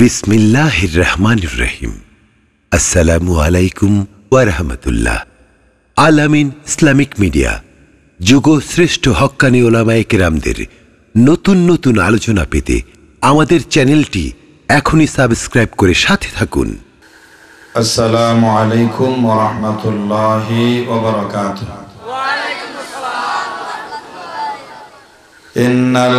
বিসমিল্লাহির রহমান রহিম আসসালামু আলাইকুম ওয়ারহমতুল্লাহ আলামিন ইসলামিক মিডিয়া যুগ শ্রেষ্ঠ হক্কানি ওলামায় কেরামদের নতুন নতুন আলোচনা পেতে আমাদের চ্যানেলটি এখনই সাবস্ক্রাইব করে সাথে থাকুন। আসসালামু আলাইকুম রহমতুল্লাহি ইন্নাল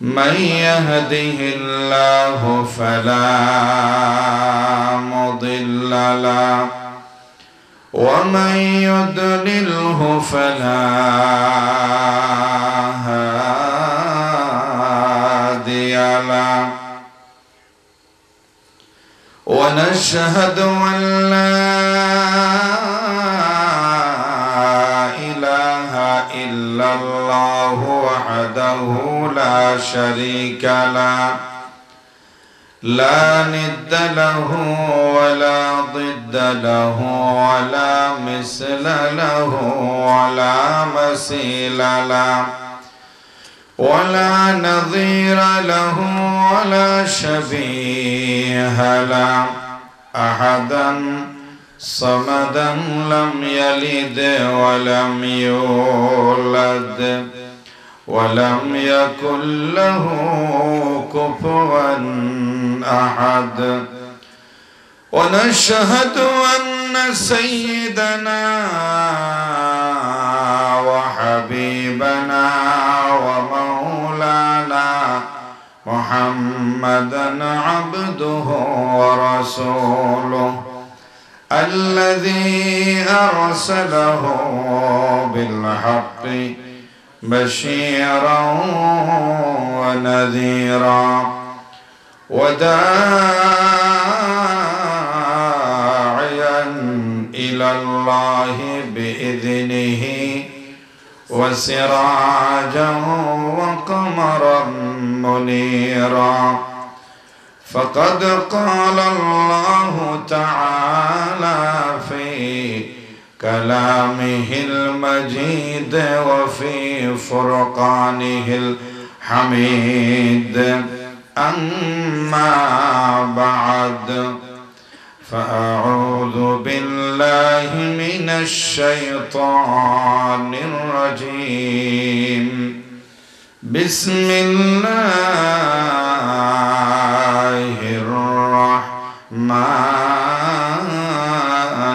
من يهده الله فلا مضل له ومن يضلله فلا هادي له. ونشهد أن لا إله إلا الله. وحده لا شريك له لا ند له ولا ضد له ولا مثل له ولا مثيل له ولا نظير له ولا شبيه له. أحدا صمدا لم يلد ولم يولد. ولم يكن له كفوا أحد. ونشهد أن سيدنا وحبيبنا ومولانا محمدا عبده ورسوله الذي أرسله بالحق بشيرا ونذيرا وداعيا إلى الله بإذنه وسراجا وقمرا منيرا فقد قال الله تعالى في كلامه المجيد وفي فرقانه الحميد. أما بعد فأعوذ بالله من الشيطان الرجيم. بسم الله الرحمن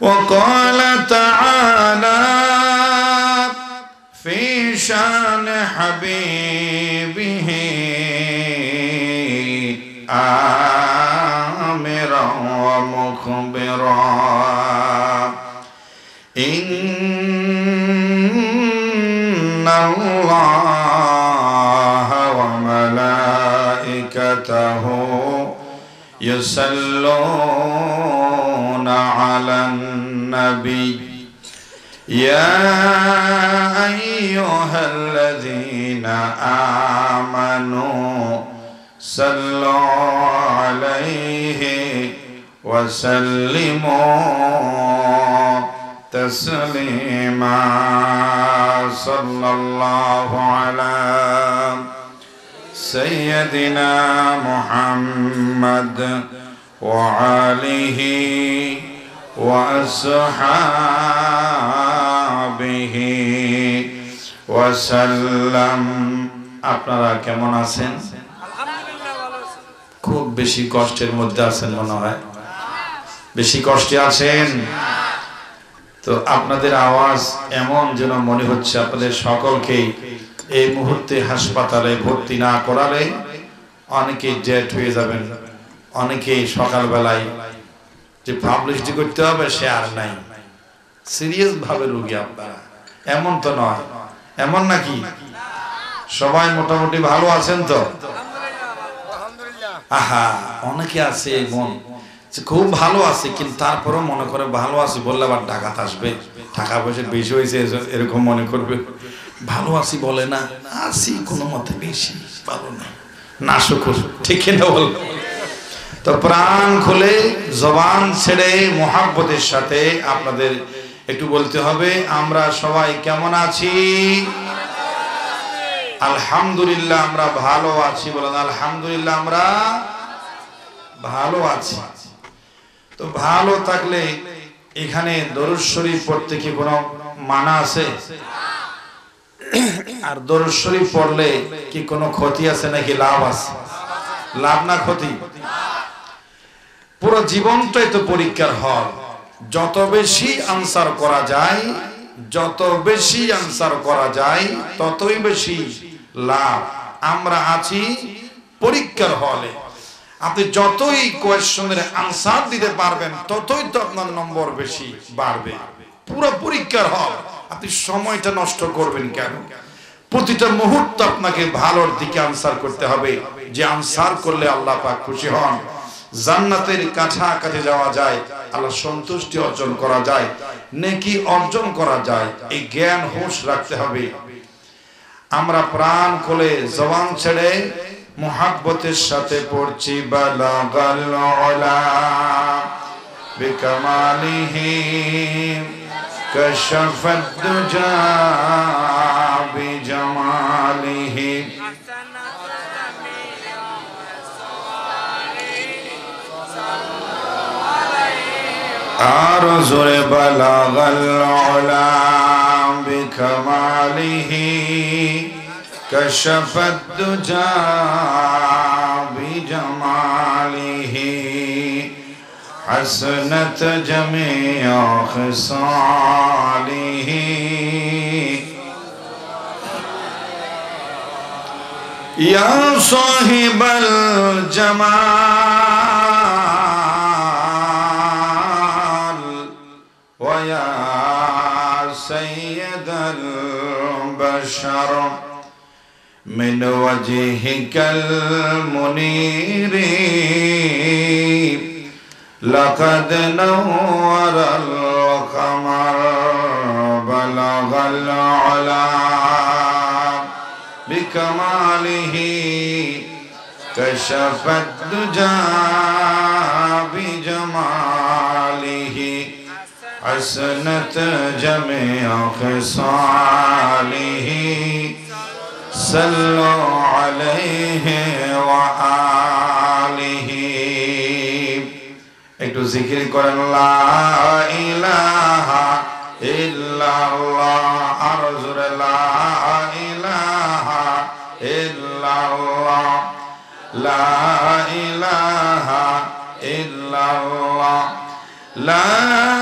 وقال تعالى في شان حبيبه آمرا ومخبرا. إن الله وملائكته يصلون على النبي. يا أيها الذين آمنوا صلوا عليه وسلموا تسليما. صلى الله على سيدنا محمد وعليه وأصحابه وسلم আপনারা কেমন আছেন খুব বেশি কষ্টের মধ্যে আছেন মনে হয় বেশি কষ্টে আছেন তো আপনাদের আওয়াজ এমন যেন মনে হচ্ছে আপনাদের সকলকেই এই মুহূর্তে হাসপাতালে ভর্তি না করালে অনেকেই জেট হয়ে যাবেন অনেকেই সকালবেলায় যে পাবলিশটি করতে হবে সে আর নাই। সিরিয়াস ভাবে রুগী আপনারা। এমন তো নয়। এমন নাকি? সবাই মোটামুটি ভালো আছেন তো? আহা অনেকে আছে মন খুব ভালো আছে কিন্তু তারপরেও মনে করে ভালো আছে বললে আবার ডাকাত আসবে। টাকা পয়সা বেশি হয়েছে এরকম মনে করবে। ভালো আছি বলে না আছি কোনো মতে বেশি ভালো না। না শুকুর ঠিক না বল? তো প্রাণ খুলে জবান ছেড়ে মোহাব্বতের সাথে আপনাদের একটু বলতে হবে, আমরা সবাই কেমন আছি? আলহামদুলিল্লাহ আমরা ভালো আছি, বলেন আলহামদুলিল্লাহ আমরা ভালো আছি। তো ভালো থাকলে এখানে দরুদ শরীফ পড়তে কি কোনো মানা আছে? আর দরুদ শরীফ পড়লে কি কোনো ক্ষতি আছে নাকি? লাভ আছে। লাভ না ক্ষতি? পুরো জীবনটাই তো পরীক্ষার হল। যত বেশি আনসার করা যায়, যত বেশি আনসার করা যায়, ততই বেশি লাভ। আমরা আছি পরীক্ষার হলে। আপনি যতই কোয়েশনের আনসার দিতে পারবেন, ততই তো আপনার নম্বর বেশি বাড়বে। পুরো পরীক্ষার হল। আপনি সময়টা নষ্ট করবেন কেন? প্রতিটা মুহূর্ত আপনাকে ভালোর দিকে আনসার করতে হবে। যে আনসার করলে আল্লাহ পাক খুশি হন। জান্নাতের কাছাকাছি যাওয়া যায়, আল্লাহ সন্তুষ্টি অর্জন করা যায়, নেকি অর্জন করা যায়, এই জ্ঞান, হুঁশ রাখতে হবে। আমরা প্রাণ খুলে জবান ছেড়ে মোহাব্বতের সাথে পড়ছি বিকামালিহি কশফত দুজা বিজামালিহি। عرض بلغ العلا بكماله كشف الدجى بجماله حسنت جميع خصاله يا صاحب الجمال البشر من وجهك المنير لقد نور القمر بلغ العلا بكماله كشف الدجى بجماله حسنت جميع خصاله صلوا عليه وآله একটু জিকির করেন লা ইলাহা ইল্লাল্লাহ আর জোরে লা ইলাহা ইল্লাল্লাহ লা ইলাহা ইল্লাল্লাহ লা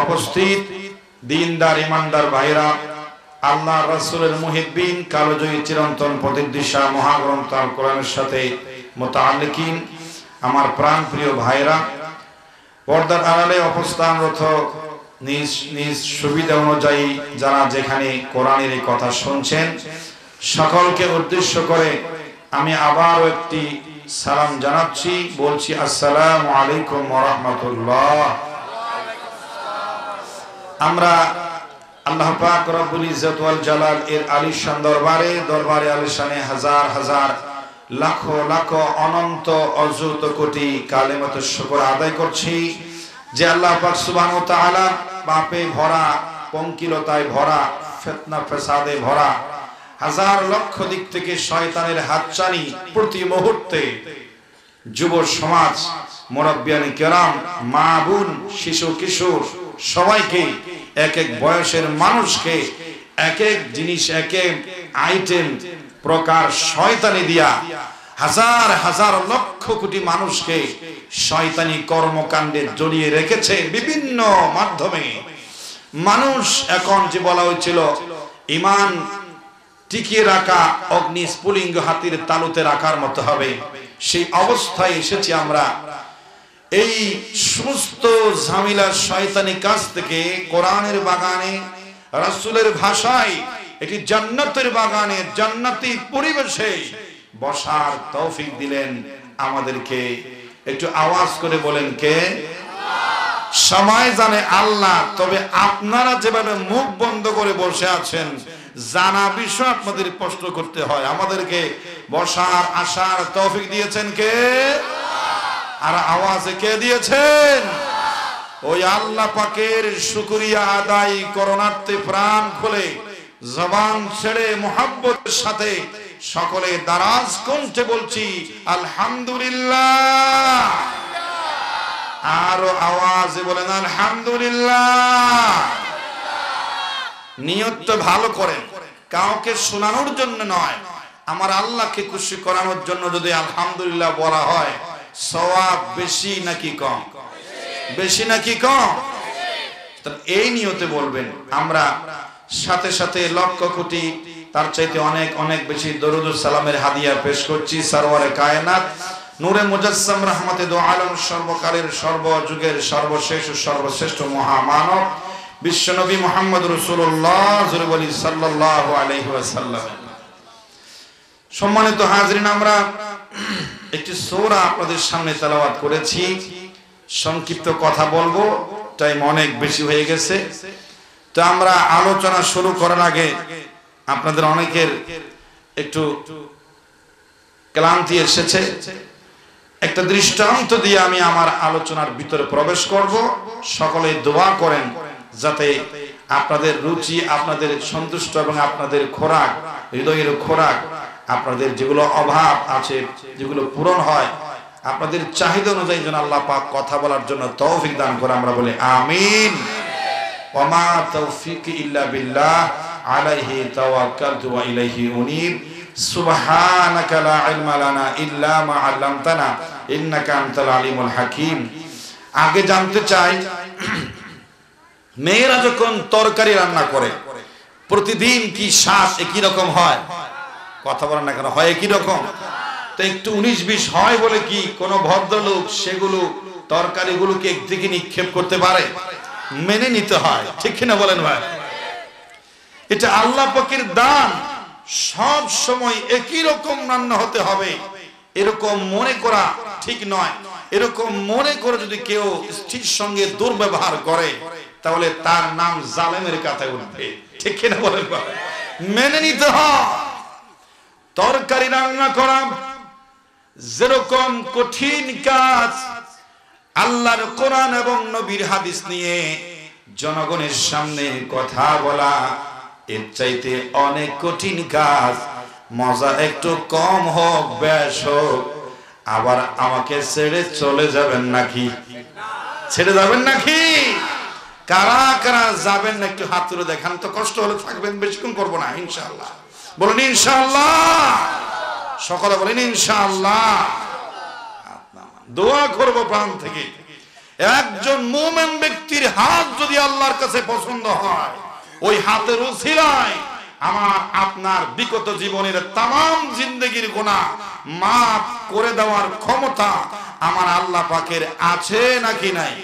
উপস্থিত দিনদার, ইমানদার ভাইরা আল্লাহ রাসূলের মুহিব্বিন কালোজয়ী, চিরন্তন প্রতিদিশা মহাগ্রন্থ আল কোরআনের সাথে মোতাল্লিকিন আমার প্রাণ প্রিয় ভাইরা, পর্দার আড়ালে অবস্থানরত নিজ নিজ সুবিধা অনুযায়ী যারা যেখানে কোরআনের এই কথা শুনছেন, সকলকে উদ্দেশ্য করে আমি আবারও একটি সালাম জানাচ্ছি, বলছি আসসালামু আলাইকুম রহমতুল্লাহ। আমরা আল্লাহ পাক রব্বুল ইজ্জত ওয়াল জালাল এর আলিশান দরবারে দরবারে আলিশানে হাজার হাজার লাখো লাখো অনন্ত অযুত কোটি কালেমত শুকর আদায় করছি। যে আল্লাহ পাক সুবহানাহু ওয়া তাআলা পাপে ভরা, পঙ্কিলতায় ভরা, ফিতনা ফসাদে ভরা হাজার লক্ষ দিক থেকে শয়তানের হাতচানি প্রতি মুহূর্তে যুব সমাজ, মুরব্বিয়ানি কেরাম, মা বোন, শিশু কিশোর, সবাইকে এক এক বয়সের মানুষকে এক এক জিনিস, এক এক আইটেম প্রকার শয়তানি দিয়া হাজার হাজার লক্ষ কোটি মানুষকে শয়তানি কর্মকাণ্ডে জড়িয়ে রেখেছে বিভিন্ন মাধ্যমে। মানুষ এখন যে বলা হয়েছিল, ইমান টিকিয়ে রাখা অগ্নি স্ফুলিঙ্গ হাতির তালুতে রাখার মতো হবে। সেই অবস্থায় এসেছি আমরা। এই সমস্ত ঝামেলা শয়তানি কাজ থেকে কোরআনের বাগানে, রাসূলের ভাষায়, এটি জান্নাতের বাগানে, জান্নাতি পরিবেশে বসার তৌফিক দিলেন আমাদেরকে। একটু আওয়াজ করে বলেন কে? সময় জানে আল্লাহ, তবে আপনারা যেভাবে মুখ বন্ধ করে বসে আছেন জানা বিষয় আপনাদের প্রশ্ন করতে হয়। আমাদেরকে বসার, আসার তৌফিক দিয়েছেন কে? আর আওয়াজে কে দিয়েছেন? ওই আল্লাহ পাকের শুকরিয়া আদায় করোনার্থে প্রাণ খুলে জবান ছেড়ে মোহাব্বতের সাথে সকলে দারাজ কণ্ঠে বলছি, আলহামদুলিল্লাহ। আরও আওয়াজে বলেন, আলহামদুলিল্লাহ। নিয়ত ভালো করেন কাউকে শোনানোর জন্য নয়। আমার আল্লাহকে খুশি করানোর জন্য যদি আলহামদুলিল্লাহ বলা হয়, সওয়াব বেশি নাকি কম? বেশি নাকি কম? এই নিয়তে বলবেন, আমরা সাথে সাথে লক্ষ কোটি, তার চাইতে অনেক অনেক বেশি দরুদ সালামের হাদিয়া পেশ করছি সারওয়ারে কায়নাত। নূরে মুজাসসাম রহমতে দো আলম, সর্বকালের সর্বযুগের সর্বশেষ সর্বশ্রেষ্ঠ মহামানব। বিশ্বনবী মোহাম্মদ রসুল্লাহ সম্মানিত হাজরিন, আমরা একটি সৌরা আপনাদের সামনে তেলাওয়াত করেছি। সংক্ষিপ্ত কথা বলব, টাইম অনেক বেশি হয়ে গেছে। তো আমরা আলোচনা শুরু করার আগে আপনাদের অনেকের একটু ক্লান্তি এসেছে। একটা দৃষ্টান্ত দিয়ে আমি আমার আলোচনার ভিতরে প্রবেশ করব। সকলে দোয়া করেন। যাতে আপনাদের রুচি, আপনাদের সন্তুষ্ট এবং আপনাদের খোরাক, হৃদয়ের খোরাক, আপনাদের যেগুলো অভাব আছে, যেগুলো পূরণ হয়, আপনাদের চাহিদা অনুযায়ী যেন আল্লাহ পাক কথা বলার জন্য তৌফিক দান করে আমরা বলি, আমিন। ওমা তৌফিক ইল্লা বিল্লাহ, আলাইহি তাওয়াক্কালতু ওয়া ইলাইহি উনীব। সুবহানাকা লা ইলমা লানা ইল্লা মা 'আল্লামতানা, ইন্নাকা আনতাল আলিমুল হাকিম। আগে জানতে চাই মেয়েরা যখন তরকারি রান্না করে, প্রতিদিন কি শ্বাস একই রকম হয়? কথা বলেন না কেন, হয় একই রকম? তো একটু উনিশ বিশ হয় বলে কি কোন ভদ্রলোক সেগুলো, তরকারিগুলোকে একদিকে নিক্ষেপ করতে পারে? মেনে নিতে হয়, ঠিক কিনা বলেন ভাই? এটা আল্লাহ পাকের দান, সব সময় একই রকম রান্না হতে হবে। এরকম মনে করা ঠিক নয়। এরকম মনে করে যদি কেউ স্ত্রীর সঙ্গে দুর্ব্যবহার করে তাহলে তার নাম জালেমের কাথায় উঠবে। ঠিক কিনা বলেন মেনে নিতে হয়। তরকারি রান্না করা যেরকম কঠিন কাজ, আল্লাহর কোরআন এবং নবীর হাদিস নিয়ে জনগণের সামনে কথা বলা এর চাইতে অনেক কঠিন কাজ। মজা একটু কম হোক ব্যাস হোক, আবার আমাকে ছেড়ে চলে যাবেন নাকি? ছেড়ে যাবেন নাকি? কারা কারা যাবেন না একটু হাত তুলে দেখান। তো কষ্ট হলে থাকবেন, বেশিক্ষণ করব না, ইনশাআল্লাহ। বলুন, ইনশাআল্লাহ। সকলে বলেন, ইনশাআল্লাহ। দোয়া করব প্রাণ থেকে। একজন মুমিন ব্যক্তির হাত যদি আল্লাহর কাছে পছন্দ হয়, ওই হাতের উসিলায় আমার, আপনার বিগত জীবনের তাম জিন্দগির গোনা মাফ করে দেওয়ার ক্ষমতা আমার আল্লাহ পাকের আছে নাকি নাই?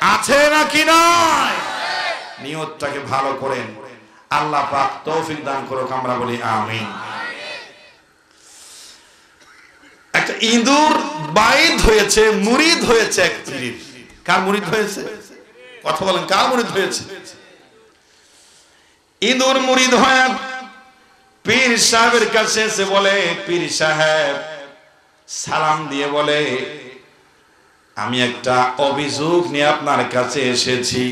আছে নাকি নাই? নিয়তটাকে ভালো করেন। আল্লাহ পাক তৌফিক দান করুক, আমরা বলি আমিন। একটা ইঁদুর বাইদ হয়েছে, মুরিদ হয়েছে এক পীরের। কার মুরিদ হয়েছে? কথা বলেন, কার মুরিদ হয়েছে? ইঁদুর মুরিদ হয় পীর সাহেবের কাছে এসে বলে, পীর সাহেব, সালাম দিয়ে বলে আমি একটা অভিযোগ নিয়ে আপনার কাছে এসেছি।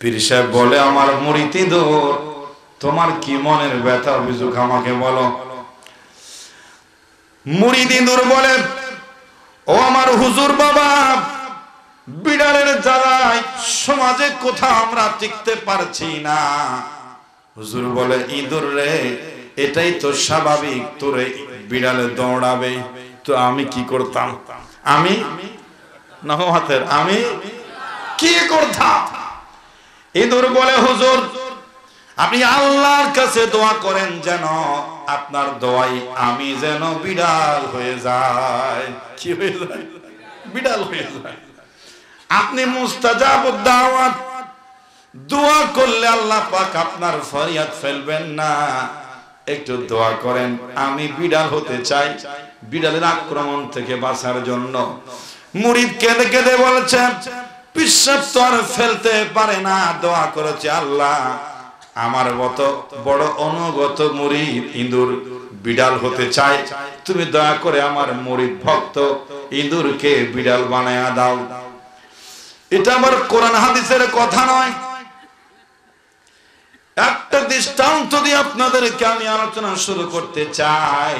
পীর সাহেব বলে, আমার মুরিদ ইঁদুর তোমার কি মনের ব্যথা? অভিযোগ আমাকে বলো। মুরিদ ইঁদুর বলে, ও আমার হুজুর বাবা, বিড়ালের জ্বালায় সমাজে কোথাও আমরা টিকতে পারছি না। হুজুর বলে, ইঁদুর রে, এটাই তো স্বাভাবিক, তোরে বিড়ালে দৌড়াবে। তো আমি কি করতাম? আমি নহমাতের আমি কি করতাম? ইঁদুর বলে, হুজুর, আপনি আল্লাহর কাছে দোয়া করেন যেন আপনার দোয়াই আমি যেন বিড়াল হয়ে যায় কি হয়ে যায়? বিড়াল হয়ে যায়। আপনি মুস্তাজাব দোয়া করলে আল্লাহ পাক আপনার ফরিয়াদ ফেলবেন না। একটু দোয়া করেন, আমি বিড়াল হতে চাই। বিড়ালের আক্রমণ থেকে বাঁচার জন্য। মুরিদ কেঁদে কেঁদে বলছে পিসাব তো আর ফেলতে পারে না, দোয়া করেছে আল্লাহ। আমার মতো বড় অনুগত মুরিদ ইঁদুর বিড়াল হতে চায়। তুমি দয়া করে আমার মুরিদ ভক্ত ইঁদুরকে বিড়াল বানায়া দাও। এটা আমার কোরআন হাদিসের কথা নয়। একটা দৃষ্টান্ত দিয়ে আপনাদেরকে আমি আলোচনা শুরু করতে চাই।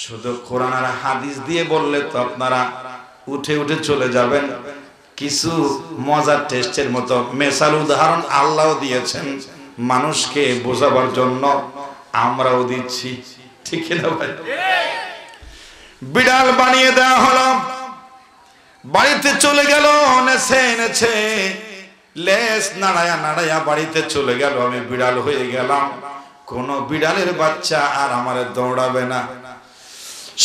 শুধু কোরআন আর হাদিস দিয়ে বললে তো আপনারা উঠে উঠে চলে যাবেন। কিছু মজার টেস্টের মতো। মেশাল উদাহরণ আল্লাহ দিয়েছেন। মানুষকে বোঝাবার জন্য আমরাও দিচ্ছি। ঠিক ভাই? বিড়াল বানিয়ে দেওয়া হলো। বাড়িতে চলে গেল নেছে এনেছে। লেস নাড়ায়া নাড়ায়া বাড়িতে চলে গেল। আমি বিড়াল হয়ে গেলাম। কোন বিড়ালের বাচ্চা আর আমার দৌড়াবে না।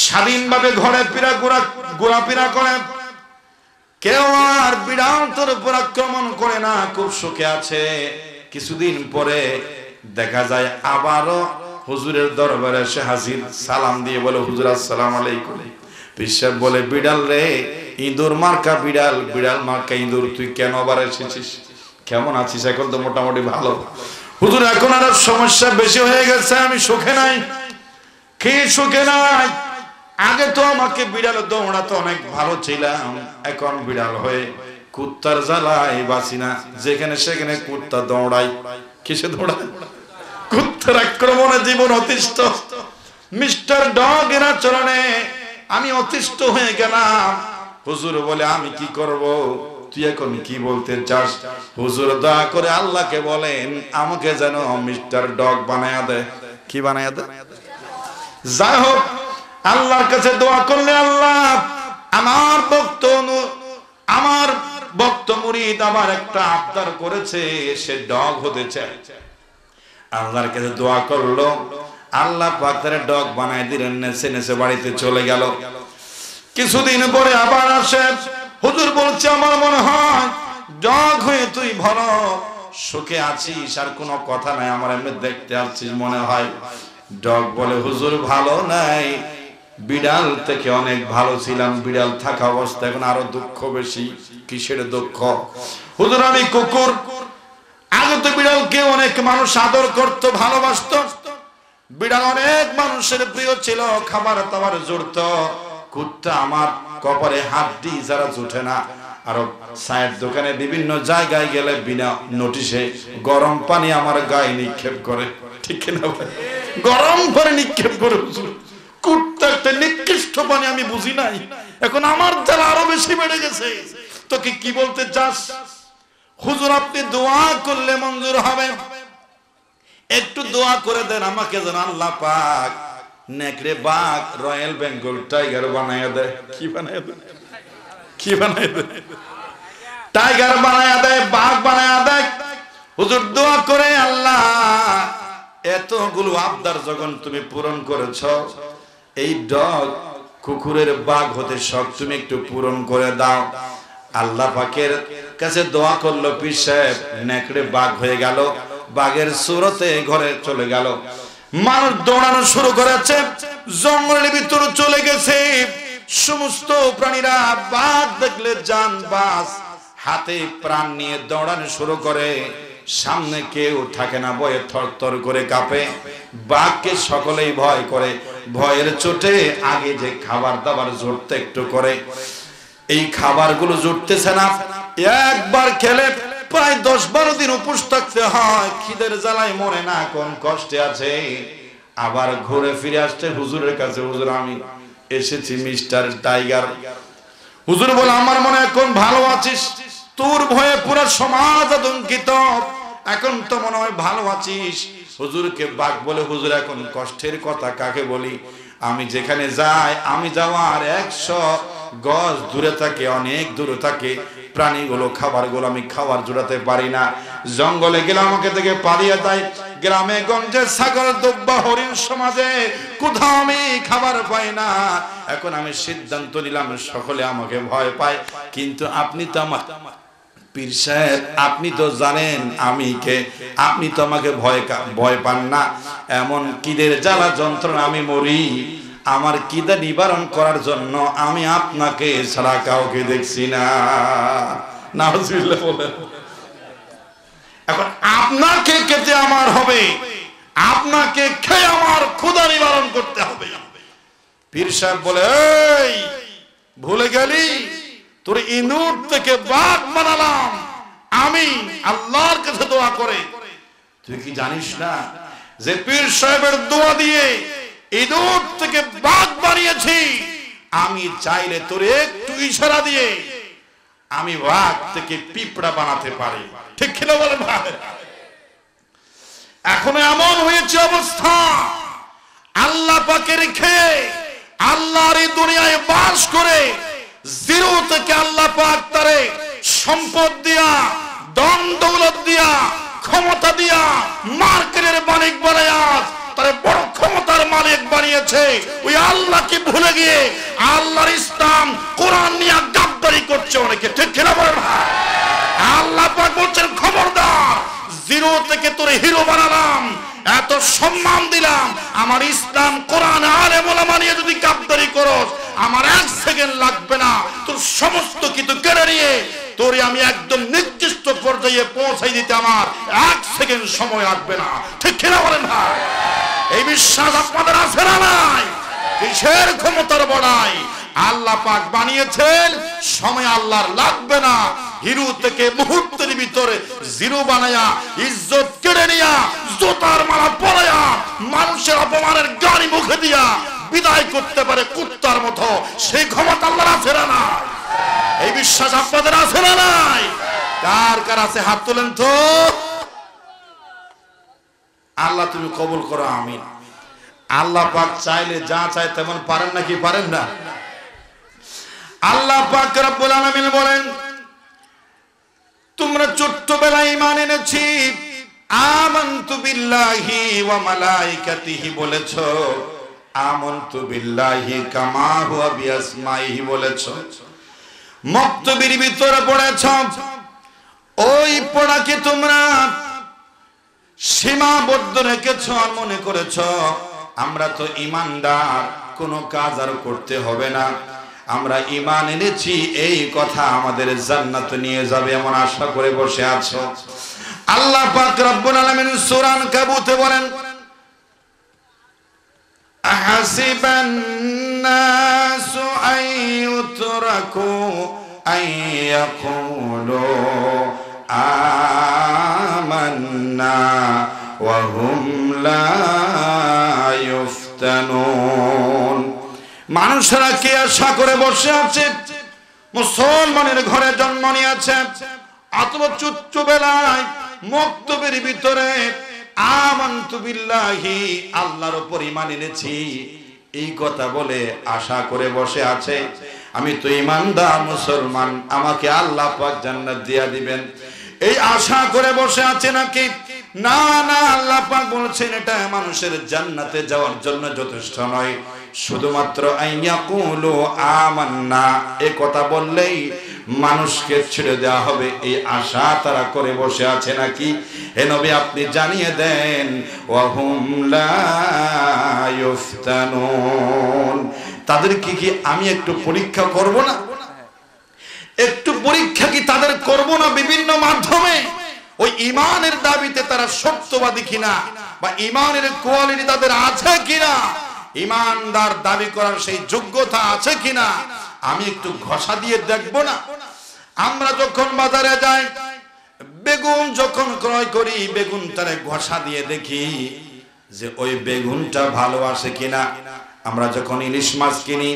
স্বাধীনভাবে ঘরে পিড়া ঘোরা ঘোরাফেরা করে। কেউ আর বিড়াল তোর উপর আক্রমণ করে না, খুব সুখে আছে। কিছুদিন পরে দেখা যায় আবারও হুজুরের দরবারে এসে হাজির। সালাম দিয়ে বলে, হুজুর, আসসালাম আলাইকুম। পিসাব বলে, বিড়াল রে, ইঁদুর মার্কা বিড়াল। বিড়াল মার্কা ইঁদুর, তুই কেন আবার এসেছিস? কেমন আছিস? এখন তো মোটামুটি ভালো। হুজুর, এখন আর সমস্যা বেশি হয়ে গেছে, আমি সুখে নাই। কে সুখে নাই? আগে তো আমাকে বিড়াল দৌড়াতে, অনেক ভালো ছিলাম। এখন বিড়াল হয়ে কুত্তার জ্বালায় বাসি না। যেখানে সেখানে কুত্তা দৌড়াই কিসে দৌড়ায়? কুত্তার আক্রমণে জীবন অতিষ্ঠ। মিস্টার ডগ এর আচরণে আমি অতিষ্ঠ হয়ে গেলাম। হুজুর বলে, আমি কি করব? তুই এখন কি বলতে চাস? হুজুর দয়া করে আল্লাহকে বলেন, আমাকে যেন মিস্টার ডগ বানায়া দে। কি বানায়া দে? যাই হোক আল্লাহর কাছে দোয়া করলে আল্লাহ, আমার ভক্ত আমার ভক্ত মুরিদ আমার একটা আবদার করেছে, সে ডগ হতে চায়। আল্লাহর কাছে দোয়া করল, আল্লাহ পাক ডগ বানাই দিলেন নেছে নেছে বাড়িতে চলে গেল। কিছুদিন পরে আবার আসে, হুজুর বলছে, আমার মনে হয় ডগ হয়ে তুই ভরো সুখে আছিস, আর কোনো কথা নাই, আমার এমনি দেখতে আসছিস মনে হয়। ডগ বলে, হুজুর ভালো নাই বিড়াল থেকে অনেক ভালো ছিলাম, বিড়াল থাকা অবস্থা এখন আরও দুঃখ বেশি। কিসের দুঃখ? হুজুর, আমি কুকুর। আগে তো বিড়ালকে অনেক মানুষ আদর করত, ভালোবাসত। বিড়াল অনেক মানুষের প্রিয় ছিল, খাবার দাবার জুড়ত। কুত্তা আমার কপারে হাত দি যারা জুটে না। আর চায়ের দোকানে বিভিন্ন জায়গায় গেলে বিনা নোটিশে গরম পানি আমার গায়ে নিক্ষেপ করে। ঠিক না গরম করে নিক্ষেপ করে। কুত্তা একটা নিকৃষ্ট পানি আমি বুঝি নাই। এখন আমার জ্বালা আরও বেশি বেড়ে গেছে। তোকে কি বলতে চাস? হুজুর, আপনি দোয়া করলে মঞ্জুর হবে। একটু দোয়া করে দেন, আমাকে যেন আল্লাহ পাক নেকড়ে বাঘ, রয়্যাল বেঙ্গল টাইগার বানায় দেয়। কি বানায় দেয়? কি বানায় দেয়? টাইগার বানায় দেয়, বাঘ বানায় দেয়। হুজুর, দোয়া করে আল্লাহ, এতগুলো আবদার যখন তুমি পূরণ করেছ এই ডগ কুকুরের বাঘ হতে সব তুমি একটু পূরণ করে দাও। আল্লাহ পাকের কাছে দোয়া করল, পীর সাহেব, নেকড়ে বাঘ হয়ে গেল, বাঘের সুরতে ঘরে চলে গেল। মানুষ দৌড়ানো শুরু করেছে, জঙ্গলের ভিতর চলে গেছে। সমস্ত প্রাণীরা বাঘ দেখলে যান বাস, হাতে প্রাণ নিয়ে দৌড়ানো শুরু করে। সামনে কেউ থাকে না, ভয়ে থরথর করে কাঁপে। বাঘকে সকলেই ভয় করে। ভয়ের চোটে আগে যে খাবার দাবার জুটতে একটু করে। এই খাবারগুলো জুটতেছে না। একবার খেলে প্রায় দশ বারো দিন উপোস থাকতে হয়। খিদের জ্বালায় মরে না, কোন কষ্টে আছে। আবার ঘুরে ফিরে আসছে হুজুরের কাছে, হুজুর, আমি এসেছি মিস্টার টাইগার। হুজুর বলে, আমার মনে এখন ভালো আছিস। তোর ভয়ে পুরো সমাজ আতঙ্কিত। এখন তো মনে হয় ভালো আছিস। হুজুরকে বাঘ বলে, হুজুর, এখন কষ্টের কথা কাকে বলি? আমি যেখানে যাই, আমি যাওয়ার একশো গজ দূরে থাকে, অনেক দূরে থাকে। প্রাণীগুলো, খাবারগুলো আমি খাবার জোড়াতে পারি না। জঙ্গলে গেলে আমাকে থেকে পালিয়ে দেয় গ্রামে, গঞ্জে ছাগল দুব্বা, হরিণ সমাজে কোথাও আমি খাবার পাই না। এখন আমি সিদ্ধান্ত নিলাম, সকলে আমাকে ভয় পায়। কিন্তু আপনি তো আমার পীর সাহেব, আপনি তো জানেন আমি কে। আপনি তো আমাকে ভয় ভয় পান না। এমন কিদের জ্বালা যন্ত্রণা আমি মরি। আমার কিদা নিবারণ করার জন্য আমি আপনাকে ছাড়া কাউকে দেখছি না। নাউজুবিল্লাহ বলেন। এখন আপনাকে খেতে আমার হবে? আপনাকে খেয়ে আমার ক্ষুধা নিবারণ করতে হবে। পীর সাহেব বলে ভুলে গেলি? তোর ইঁদুর থেকে বাঘ বানালাম। আমি আল্লাহর কাছে দোয়া করে। তুই কি জানিস না যে পীর সাহেবের দোয়া দিয়ে ইঁদুর থেকে বাঘ বানিয়েছি? আমি চাইলে তোর একটু ইশারা দিয়ে আমি বাঘ থেকে পিঁপড়া বানাতে পারি। ঠিক কিনা বলে ভাই? এখন এমন হয়েছে অবস্থা। আল্লাহ পাকের খেয়ে আল্লাহর এই দুনিয়ায় বাস করে জিরো থেকে আল্লাহ পাক তারে সম্পদ দিয়া দন দৌলত দিয়া, ক্ষমতা দিয়া মার্কেটের মালিক বানায়া তারে বড় ক্ষমতার মালিক বানিয়েছে। ওই আল্লাহকে ভুলে গিয়ে আল্লাহর ইসলাম কোরআন নিয়ে গাদ্দারি করছে অনেকে। ঠিক কিনা বলে ভাই আল্লাহ পাক বলছেন, খবরদার, জিরো থেকে তোর হিরো বানালাম। এত সম্মান দিলাম। আমার ইসলাম কোরআন আলে মোলামা নিয়ে যদি কাপদারি করস, আমার এক সেকেন্ড লাগবে না। তোর সমস্ত কিছু কেড়ে নিয়ে, তোরে আমি একদম নির্দিষ্ট পর্যায়ে পৌঁছাই দিতে আমার এক সেকেন্ড সময় লাগবে না। ঠিক কিনা বলেন ভাই এই বিশ্বাস আপনাদের আছে না নাই? কিসের ক্ষমতার বড়াই? আল্লাহ পাক বানিয়েছেন। সময় আল্লাহর লাগবে না। হিরু থেকে মুহূর্তের ভিতরে জিরো বানায়া, ইজ্জত কেড়ে নিয়া, জোতার মালা পরায়া, মানুষের অপমানের গাড়ি মুখে দিয়া বিদায় করতে পারে কুত্তার মতো। সেই ক্ষমতা আল্লাহর আছে না নাই? এই বিশ্বাস আপনাদের আছে না নাই? কার কার আছে? হাত তোলেন তো। আল্লাহ তুমি কবুল করো, আমিন। আল্লাহ পাক চাইলে যা চায় তেমন পারেন নাকি পারেন না? আল্লাহ পাক রব্বুল বলেন, তোমরা ছোট্টবেলায় ঈমান এনেছি। তোমরা সীমাবদ্ধ রেখেছ আর মনে করেছ, আমরা তো ইমানদার কোনো কাজ আর করতে হবে না। আমরা ইমান এনেছি, এই কথা আমাদের জান্নাত নিয়ে যাবে এমন আশা করে বসে আছো। আল্লাহ পাক রব্বুল আলামিন সূরান কাবুতে বলেন, আহাসিবান নাস আইয়ুতরাকু আইয়াকুলু আমান্না ওয়া হুম লা ইফতানুন মানুষরা কি আশা করে বসে আছে? মুসলমানের ঘরে জন্ম নিয়েছে। অথবা চুচ্চ বেলায় মক্তবের ভিতরে আল্লাহর এনেছি। এই কথা বলে আশা করে বসে আছে। আমি তো ইমানদার মুসলমান, আমাকে আল্লাহ পাক জান্নাত দিয়া দিবেন। এই আশা করে বসে আছে নাকি? না না, আল্লাহ পাক বলছেন এটা মানুষের জান্নাতে যাওয়ার জন্য যথেষ্ট নয়। শুধুমাত্র আইয়াকুলু আমান্না, এ কথা বললেই মানুষকে ছেড়ে দেওয়া হবে। এই আশা তারা করে বসে আছে নাকি? হে নবী, আপনি জানিয়ে দেন তাদের কি কি আমি একটু পরীক্ষা করব না? একটু পরীক্ষা কি তাদের করব না বিভিন্ন মাধ্যমে? ওই ইমানের দাবিতে তারা সত্যবাদী কিনা? বা ইমানের কোয়ালিটি তাদের আছে কিনা? ইমানদার দাবি করার সেই যোগ্যতা আছে কিনা, আমি একটু ঘষা দিয়ে দেখব না। আমরা যখন বাজারে যাই, বেগুন যখন ক্রয় করি, বেগুন তারে ঘষা দিয়ে দেখি যে ওই বেগুনটা ভালো আসে কিনা। আমরা যখন ইলিশ মাছ কিনি,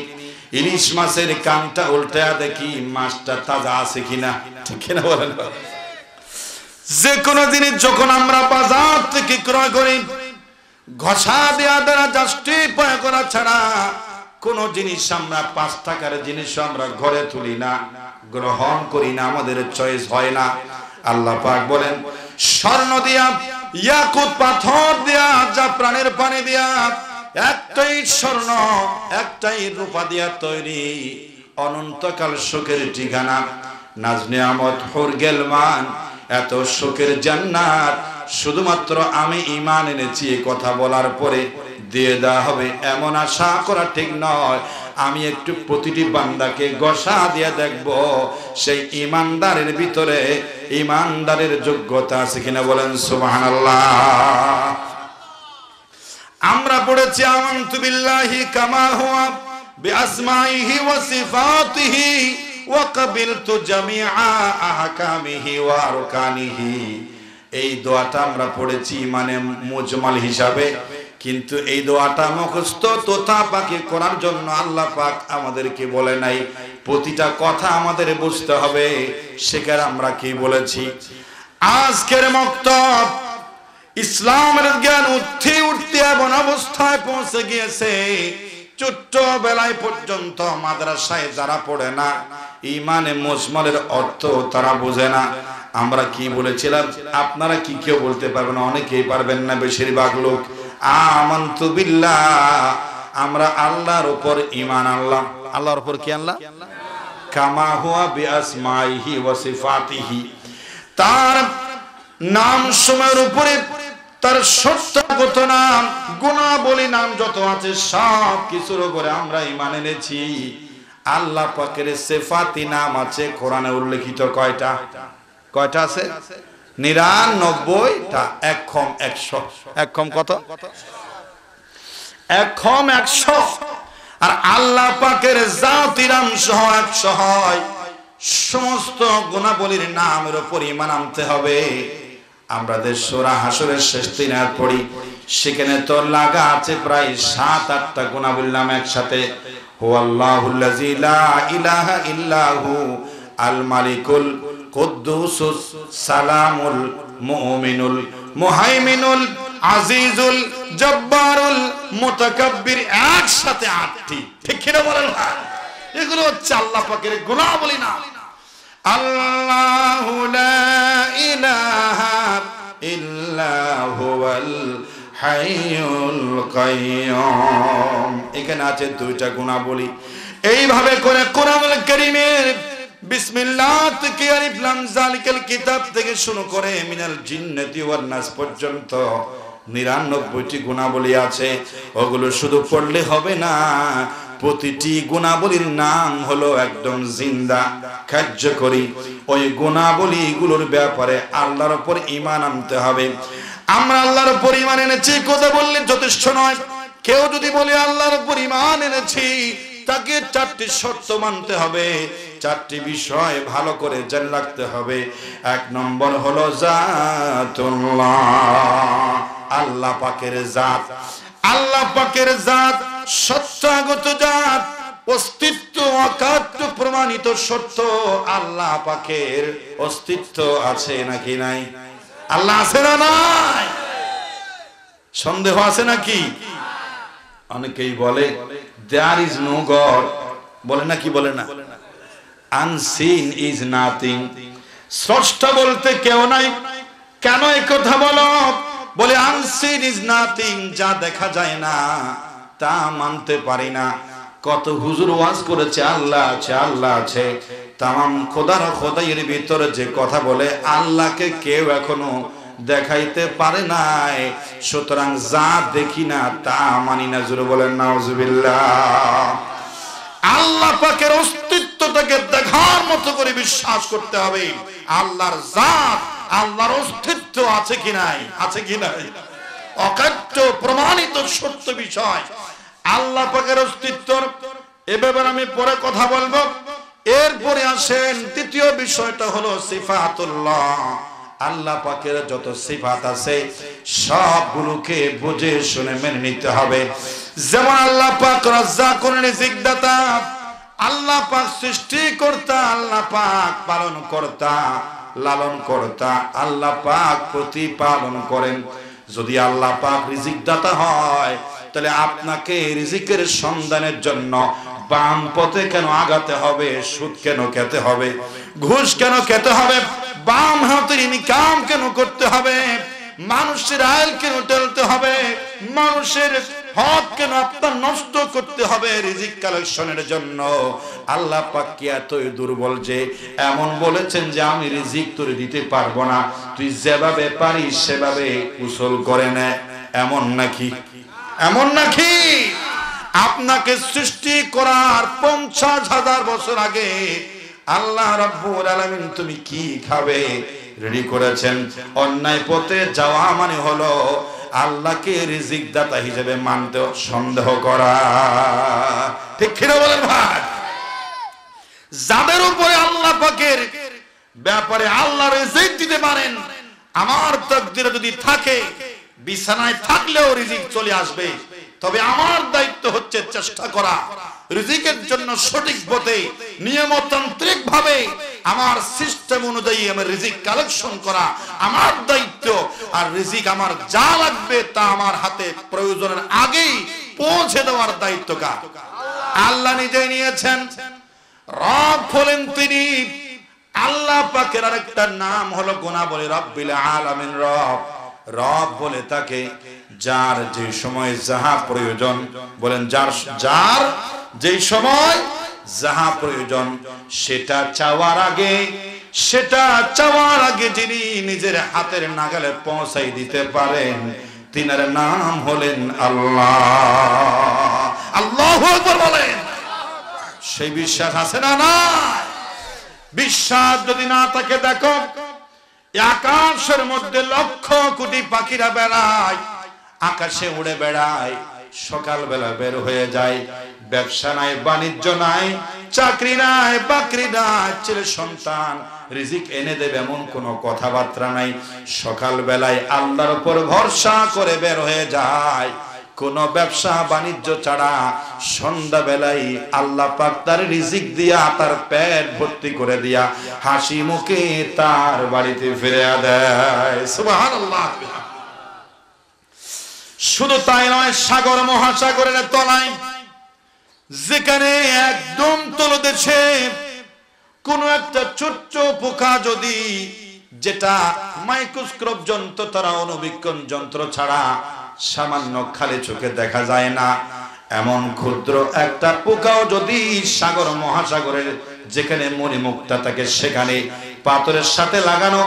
ইলিশ মাছের কানটা উল্টা দেখি মাছটা তাজা আছে কিনা। ঠিক কিনা বলেন? যে কোনো জিনিস যখন আমরা বাজার থেকে ক্রয় করি ঘষা দেওয়া দ্বারা জাস্টিফাই করা ছাড়া কোন জিনিস আমরা, পাঁচ টাকার জিনিস আমরা ঘরে তুলি না, গ্রহণ করি না, আমাদের চয়েস হয় না। আল্লাহ পাক বলেন, স্বর্ণ দিয়া ইয়াকুত পাথর দিয়া, যা প্রাণের পানি দিয়া, একটাই স্বর্ণ, একটাই রূপা দিয়া তৈরি, অনন্তকাল সুখের ঠিকানা। নাজনে আমদ হুরগেলমান এত সুখের জান্নাত। শুধুমাত্র আমি ইমান এনেছি কথা বলার পরে দিয়ে দেওয়া হবে। এমন আশা করা ঠিক নয়। আমি একটু প্রতিটি বান্দাকে গসা দিয়ে দেখব। সেই ইমানদারের ভিতরে ইমানদারের যোগ্যতা আছে কিনা বলেন সুবহানাল্লাহ। আমরা পড়েছি আমানতু বিল্লাহি কামা হুয়া বিআসমাইহি ওয়া সিফাতিহি। এই দোয়াটা আমরা পড়েছি মানে মুজমাল হিসাবে। কিন্তু এই দোয়াটা মুখস্থ তোতা পাকে করার জন্য আল্লাহ পাক আমাদেরকে বলে নাই। প্রতিটা কথা আমাদের বুঝতে হবে, সেখানে আমরা কি বলেছি? আজকের মক্তব ইসলামের জ্ঞান উঠতে উঠতে এমন অবস্থায় পৌঁছে গিয়েছে ছোট্ট বেলায় পর্যন্ত মাদ্রাসায় যারা পড়ে না, ইমানে মজমলের অর্থ তারা বোঝে না। আমরা কি বলেছিলাম? আপনারা কি কেউ বলতে পারবেন? অনেকেই পারবেন না বেশিরভাগ লোক। বিল্লাহ। আমরা আল্লাহর উপর ইমান আল্লাহ আল্লাহর উপর কি আল্লাহ কামা হুয়া বিআসমাইহি ওয়া সিফাতিহি। তার নাম সময়ের উপরে তার সত্যগত নাম, গুণাবলী নাম যত আছে, সব কিছুর উপরে আমরা ইমান এনেছি। আল্লাহ পাকের সেফাতি নাম আছে, কোরআনে উল্লেখিত কয়টা? কয়টা আছে? নিরানব্বইটা, এক একশো। এক কত? একশো। আর আল্লাহ পাকের জাতিরাম সহ একশো হয়। সমস্ত গুণাবলীর নামের উপর ইমান আনতে হবে। আমরা সোরা হাসরের শেষ দিন আর পড়ি, সেখানে তো লাগা আছে প্রায় সাত, আটটা গুণাবলী নাম একসাথে। আল মালিকুল কুদ্দুসুস সালামুল মুমিনুল মুহাইমিনুল আজিজুল জব্বারুল মুতাকাব্বির, একসাথে আটটি। ঠিক কিনা বলেন এগুলো হচ্ছে আল্লাহ পাকের গুণাবলী না। আল্লাহু ইলাহা ইল্লা হুয়াল হাইয়ুল কাইয়ুম। এখানে আছে দুইটা গুণাবলী। এইভাবে করে কোরআনুল কারীমের বিসমিল্লাহ থেকে আলিফ লাম জালিকাল কিতাব থেকে শুরু করে মিনাল জিন্নাতি ওয়ান নাস পর্যন্ত নিরানব্বইটি গুণাবলী আছে। ওগুলো শুধু পড়লে হবে না প্রতিটি গুণাবলীর নাম হলো একদম জিন্দা। কার্যকরী। ওই গুণাবলী গুলোর ব্যাপারে আল্লাহর উপর ইমান আনতে হবে। আমরা আল্লাহর উপর ইমান এনেছি, কথা বললে যথেষ্ট নয়। কেউ যদি বলে আল্লাহর উপর ইমান এনেছি, তাকে চারটি শর্ত মানতে হবে। চারটি বিষয় ভালো করে জেনে রাখতে হবে। এক নম্বর হলো জাতুল্লাহ, আল্লাহ পাকের জাত। আল্লাহ পাকের জাত সত্যাগত জাত, অস্তিত্ব অকাত্য প্রমাণিত সত্য আল্লাহ পাকের অস্তিত্ব আছে নাকি নাই? আল্লাহ আছে না নাই? সন্দেহ আছে নাকি? অনেকেই বলে দেয়ার ইজ নো গড বলে না কি বলে না? আনসিন ইজ নাথিং স্রষ্টা বলতে কেউ নাই। কেন এই কথা বলো? বলে আনসিন ইজ নাথিং যা দেখা যায় না। তা মানতে পারি না। কত হুজুর ওয়াজ করেছে, আল্লাহ আছে আল্লাহ আছে। তাম খোদার খোদাইয়ের ভিতরে যে কথা বলে, আল্লাহকে কেউ এখনও দেখাইতে পারে নাই। সুতরাং যা দেখি না তা মানি না জুড়ে বলেন, নাউজুবিল্লাহ। আল্লাহ পাকের অস্তিত্বটাকে দেখার মতো করে বিশ্বাস করতে হবে। আল্লাহর জাত, আল্লাহর অস্তিত্ব আছে কি নাই? আছে কি নাই? অকাট্য, প্রমাণিত সত্য বিষয়। আল্লাহ পাকের অস্তিত্ব। এ ব্যাপারে আমি পরে কথা বলব। এরপরে আসেন তৃতীয় বিষয়টা হলো সিফাতুল্লাহ। আল্লাহ পাকের যত সিফাত আছে, সবগুলোকে বুঝে শুনে মেনে নিতে হবে। যেমন আল্লাহ পাক রাজ্জাকুন রিজিকদাতা আল্লাহ পাক সৃষ্টি কর্তা আল্লাহ পাক পালন কর্তা লালন আল্লাহ পাক প্রতিপালন করেন। যদি আল্লাহ পাক রিজিক দাতা হয় তাহলে আপনাকে রিজিকের সন্ধানের জন্য বাম পথে কেন আগাতে হবে, সুদ কেন খেতে হবে, ঘুষ কেন খেতে হবে, বাম হাতের ইনকাম কেন করতে হবে, মানুষের আয়েল কেন টেলতে হবে, মানুষের হক কেন আপনার নষ্ট করতে হবে রিজিক কালেকশনের জন্য। আল্লাহ পাক কি এতই দুর্বল যে এমন বলেছেন যে আমি রিজিক তোর দিতে পারব না, তুই যেভাবে পারিস সেভাবে কুশল করে নে, এমন নাকি? এমন নাকি? আপনাকে সৃষ্টি করার পঞ্চাশ হাজার বছর আগে আল্লাহ রব্বুল আলামিন তুমি কি খাবে? রেডি করেছেন? অন্যায় পথে যাওয়া মানে হলো আল্লাহকে রিজিক দাতা হিসেবে মানতে সন্দেহ করা। ঠিক কিনা বলেন ভাই? যাদের উপরে আল্লাহ পাকের ব্যাপারে আল্লাহ রিজিক দিতে পারেন, আমার তকদিরে যদি থাকে বিছানায় থাকলেও রিজিক চলে আসবে। তবে আমার দায়িত্ব হচ্ছে চেষ্টা করা। রিজিকের জন্য সঠিক পথে নিয়মতান্ত্রিক ভাবে আমার সিস্টেম অনুযায়ী আমার রিজিক কালেকশন করা আমার দায়িত্ব। আর রিজিক আমার যা লাগবে তা আমার হাতে প্রয়োজনের আগেই পৌঁছে দেওয়ার দায়িত্ব কার? আল্লাহ নিজে নিয়েছেন। রব হলেন তিনি। আল্লাহ পাকের আরেকটা নাম হলো গোনা বলে রব্বিল আলামিন রব। রব বলে তাকে, যার যে সময় যাহা প্রয়োজন, বলেন, যার যার যে সময় যাহা প্রয়োজন, সেটা চাওয়ার আগে, সেটা চাওয়ার আগে যিনি নিজের হাতের নাগালে পৌঁছাই দিতে পারেন, তিনার নাম হলেন আল্লাহ। আল্লাহ বলেন। সেই বিশ্বাস আছে না না বিশ্বাস যদি না থাকে, দেখো আকাশের মধ্যে লক্ষ কোটি পাখিরা বেড়ায়, আকাশে উড়ে বেড়ায়, সকালবেলা বের হয়ে যায়। ব্যবসা নাই, বাণিজ্য নাই, চাকরি নাই, বাকরি নাই, ছেলে সন্তান, রিজিক এনে দেবে এমন কোনো কথাবার্তা নাই। সকাল বেলায় আল্লাহর উপর ভরসা করে বের হয়ে যায়। কোন ব্যবসা বাণিজ্য ছাড়া সন্ধ্যা বেলায় আল্লাহ পাক তার রিজিক দিয়া তার পেট ভর্তি করে দিয়া হাসি মুখে তার বাড়িতে ফিরে দেয়। সুবহানাল্লাহ। শুধু তাই নয়, সাগর মহাসাগরের তলায়, যেখানে একদম তলদেশে কোন একটা ছোট্ট পোকা যদি যেটা মাইক্রোস্কোপ যন্ত্র তারা অনুবীক্ষণ যন্ত্র ছাড়া সামান্য খালি চোখে দেখা যায় না। এমন ক্ষুদ্র একটা পোকাও যদি সাগর, মহাসাগরের যেখানে মণিমুক্তা থাকে সেখানে পাথরের সাথে লাগানো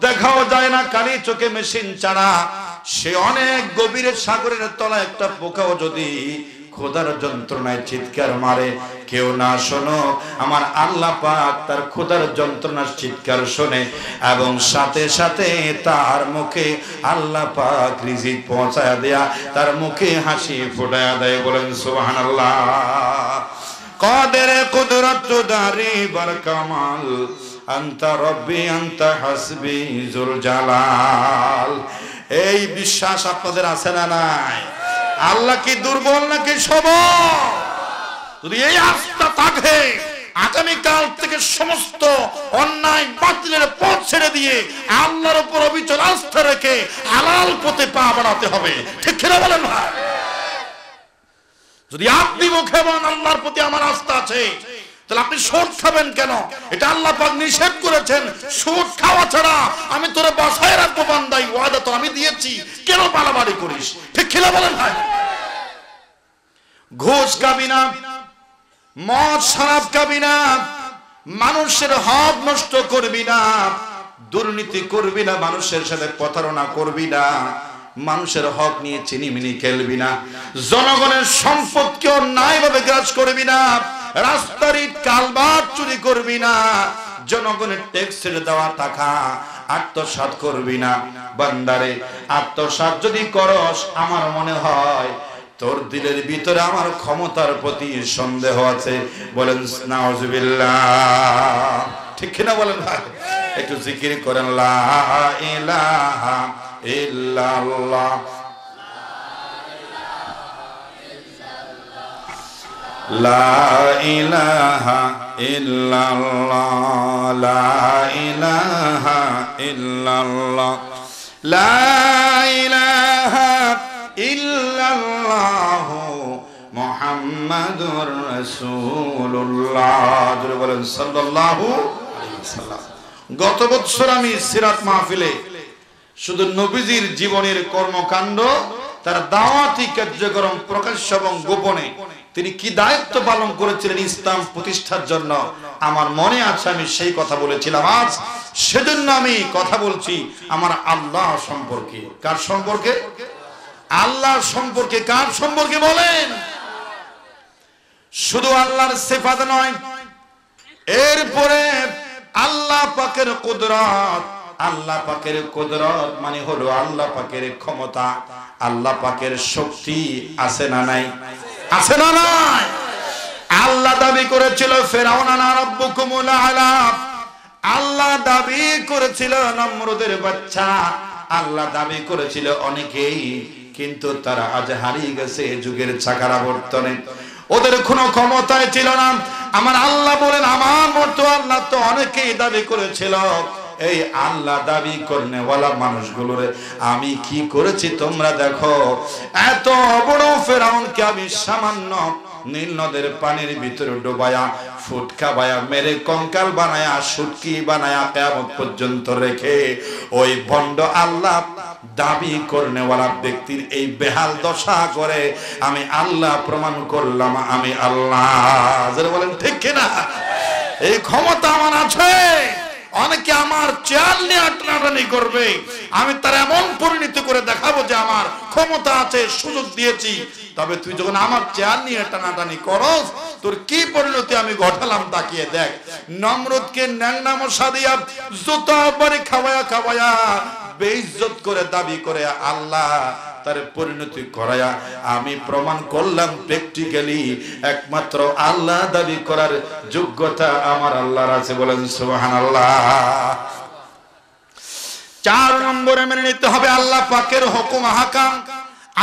দেখাও যায় না কালি চোখে মেশিন ছাড়া। সে অনেক গভীরের সাগরের তলা একটা পোকাও যদি খোদার যন্ত্রণায় চিৎকার মারে। কেউ না শোনো, আমার আল্লাহ পাক তার খোদার যন্ত্রণার চিৎকার শোনে এবং সাথে সাথে তার মুখে আল্লাহ পাক রিজিক পৌঁছায় দেয়া, তার মুখে হাসি ফোটায় দেয়, বলেন সুবহানাল্লাহ। কাদের কুদরত দারি বার কামাল, আন্তা রব্বি, আন্তা হাসবি জুল জালাল। এই বিশ্বাস আপনাদের আছে না নাই? আল্লাহ কি দুর্বল নাকি সবল? যদি এই আস্থা থাকে, আগামীকাল থেকে সমস্ত অন্যায় বাতিলের পথ ছেড়ে দিয়ে আল্লাহর উপর অবিচল আস্থা রেখে আলাল পথে পা বাড়াতে হবে। ঠিক কিনা বলেন ভাই? যদি আপনি মুখে আল্লাহর প্রতি আমার আস্থা আছে তাহলে আপনি সুদ খাবেন কেন? এটা আল্লাহ পাক নিষেধ করেছেন। সুদ খাওয়া ছাড়া আমি তোরে বাসায় রাখব বান্দাই, ওয়াদা তো আমি দিয়েছি। কেন বাড়াবাড়ি করিস? ঠিক খেলা বলেন ভাই? ঘুষ খাবি না, মদ শরাব খাবি না, মানুষের হক নষ্ট করবি না, দুর্নীতি করবি না, মানুষের সাথে প্রতারণা করবি না, মানুষের হক নিয়ে চিনিমিনি খেলবি না, জনগণের সম্পদকে অন্যায়ভাবে গ্রাস করবি না রাস্তার ইট কালবার চুরি করবি না, জনগণের ট্যাক্সের দেওয়া টাকা আত্মসাৎ করবি না। বান্দারে, আত্মসাৎ যদি করস, আমার মনে হয় তোর দিলের ভিতরে আমার ক্ষমতার প্রতি সন্দেহ আছে। বলেন নাউজুবিল্লাহ ঠিক কিনা বলেন ভাই? একটু জিকির করেন, লা ইলাহা ইল্লাল্লাহ। লা ইলাহা ইল্লাল্লাহ, লা ইলাহা ইল্লাল্লাহ, লা ইলাহা ইল্লাল্লাহ মুহাম্মাদুর রাসূলুল্লাহ। জোরে বলেন, সাল্লাল্লাহু গত বছর আমি সিরাত মাহফিলে শুধু নবীজির জীবনের কর্মকাণ্ড তার দাওয়াতি কার্যক্রম প্রকাশ্য এবং গোপনে। তিনি কি দায়িত্ব পালন করেছিলেন ইসলাম প্রতিষ্ঠার জন্য? আমার মনে আছে আমি সেই কথা বলেছিলাম আজ। সেজন্য আমি কথা বলছি আমার আল্লাহ সম্পর্কে। কার সম্পর্কে? আল্লাহ সম্পর্কে। কার সম্পর্কে বলেন? শুধু আল্লাহর সেফাত নয়, এরপরে আল্লাহ পাকের কুদরত আল্লাহ পাকের কুদরত মানে হলো আল্লাহ পাকের ক্ষমতা। আল্লাহ পাকের শক্তি আছে না নাই? আছে না নাই? আল্লাহ দাবি করেছিল, ফেরাউনা না রব্বুকুমুল আলা। আল্লাহ দাবি করেছিল নমরুদের বাচ্চা। আল্লাহ দাবি করেছিল অনেকেই, কিন্তু তারা আজ হারিয়ে গেছে যুগের চাকার আবর্তনে। ওদের কোনো ক্ষমতায় ছিল না। আমার আল্লাহ বলেন, আমার মতো আল্লাহ তো অনেকেই দাবি করেছিল। এই আল্লাহ দাবি করনেওয়ালা মানুষগুলোরে আমি কি করেছি তোমরা দেখো? এত বড় ফেরাউনকে আমি সামান্য নীল নদের পানির ভিতরে ডোবায়া, ফুটকা বায়া, মেরে কঙ্কাল বানায়া, সুটকি বানায়া কেমন পর্যন্ত রেখে ওই ভণ্ড আল্লাহ দাবি করনেওয়ালা ব্যক্তির এই বেহাল দশা করে আমি আল্লাহ প্রমাণ করলাম, আমি আল্লাহ। বলেন, ঠিক কিনা? এই ক্ষমতা আমার আছে। অনেকে আমার চেয়ার নিয়ে আটনাটানি করবে। আমি তার এমন পরিণতি করে দেখাবো যে আমার ক্ষমতা আছে, সুযোগ দিয়েছি। তবে তুই যখন আমার চেয়ার নিয়ে টানাটানি করস, তোর কি পরিণতি আমি ঘটালাম তাকিয়ে দেখ। নমরুদকে ন্যাংনামশা দিয়া জুতা পরে খাওয়ায়া খাওয়ায়া বেইজ্জত করে দাবি করে, আল্লাহ তার পরিণতি করায়া আমি প্রমাণ করলাম প্র্যাকটিক্যালি একমাত্র আল্লাহ দাবি করার যোগ্যতা আমার আল্লাহর আছে বলেন সুবহানাল্লাহ। চার নম্বরে মেনে নিতে হবে আল্লাহ পাকের হুকুম হাকাম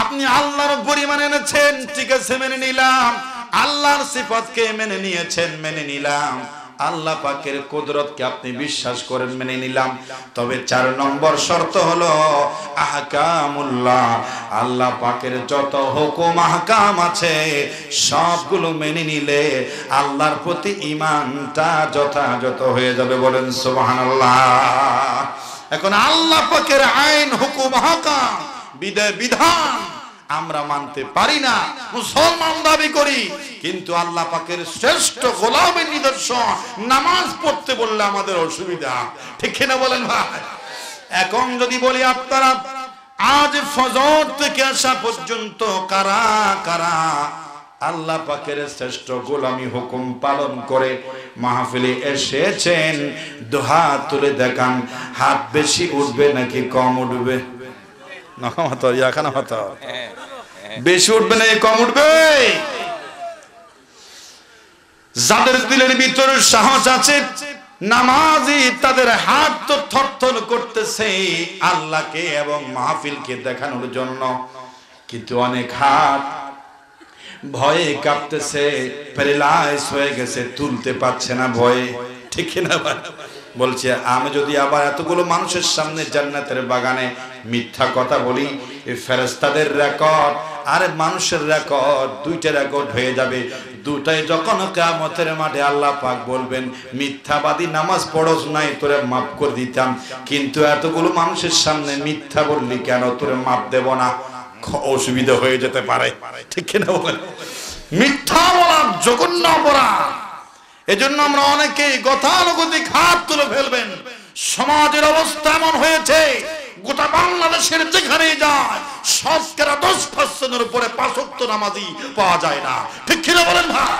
আপনি আল্লাহর পরিমাণ এনেছেন, ঠিক আছে, মেনে নিলাম। আল্লাহর সিফাতকে মেনে নিয়েছেন, মেনে নিলাম। আল্লাহ পাকের কুদরতকে আপনি বিশ্বাস করেন, মেনে নিলাম। তবে চার নম্বর শর্ত হলো আহকামুল্লাহ। আল্লাহ পাকের যত হুকুম, আহকাম আছে, সবগুলো মেনে নিলে আল্লাহর প্রতি ইমানটা যথাযথ হয়ে যাবে বলেন সুবহানাল্লাহ। এখন আল্লাহ পাকের আইন, হুকুম হাকাম বিধান আমরা মানতে পারি না। মুসলমান দাবি করি, কিন্তু আল্লাহ পাকের শ্রেষ্ঠ গোলামের নিদর্শন, নামাজ পড়তে বললে আমাদের অসুবিধা। ঠিক কিনা বলেন ভাই? এখন যদি বলি আপনারা, আজ ফজর থেকে আসা পর্যন্ত কারা কারা আল্লাহ পাকের শ্রেষ্ঠ গোলামি হুকুম পালন করে মাহফিলে এসেছেন, দোহা তুলে দেখান, হাত বেশি উঠবে নাকি কম উঠবে? বেশি উঠবে না কম উঠবে। যাদের দিলের ভিতরে সাহস আছে নামাজি তাদের হাত তো থরথর করতেছে আল্লাহকে এবং মাহফিলকে দেখানোর জন্য। কিন্তু অনেক হাত ভয়ে কাঁপতেছে প্যারালাইজ হয়ে গেছে তুলতে পারছে না ভয়ে। ঠিক না বলছে, আমি যদি আবার এতগুলো মানুষের সামনে জান্নাতের বাগানে মিথ্যা কথা বলি ফেরেস্তাদের রেকর্ড আর মানুষের রেকর্ড দুইটা রেকর্ড হয়ে যাবে। দুটাই যখন কেয়ামতের মাঠে আল্লাহ পাক বলবেন, মিথ্যাবাদী নামাজ পড়স নাই, তোরে মাফ করে দিতাম। কিন্তু এতগুলো মানুষের সামনে মিথ্যা বললি কেন? তোরে মাফ দেব না। অসুবিধা হয়ে যেতে পারে। ঠিক কিনা বলেন? মিথ্যা বলার জঘন্য অপরাধ। এজন্য আমরা অনেকেই গতানুগতিক হাত তুলে ফেলবেন। সমাজের অবস্থা এমন হয়েছে, গোটা বাংলাদেশের যেখানে যায় শতকরা দশ পার্সেন্টের উপরে পাঁচক্ত নামাজি পাওয়া যায় না। ঠিক কিনা বলেন ভাই?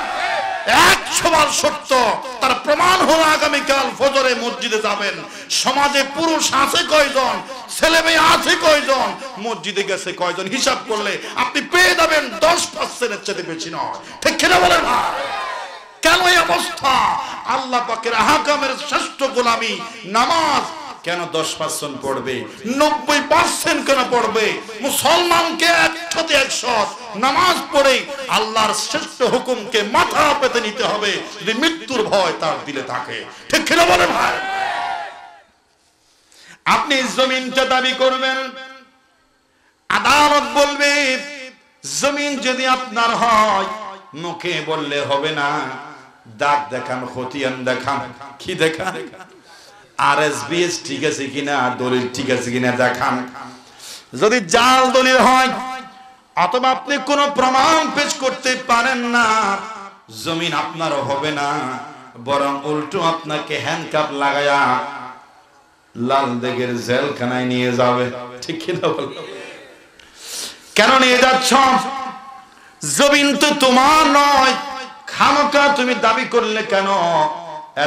একশো বার সত্য, তার প্রমাণ হলো আগামীকাল ফজরে মসজিদে যাবেন। সমাজে পুরুষ আছে কয়জন, ছেলে মেয়ে আছে কয়জন, মসজিদে গেছে কয়জন? হিসাব করলে আপনি পেয়ে যাবেন দশ পার্সেন্টের চেয়ে বেশি নয়। ঠিক কিনা বলেন ভাই? কেন এই অবস্থা? আল্লাহ পাকের আহাকামের শ্রেষ্ঠ গোলামি নামাজ কেন দশ পার্সেন্ট পড়বে? নব্বই পার্সেন্ট কেন পড়বে? মুসলমানকে একশোতে একশো নামাজ পড়ে আল্লাহর শ্রেষ্ঠ হুকুমকে মাথা পেতে নিতে হবে। যদি মৃত্যুর ভয় তার দিলে থাকে। ঠিক কিনা বলে ভাই? আপনি জমিনটা দাবি করবেন। আদালত বলবে, জমিন যদি আপনার হয়, মুখে বললে হবে না। দাগ দেখান, খতিয়ান দেখান, কি দেখান? আর এস বিএস ঠিক আছে কিনা, দলিল ঠিক আছে কিনা দেখান। যদি জাল দলিল হয়, অথবা আপনি কোনো প্রমাণ পেশ করতে পারেন না, জমিন আপনারও হবে না, বরং উল্টো আপনাকে হ্যান্ডকাপ লাগায়া লাল দেগের জেলখানায় নিয়ে যাবে। ঠিক কিনা বল? কেন নিয়ে যাচ্ছ? জমিন তো তোমার নয় খামকা তুমি দাবি করলে কেন?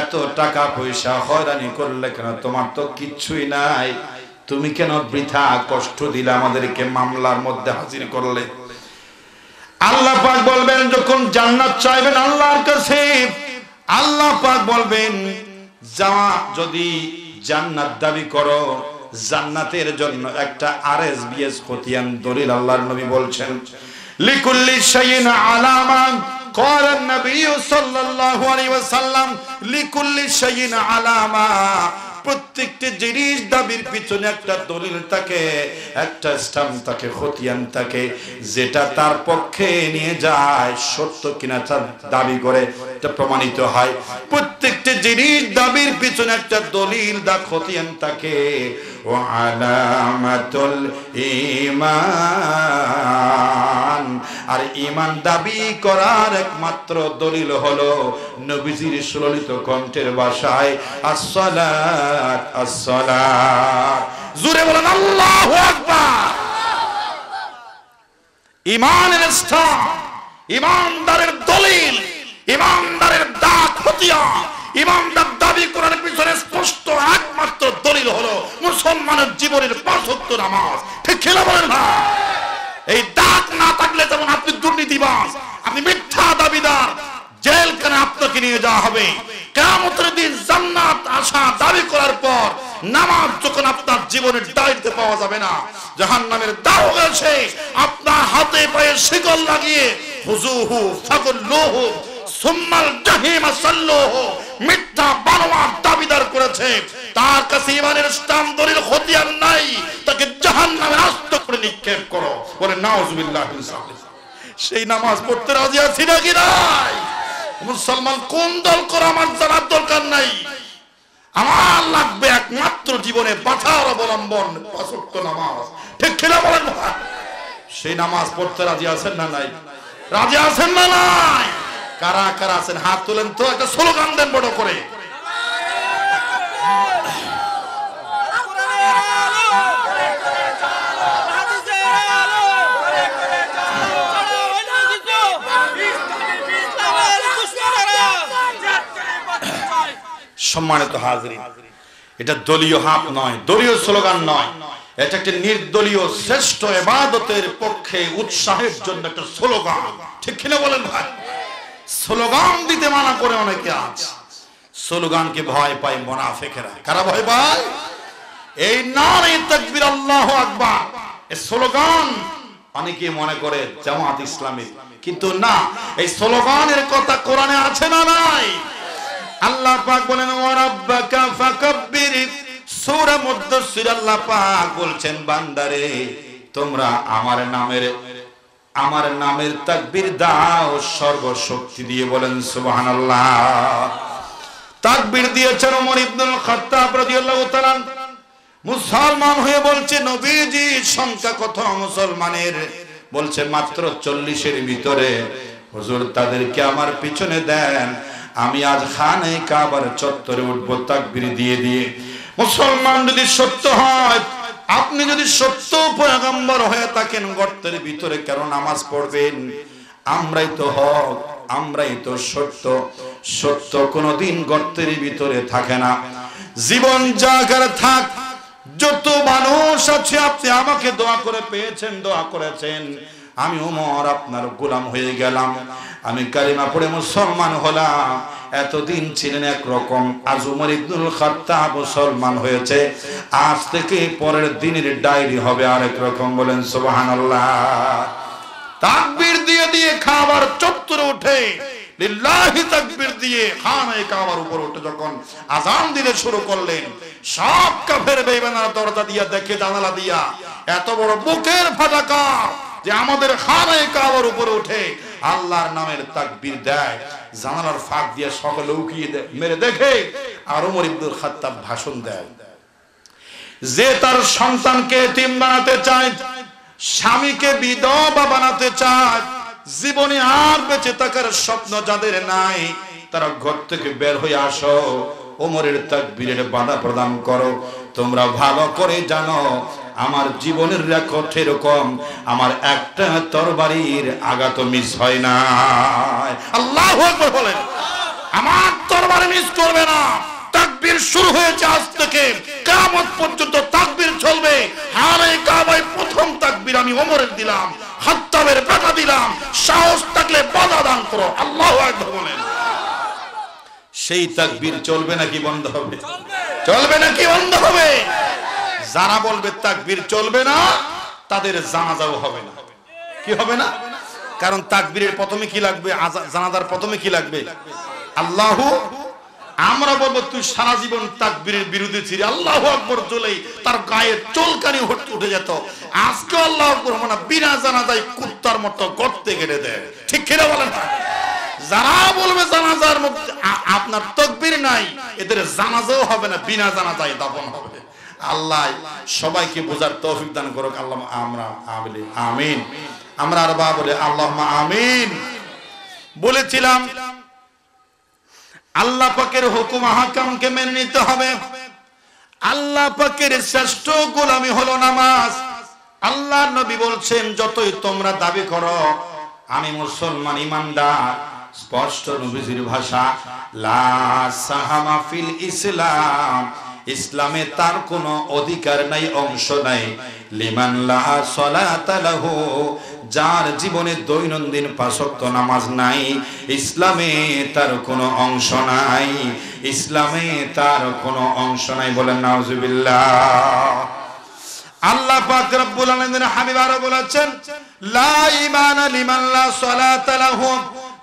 এত টাকা পয়সা হয়রানি করলে কেন? তোমার তো কিচ্ছুই নাই। তুমি কেন বৃথা কষ্ট দিলে আমাদেরকে মামলার মধ্যে হাজির করলে? আল্লাহ পাক বলবেন, যখন জান্নাত চাইবেন আল্লাহর কাছে, আল্লাহ পাক বলবেন, যাওয়া যদি জান্নাত দাবি করো, জান্নাতের জন্য একটা আরএসবিএস খতিয়ান দলিল আল্লাহর নবী বলছেন। লিকুল্লি শাইইন আলামা قال النبي صلى الله عليه وسلم لكل شيء علامه প্রত্যেকটি জিনিস দাবির পিছনে একটা দলিল থাকে একটা স্টাম্প থাকে খতিয়ান থাকে যেটা তার পক্ষে নিয়ে যায় সত্য কিনা তা দাবি করে এটা প্রমাণিত হয় প্রত্যেকটি জিনিস দাবির পিছনে একটা দলিল দা খতিয়ান থাকে আলামাতুল ঈমান। আর ঈমান দাবি করার একমাত্র দলিল হলো নবীজির সুললিত কণ্ঠের ভাষায় আসসালাত আসসালাত। জোরে বলেন, আল্লাহু আকবার। ইমানের স্থান ইমানদারের দলিল ইমানদারের দাঁত হতিয়া ইমানদার দাবি করার পিছনে স্পষ্ট একমাত্র দলিল হলো মুসলমানের জীবনের পাঁচত্ব নামাজ। ঠিক খেলা বলেন না এই দাঁত না থাকলে যেমন আপনি দুর্নীতিবাজ, আপনি মিথ্যা দাবিদার জেলখানে আপনাকে নিয়ে যাওয়া হবে। কেমতের দিন জান্নাত আশা দাবি করার পর নামাজ যখন আপনার জীবনের দায়িত্বে পাওয়া যাবে না জাহান নামের দাও গেছে আপনার হাতে পায়ে শিকল লাগিয়ে হুজুহু ফাকুল্লুহু সুম্মাল জাহিম সাল্লুহু মিথ্যা বানোয়ার দাবিদার করেছে। তার কাছে ইমানের স্টাম দলিল নাই। তাকে জাহান্নামে আস্ত করে নিক্ষেপ করো। বলে, নাউজুবিল্লাহ সেই নামাজ পড়তে রাজি আছি নাকি নাই? মুসলমান, কোন দল করো আমার জানার দরকার নাই? আমার লাগবে একমাত্র জীবনে বাঁচার অবলম্বন পাঁচক্ত নামাজ। ঠিক কিনা বলেন সেই নামাজ পড়তে রাজি আছেন না নাই? রাজি আছেন না নাই? কারা কারা আছেন? হাত তুলেন তো, একটা স্লোগান দেন বড় করে। সম্মানিত হাজরি, এটা দলীয় হাত নয়, দলীয় স্লোগান নয়। এটা একটি নির্দলীয়, শ্রেষ্ঠ এবাদতের পক্ষে উৎসাহের জন্য একটা স্লোগান। ঠিক কিনা বলেন ভাই? স্লোগান দিতে মানা করে অনেকে আছে স্লোগানকে ভয় পায় মোনাফেকেরা। কারা ভয় পায়? এই নারে তাকবীর আল্লাহু আকবার। এই স্লোগান অনেকে মনে করে জামাত ইসলামী। কিন্তু না, এই স্লোগানের কথা কোরআনে আছে না নাই? আল্লাহ পাক বলেন ওয়া রাব্বাকা ফাকাব্বির। সূরা মুদ্দাসসির আল্লাহ পাক বলছেন, বান্দারে, তোমরা আমার নামের আমার নামের তাকবীর দাও, সর্বশক্তি দিয়ে বলেন সুবহানাল্লাহ। তাকবীর দিয়েছেন ওমর ইবনুল খাত্তাব রাদিয়াল্লাহু তাআলা। মুসলমান হয়ে বলছে, নবীজি, সংখ্যা কত মুসলমানের? বলছে, মাত্র চল্লিশের ভিতরে। হুজুর, তাদেরকে আমার পিছনে দেন। আমি আজ খানে কাবার চত্বরে উঠবো, তাকবির দিয়ে দিয়ে। মুসলমান যদি সত্য হয় আপনি যদি সত্য পয়গম্বর হয়ে থাকেন, গর্তের ভিতরে কেন নামাজ পড়বেন? আমরাই তো হক, আমরাই তো সত্য। সত্য কোনোদিন গর্তের ভিতরে থাকে না। জীবন জাগার থাক, যত মানুষ আছে, আপনি আমাকে দোয়া করে পেয়েছেন, দোয়া করেছেন। আমি উমর আপনার গোলাম হয়ে গেলাম। আমি কালিমা পড়ে মুসলমান হলাম। এতদিন ছিলেন একরকম। আজ উমর ইবনুল খাত্তাব মুসলমান হয়েছে। আজ থেকে পরের দিনের ডায়েরি হবে আরেক রকম। বলেন, সুবহানাল্লাহ। তাকবীর দিয়ে দিয়ে খাবার চত্বরে উঠে লিল্লাহি তাকবীর দিয়ে খানায় কাবার উপর উঠে যখন আজান দিতে শুরু করলেন, সব কাফের বেঈমানরা দরজা দিয়া দেখে, জানালা দিয়া, এত বড় বুকের ফাটাকা যে আমাদের খানায় কাবার উপরে উঠে আল্লাহর নামের তাকবীর দেয়, জানালার ফাঁক দিয়ে সকলে উকিয়ে দেয়, মেরে দেখে। আর ওমর ইবনুল খাত্তাব ভাষণ দেয়। যে তার সন্তানকে এতিম বানাতে চায়, স্বামীকে বিধবা বানাতে চায়, জীবনে আর বেঁচে থাকার স্বপ্ন যাদের নাই, তারা ঘর থেকে বের হয়ে আসো, ওমরের তাকবীরের বাধা প্রদান করো। তোমরা ভালো করে জানো, আমার জীবনের রেকর্ড এরকম, আমার একটা তরবারির আঘাত মিস হয় না। আল্লাহ বলেন। আমার তরবারি মিস করবে না। তাকবীর শুরু হয়েছে আজ থেকে। কিয়ামত পর্যন্ত তাকবীর চলবে। হারে কাবায় প্রথম তাকবীর আমি ওমরের দিলাম, খাত্তাবের বেটা দিলাম। সাহস থাকলে বাধা দান করো। আল্লাহু বলেন। সেই তাকবীর চলবে নাকি বন্ধ হবে? চলবে। নাকি বন্ধ হবে? যারা বলবে তাকবীর চলবে না তাদের জানাজাও হবে না। কি হবে না? কারণ তাকবীরের প্রথমে কি লাগবে? জানাজার প্রথমে কি লাগবে? আল্লাহু আমরা বলব তুই সারা জীবন তাকবীরের বিরুদ্ধে ছিলি। আল্লাহ আকবর চলেই তার গায়ে চলকানি উঠে যেত। আজকে আল্লাহ আকবর মানে বিনা জানাজায় কুত্তার মতো গর্তে কেটে দেয়। ঠিক কিনা বলেন না? যারা বলবে জানাজার মধ্যে আপনার তকবীর নাই, এদের জানাজাও হবে না, বিনা জানাজায় দাফন হবে। আল্লাহ সবাইকে বোঝার তৌফিক দান করুক, আল্লাহ আমরা আমিন আমিন। আমরা আর বা বলে আল্লাহ আমিন। বলেছিলাম, আল্লাহ পাকের হুকুম হাকামকে মেনে নিতে হবে। আল্লাহ পাকের শ্রেষ্ঠ গোলামি হলো নামাজ। আল্লাহ নবী বলছেন, যতই তোমরা দাবি করো, আমি মুসলমান, ইমানদার স্পষ্ট নবীজির ভাষা, লা সাহামা ফিল ইসলাম। ইসলামে তার কোনো অধিকার নাই, অংশ নাই। লিমান লাহু যার জীবনে দৈনন্দিন পাঁচক্ত নামাজ নাই। ইসলামে তার কোনো অংশ নাই। ইসলামে তার কোনো অংশ নাই বলেন নাউজুবিল্লাহ। আল্লাহ পাক রব্বুল আলামিন হাবিব আরও বলেছেন, লা ঈমানা লিমান লা সালাতা লাহু।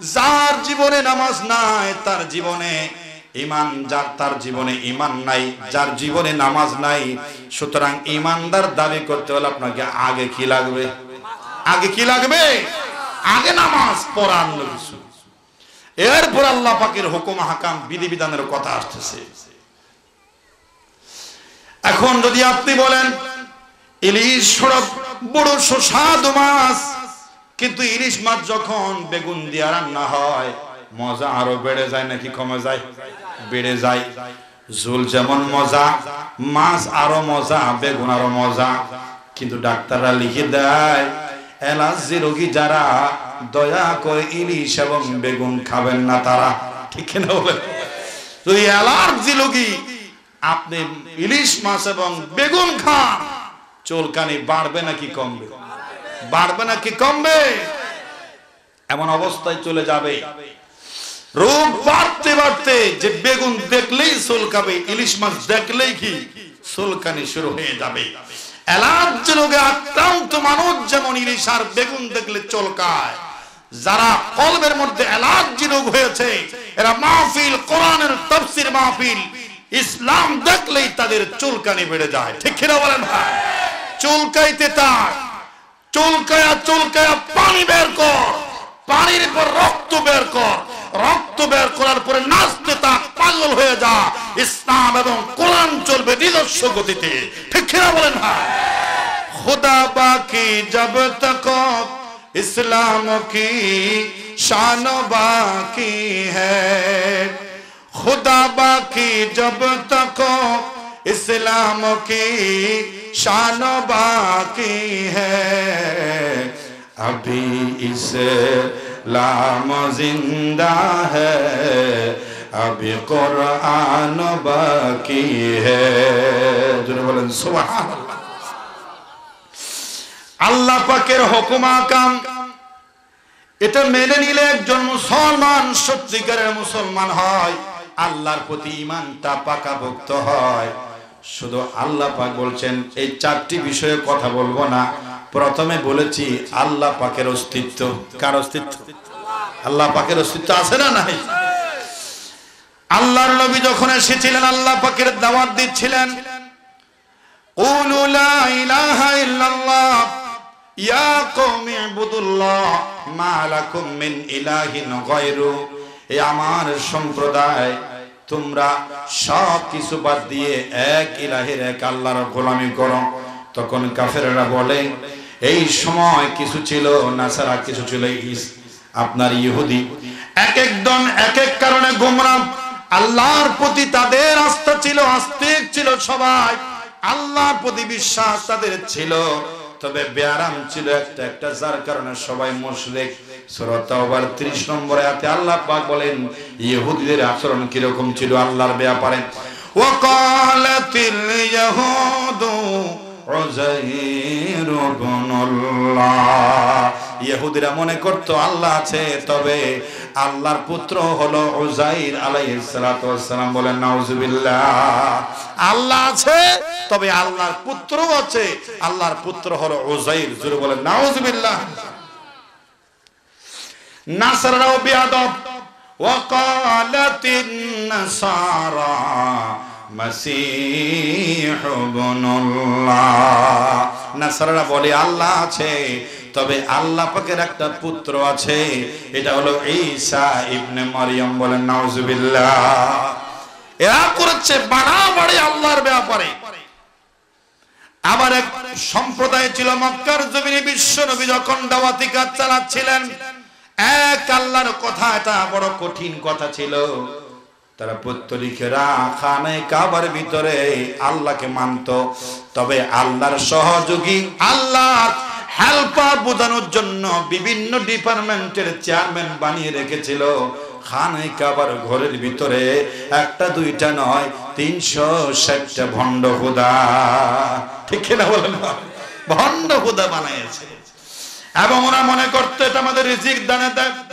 যার জীবনে নামাজ নাই, তার জীবনে ইমান যার তার জীবনে ইমান নাই, যার জীবনে নামাজ নাই। সুতরাং ইমানদার দাবি করতে হলে আপনাকে আগে কি লাগবে? আগে কি লাগবে? আগে নামাজ পড়া কিছু এরপর আল্লাহ পাকের হুকুম, হাকাম, বিধিবিধানের কথা আসতেছে। এখন যদি আপনি বলেন, ইলিশ সড়ক বড় সুস্বাদু মাছ কিন্তু ইলিশ মাছ যখন বেগুন দিয়ে রান্না হয়, মজা আরও বেড়ে যায় নাকি কমে যায়? বেড়ে যায়। ঝোল যেমন মজা, মাছ আরও মজা, বেগুন আরও মজা। কিন্তু ডাক্তাররা লিখে দেয় অ্যালার্জি রোগী যারা দয়া করে ইলিশ এবং বেগুন খাবেন না তারা। ঠিক না যদি অ্যালার্জি রোগী, আপনি ইলিশ মাছ এবং বেগুন খান, চুলকানি বাড়বে নাকি কমবে? বাড়বে নাকি কমবে? এমন অবস্থায় চলে যাবে। রোগ বাড়তে বাড়তে যে বেগুন দেখলেই চুলকাবে, ইলিশ মাছ দেখলেই কি? চুলকানি শুরু হয়ে যাবে। অ্যালার্জি রোগে আক্রান্ত মানুষ যেমন ইলিশ আর বেগুন দেখলে চলকায়। যারা কলবের মধ্যে অ্যালার্জি রোগ হয়েছে, এরা মাহফিল, কোরআনের তাফসীর মাহফিল, ইসলাম দেখলেই তাদের চুলকানি বেড়ে যায়। ঠিক বলেন ভাই? চুলকাইতে তার। চুলকায়া চুলকায়া পানি বের কর। পানির পর রক্ত বের কর। রক্ত বের করার পরে নাচতে তা পাগল হয়ে যা। ইসলাম এবং কোরআন চলবে নিজস্ব গতিতে। ঠিক কিনা বলেন হ্যাঁ খুদা বাকি যাব তক, ইসলাম কি শান বাকি হ্যাঁ খুদা বাকি যাব তক इस्लाम की शान बाकी है अभी इस्लाम जिंदा है अभी कुरान बाकी है जो बोलें सुबह আল্লাহ পাকের হুকুম আকাম এটা মেনে নিলে একজন মুসলমান সত্যিকারের মুসলমান হয় আল্লাহর প্রতি ইমানটা পাকাভুক্ত হয় শুধু আল্লাহ পাক বলছেন এই চারটি বিষয়ে কথা বলবো না প্রথমে বলেছি আল্লাহ পাকের অস্তিত্ব কার অস্তিত্ব আল্লাহ পাকের অস্তিত্ব আছে না নাই আল্লাহর নবী যখন এসেছিলেন আল্লাহ পাকের দাওয়াত দিচ্ছিলেন قولوا لا إله إلا الله يا قوم اعبدوا الله ما لكم من إله غيره এই আমার সম্প্রদায় তোমরা সব কিছু বাদ দিয়ে এক ইলাহের, এক আল্লাহর গোলামি করো। তখন কাফেররা বলে, এই সময় কিছু ছিল, নাসারা কিছু ছিল আপনার ইহুদি। এক একজন এক এক কারণে গোমরাম আল্লাহর প্রতি তাদের আস্থা ছিল আস্তিক ছিল সবাই। আল্লাহর প্রতি বিশ্বাস তাদের ছিল। তবে ব্যারাম ছিল একটা একটা, যার কারণে সবাই মুশরিক। সূরা তাওবার 30 নম্বরে আয়াতে আল্লাহ পাক বলেন, ইহুদিদের আচরণ ছিল আল্লাহর ব্যাপারে? ইহুদিরা মনে করতো আল্লাহ আছে, তবে আল্লাহর পুত্র হলো উজাইর আলাইহিস সালাতু বলেন, নাউজুবিল্লাহ। আল্লাহ আছে, তবে আল্লাহর পুত্র আছে, আল্লাহর পুত্র হলো উজাইর জোরে বলেন, নাউজুবিল্লাহ। নাসারাও বিয়াদব وقالت النصارى مسيح ابن الله নাসারারা বলে আল্লাহ আছে তবে আল্লাহ পাকের একটা পুত্র আছে এটা হলো ঈসা ইবনে মারিয়াম বলেন নাউজুবিল্লাহ এরা করেছে বাড়াবাড়ি আল্লাহর ব্যাপারে আবার এক সম্প্রদায় ছিল মক্কার জমিনে বিশ্ব নবী যখন দাওয়াতি কাজ চালাচ্ছিলেন এক আল্লাহর কথা, এটা বড় কঠিন কথা ছিল। তারা পত্তলিকেরা খানে কাবার ভিতরে আল্লাহকে মানত। তবে আল্লাহর সহযোগী, আল্লাহর হেল্পার বোঝানোর জন্য বিভিন্ন ডিপার্টমেন্টের চেয়ারম্যান বানিয়ে রেখেছিল। খানে কাবার ঘরের ভিতরে একটা, দুইটা নয়, তিনশো ষাটটা ভণ্ড হুদা। ঠিক না বলেন? ভণ্ড হুদা বানাইছে এবং ওরা মনে করতো এটা আমাদের রিজিক দানে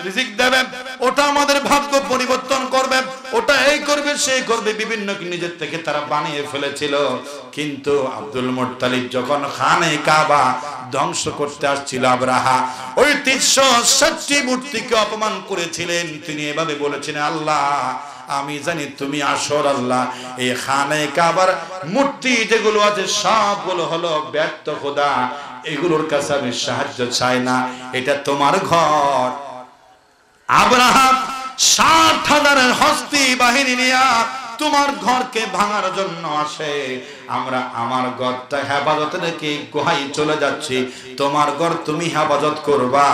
রিজিক দেবে, ওটা আমাদের ভাগ্য পরিবর্তন করবে, ওটা এই করবে, সেই করবে, বিভিন্ন নিজের থেকে তারা বানিয়ে ফেলেছিল। কিন্তু আব্দুল মোত্তালিব যখন খানে কাবা ধ্বংস করতে আসছিল আবরাহা, ওই তিনশো ষাটটি মূর্তিকে অপমান করেছিলেন। তিনি এভাবে বলেছিলেন, আল্লাহ, আমি জানি তুমি আসর আল্লাহ। এই খানে কাবার মূর্তি যেগুলো আছে, সবগুলো হলো ব্যর্থ খোদা। এগুলোর কাছে আমি সাহায্য চাই না। এটা তোমার ঘর। আব্রাহাম ষাট হাজারের হস্তি বাহিনী নিয়ে তোমার ঘরকে ভাঙার জন্য আসে। আমরা আমার ঘরটা হেফাজত রেখে গুহাই চলে যাচ্ছি। তোমার ঘর তুমি হেফাজত করবা।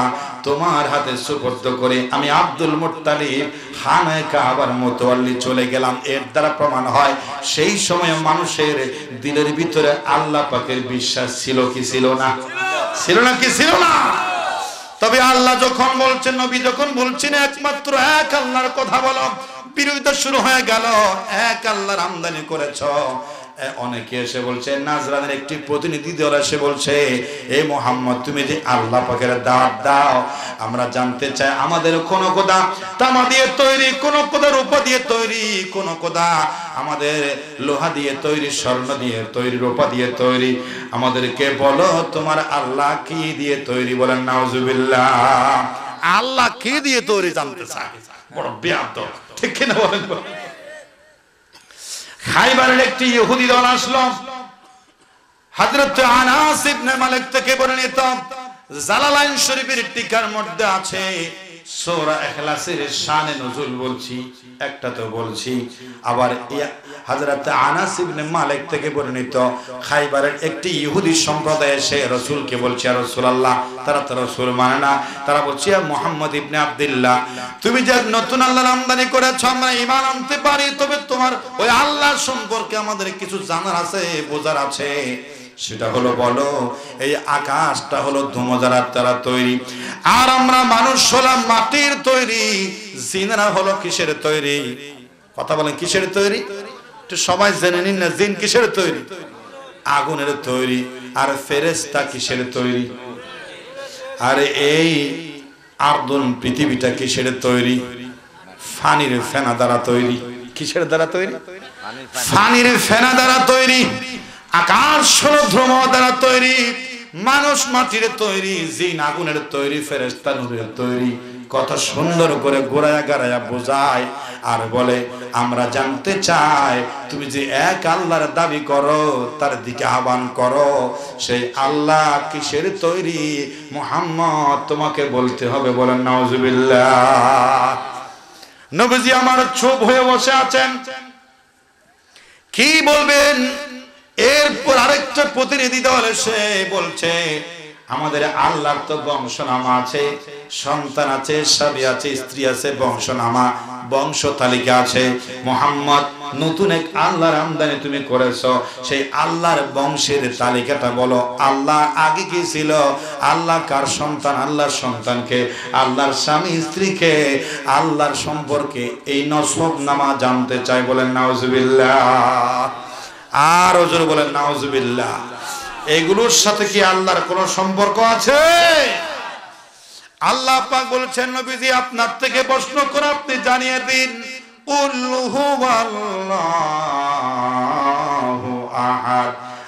তোমার হাতে সুপর্দ করে আমি আব্দুল মুত্তালিব হানায় কাবার মোতোয়াল্লি চলে গেলাম। এর দ্বারা প্রমাণ হয়, সেই সময় মানুষের দিলের ভিতরে আল্লাহ পাকের বিশ্বাস ছিল কি ছিল না? ছিল না কি ছিল না? তবে আল্লাহ যখন বলছেন, নবী যখন বলছেন, একমাত্র এক আল্লাহর কথা বলো। বিরোধিতা শুরু হয়ে গেল। এক আল্লাহর আমদানি করেছ। অনেকে এসে বলছে, নাজরানের একটি প্রতিনিধি দল এসে বলছে, এ মোহাম্মদ, তুমি যে আল্লাহ পাকের দাওয়াত দাও, আমরা জানতে চাই আমাদের কোন কোদা তামা দিয়ে তৈরি, কোন কোদা রূপা দিয়ে তৈরি, কোন কোদা আমাদের লোহা দিয়ে তৈরি, স্বর্ণ দিয়ে তৈরি, রূপা দিয়ে তৈরি। আমাদেরকে বলো, তোমার আল্লাহ কি দিয়ে তৈরি বলেন? নাউজুবিল্লাহ। আল্লাহ কি দিয়ে তৈরি জানতে চায়? বড় ব্যাপ্ত ঠিক কিনা বলেন খাইবারের একটি ইহুদি দল আসলো। হযরত আনাস ইবনে মালিক থেকে বর্ণিত জালালাইন শরীফের টিকার মধ্যে আছে সূরা ইখলাসের শানে নজুল বলছি, একটা তো বলছি। আবার মালিক থেকে বর্ণিত খাইবারের একটি ইহুদি সম্প্রদায় এসে বলছে তারা তো রাসূল মানে না। তারা বলছে মুহাম্মদ ইবনে আব্দুল্লাহ, তুমি যে নতুন আল্লাহর আমদানি করেছ, আমরা ঈমান আনতে পারি, তবে তোমার ওই আল্লাহ সম্পর্কে আমাদের কিছু জানার আছে, বোঝার আছে। সেটা হলো বলো এই আকাশটা হলো ধুমজারার দ্বারা তৈরি। আর আমরা মানুষ হলাম মাটির তৈরি জিনরা হলো কিসের তৈরি? কথা বলেন কিসের তৈরি? একটু সবাই জেনে নিন না জিন কিসের তৈরি? আগুনের তৈরি। আর ফেরেস্তা কিসের তৈরি? আর এই আর্দন পৃথিবীটা কিসের তৈরি? ফানির ফেনা দ্বারা তৈরি। কিসের দ্বারা তৈরি? ফানির ফেনা দ্বারা তৈরি। আকাশ ধ্রুম দ্বারা তৈরি, মানুষ মাটির তৈরি, জিন আগুনের তৈরি ফেরেস্তা নূরের তৈরি। কত সুন্দর করে গোড়ায়া গাড়ায়া বোঝায় আর বলে, আমরা জানতে চাই, তুমি যে এক আল্লাহর দাবি করো, তার দিকে আহ্বান করো। সেই আল্লাহ কিসের তৈরি? মোহাম্মদ, তোমাকে বলতে হবে, বলেন নওয়াজুবিল্লাহ নবীজি আমার চোখ হয়ে বসে আছেন। কি বলবেন? এরপর আরেকটা প্রতিনিধি দল এসে বলছে, আমাদের আল্লাহর তো বংশনামা আছে, সন্তান আছে, স্বামী আছে, স্ত্রী আছে, বংশনামা, বংশ তালিকা আছে। মোহাম্মদ, নতুন এক আল্লাহর আমদানি তুমি করেছ। সেই আল্লাহর বংশের তালিকাটা বলো, আল্লাহ আগে কি ছিল? আল্লাহ কার সন্তান? আল্লাহর সন্তানকে। আল্লাহর স্বামী, স্ত্রীকে। আল্লাহর সম্পর্কে এই নসব নামা জানতে চাই বলেন, নাউজুবিল্লাহ। আর ওজন বলেন, নাউজুবিল্লাহ। এগুলোর সাথে কি আল্লাহর কোন সম্পর্ক আছে? আল্লাহ পাক বলছেন, নবীজি, আপনার থেকে প্রশ্ন করে আপনি জানিয়ে দিন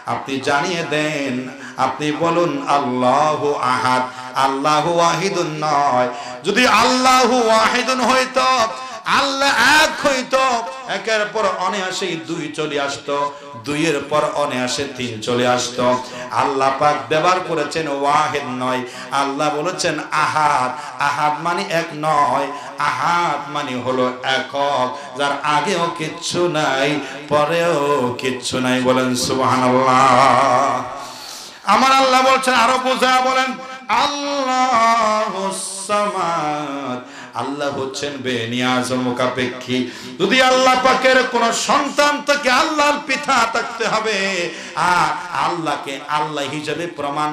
আপনি জানিয়ে দেন, আপনি বলুন, আল্লাহু আহাদ। আল্লাহু ওয়াহিদুন নয়। যদি আল্লাহু ওয়াহিদুন হইতো আল্লাহ এক হইতো, একের পর অনায়াসে দুই চলে আসতো, দুইয়ের পর অনায়াসে তিন চলে আসতো। আল্লাহ পাক ব্যবহার করেছেন ওয়াহেদ নয়। আল্লাহ বলেছেন আহাদ। আহাদ মানে এক নয়। আহাদ মানে হলো একক। যার আগেও কিচ্ছু নাই, পরেও কিচ্ছু নাই বলেন সুবহানাল্লাহ। আমার আল্লাহ বলছেন, আরও বোঝা বলেন, আল্লাহ আল্লাহ হচ্ছেন বেনিয়াজ মুখাপেক্ষী। যদি আল্লাহ পাকের কোন সন্তান তাকে আল্লাহর পিতা থাকতে হবে, আর আল্লাহকে আল্লাহ হিসেবে প্রমাণ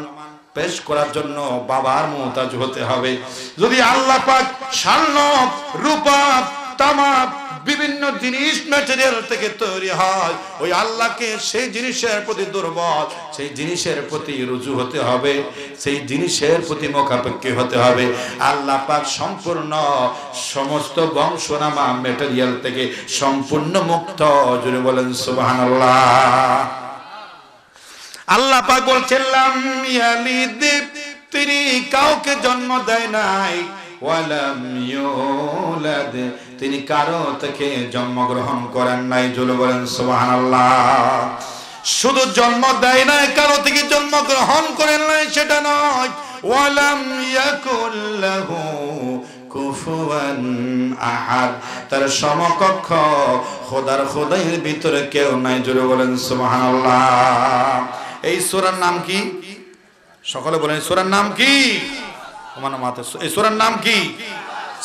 পেশ করার জন্য বাবার মোহতাজ হতে হবে। যদি আল্লাহ পাক স্বর্ণ রূপা তামাক বিভিন্ন জিনিস ম্যাটেরিয়াল থেকে তৈরি হয়। ওই আল্লাহকে সেই জিনিসের প্রতি দুর্বল, সেই জিনিসের প্রতি রুজু হতে হবে, সেই জিনিসের প্রতি মোকাপেক্ষী হতে হবে। আল্লাহ পাক সম্পূর্ণ সমস্ত বংশনামা ম্যাটেরিয়াল থেকে সম্পূর্ণ মুক্ত জুড়ে বলেন সুবহানাল্লাহ। আল্লাহ পাক বলছেন, লাম ইয়ালিদ, তিনি কাউকে জন্ম দেয় নাই। তিনি কারও থেকে জন্মগ্রহণ করেন নাই জুলে বলেন সুবহানাল্লাহ। শুধু জন্ম দেয় নাই, কারও থেকে জন্মগ্রহণ করেন নাই, সেটা নয়। ওয়ালাম ইয়াকুল লাহু কুফুয়ান আহাদ। তার সমকক্ষ খোদার খোদাইয়ের ভিতরে কেউ নাই জুড়ে বলেন সুবহানাল্লাহ। এই সূরার নাম কি? সকলে বলেন সূরার নাম কি? আমার মাতে এই সূরার নাম কি?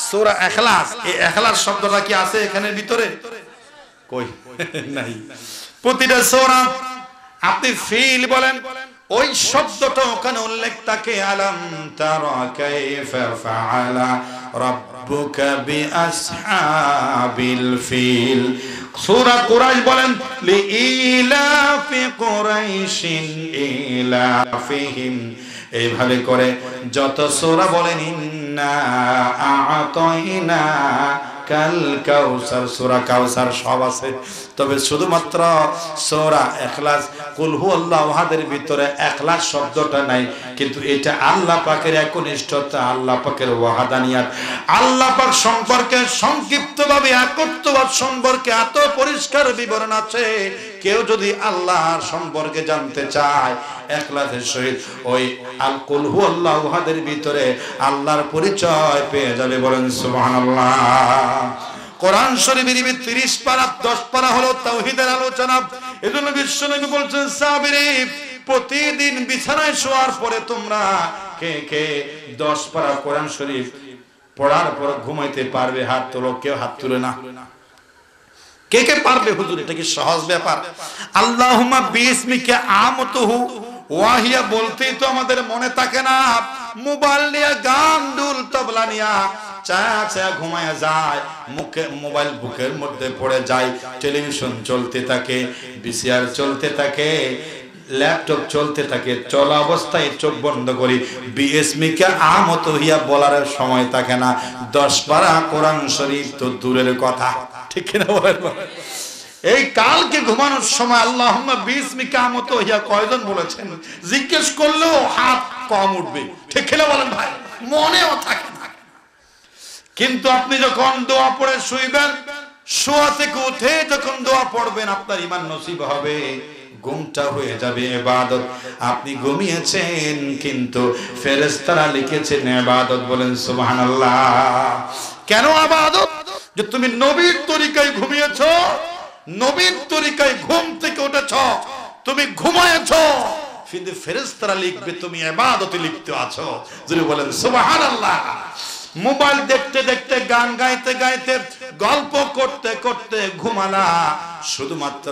সূরা ইখলাস এই ইখলাস শব্দটা কি আছে এখানের ভিতরে? কই? নাই। প্রতিটা সূরা আপনি ফিল বলেন, ওই শব্দটা ওখানে উল্লেখ থাকে, আলাম তারা কাইফা ফাআলা রাব্বুকা বিআসহাবিল ফিল। সূরা কুরাইশ বলেন লিইলাফি কুরাইশিন ইলাফিহিম। এইভাবে করে যত সোরা বলেন কাল কাউসার, সূরা কাউসার সব আছে। তবে শুধুমাত্র ভিতরে শব্দটা নাই, কিন্তু এটা আল্লাহ পাকের একনিষ্ঠতা, আল্লাহ পাকের ওয়াহাদানিয়াত। আল্লাহ পাক সম্পর্কে একত্ববাদ সম্পর্কে এত পরিষ্কার বিবরণ আছে, কেউ যদি আল্লাহর সম্পর্কে জানতে চায় একলাসের সহিত ওই আল কুল হুয়াল্লাহু আহাদের ভিতরে আল্লাহর পরিচয় পেয়ে যাবে বলেন সুবহানাল্লাহ। কোরআন শরীফের 30 পারা 10 পারা হলো তাওহীদের আলোচনা। এজন্য বিশ্বনবী বলছেন সাবিরি প্রতিদিন বিছানায় শোয়ার পরে তোমরা কে কে 10 পারা কোরআন শরীফ পড়ার পর ঘুমাইতে পারবে, হাত তোলো, কেউ হাত তুলে না। কে কে পারবে হুজুর, এটা কি সহজ ব্যাপার? আল্লাহুম্মা বিসমিকা আমতুহু, ওয়াহিয়া বলতেই তো আমাদের মনে থাকে না। মোবাইল নিয়ে গান দুল তবলা নিয়া চায়া চায়া ঘুমায়া যায়, মুখে মোবাইল বুকের মধ্যে পড়ে যায়, টেলিভিশন চলতে থাকে, বিসিআর চলতে থাকে, ল্যাপটপ চলতে থাকে, চলা অবস্থায় চোখ বন্ধ করি বিএসমিকে আমত হইয়া বলার সময় থাকে না, দশ পারা কোরআন শরীফ তো দূরের কথা, ঠিক বলেন? এই কালকে ঘুমানোর সময় আল্লাহ বিএসমি কামত হইয়া কয়জন বলেছেন? জিজ্ঞেস করলেও হাত কম উঠবে, ঠিক কিনা বলেন ভাই? মনেও থাকে না। কিন্তু আপনি যখন দোয়া পড়ে শুইবেন, শোয়া থেকে উঠে যখন দোয়া পড়বেন, আপনার ইমান নসিব হবে, ঘুমটা হয়ে যাবে এবাদত। আপনি ঘুমিয়েছেন, কিন্তু ফেরেশতারা লিখেছেন এবাদত, বলেন সুবহানাল্লাহ। কেন আবাদত যে তুমি নবীর তরিকায় ঘুমিয়েছ, নবীর তরিকায় ঘুম থেকে উঠেছ, তুমি ঘুমায়েছ কিন্তু ফেরেশতারা লিখবে, তুমি ইবাদতে লিখতে আছো। যদি বলেন সুবহানাল্লাহ। মোবাইল দেখতে দেখতে, গান গাইতে গাইতে, গল্প করতে করতে ঘুমালা। শুধুমাত্র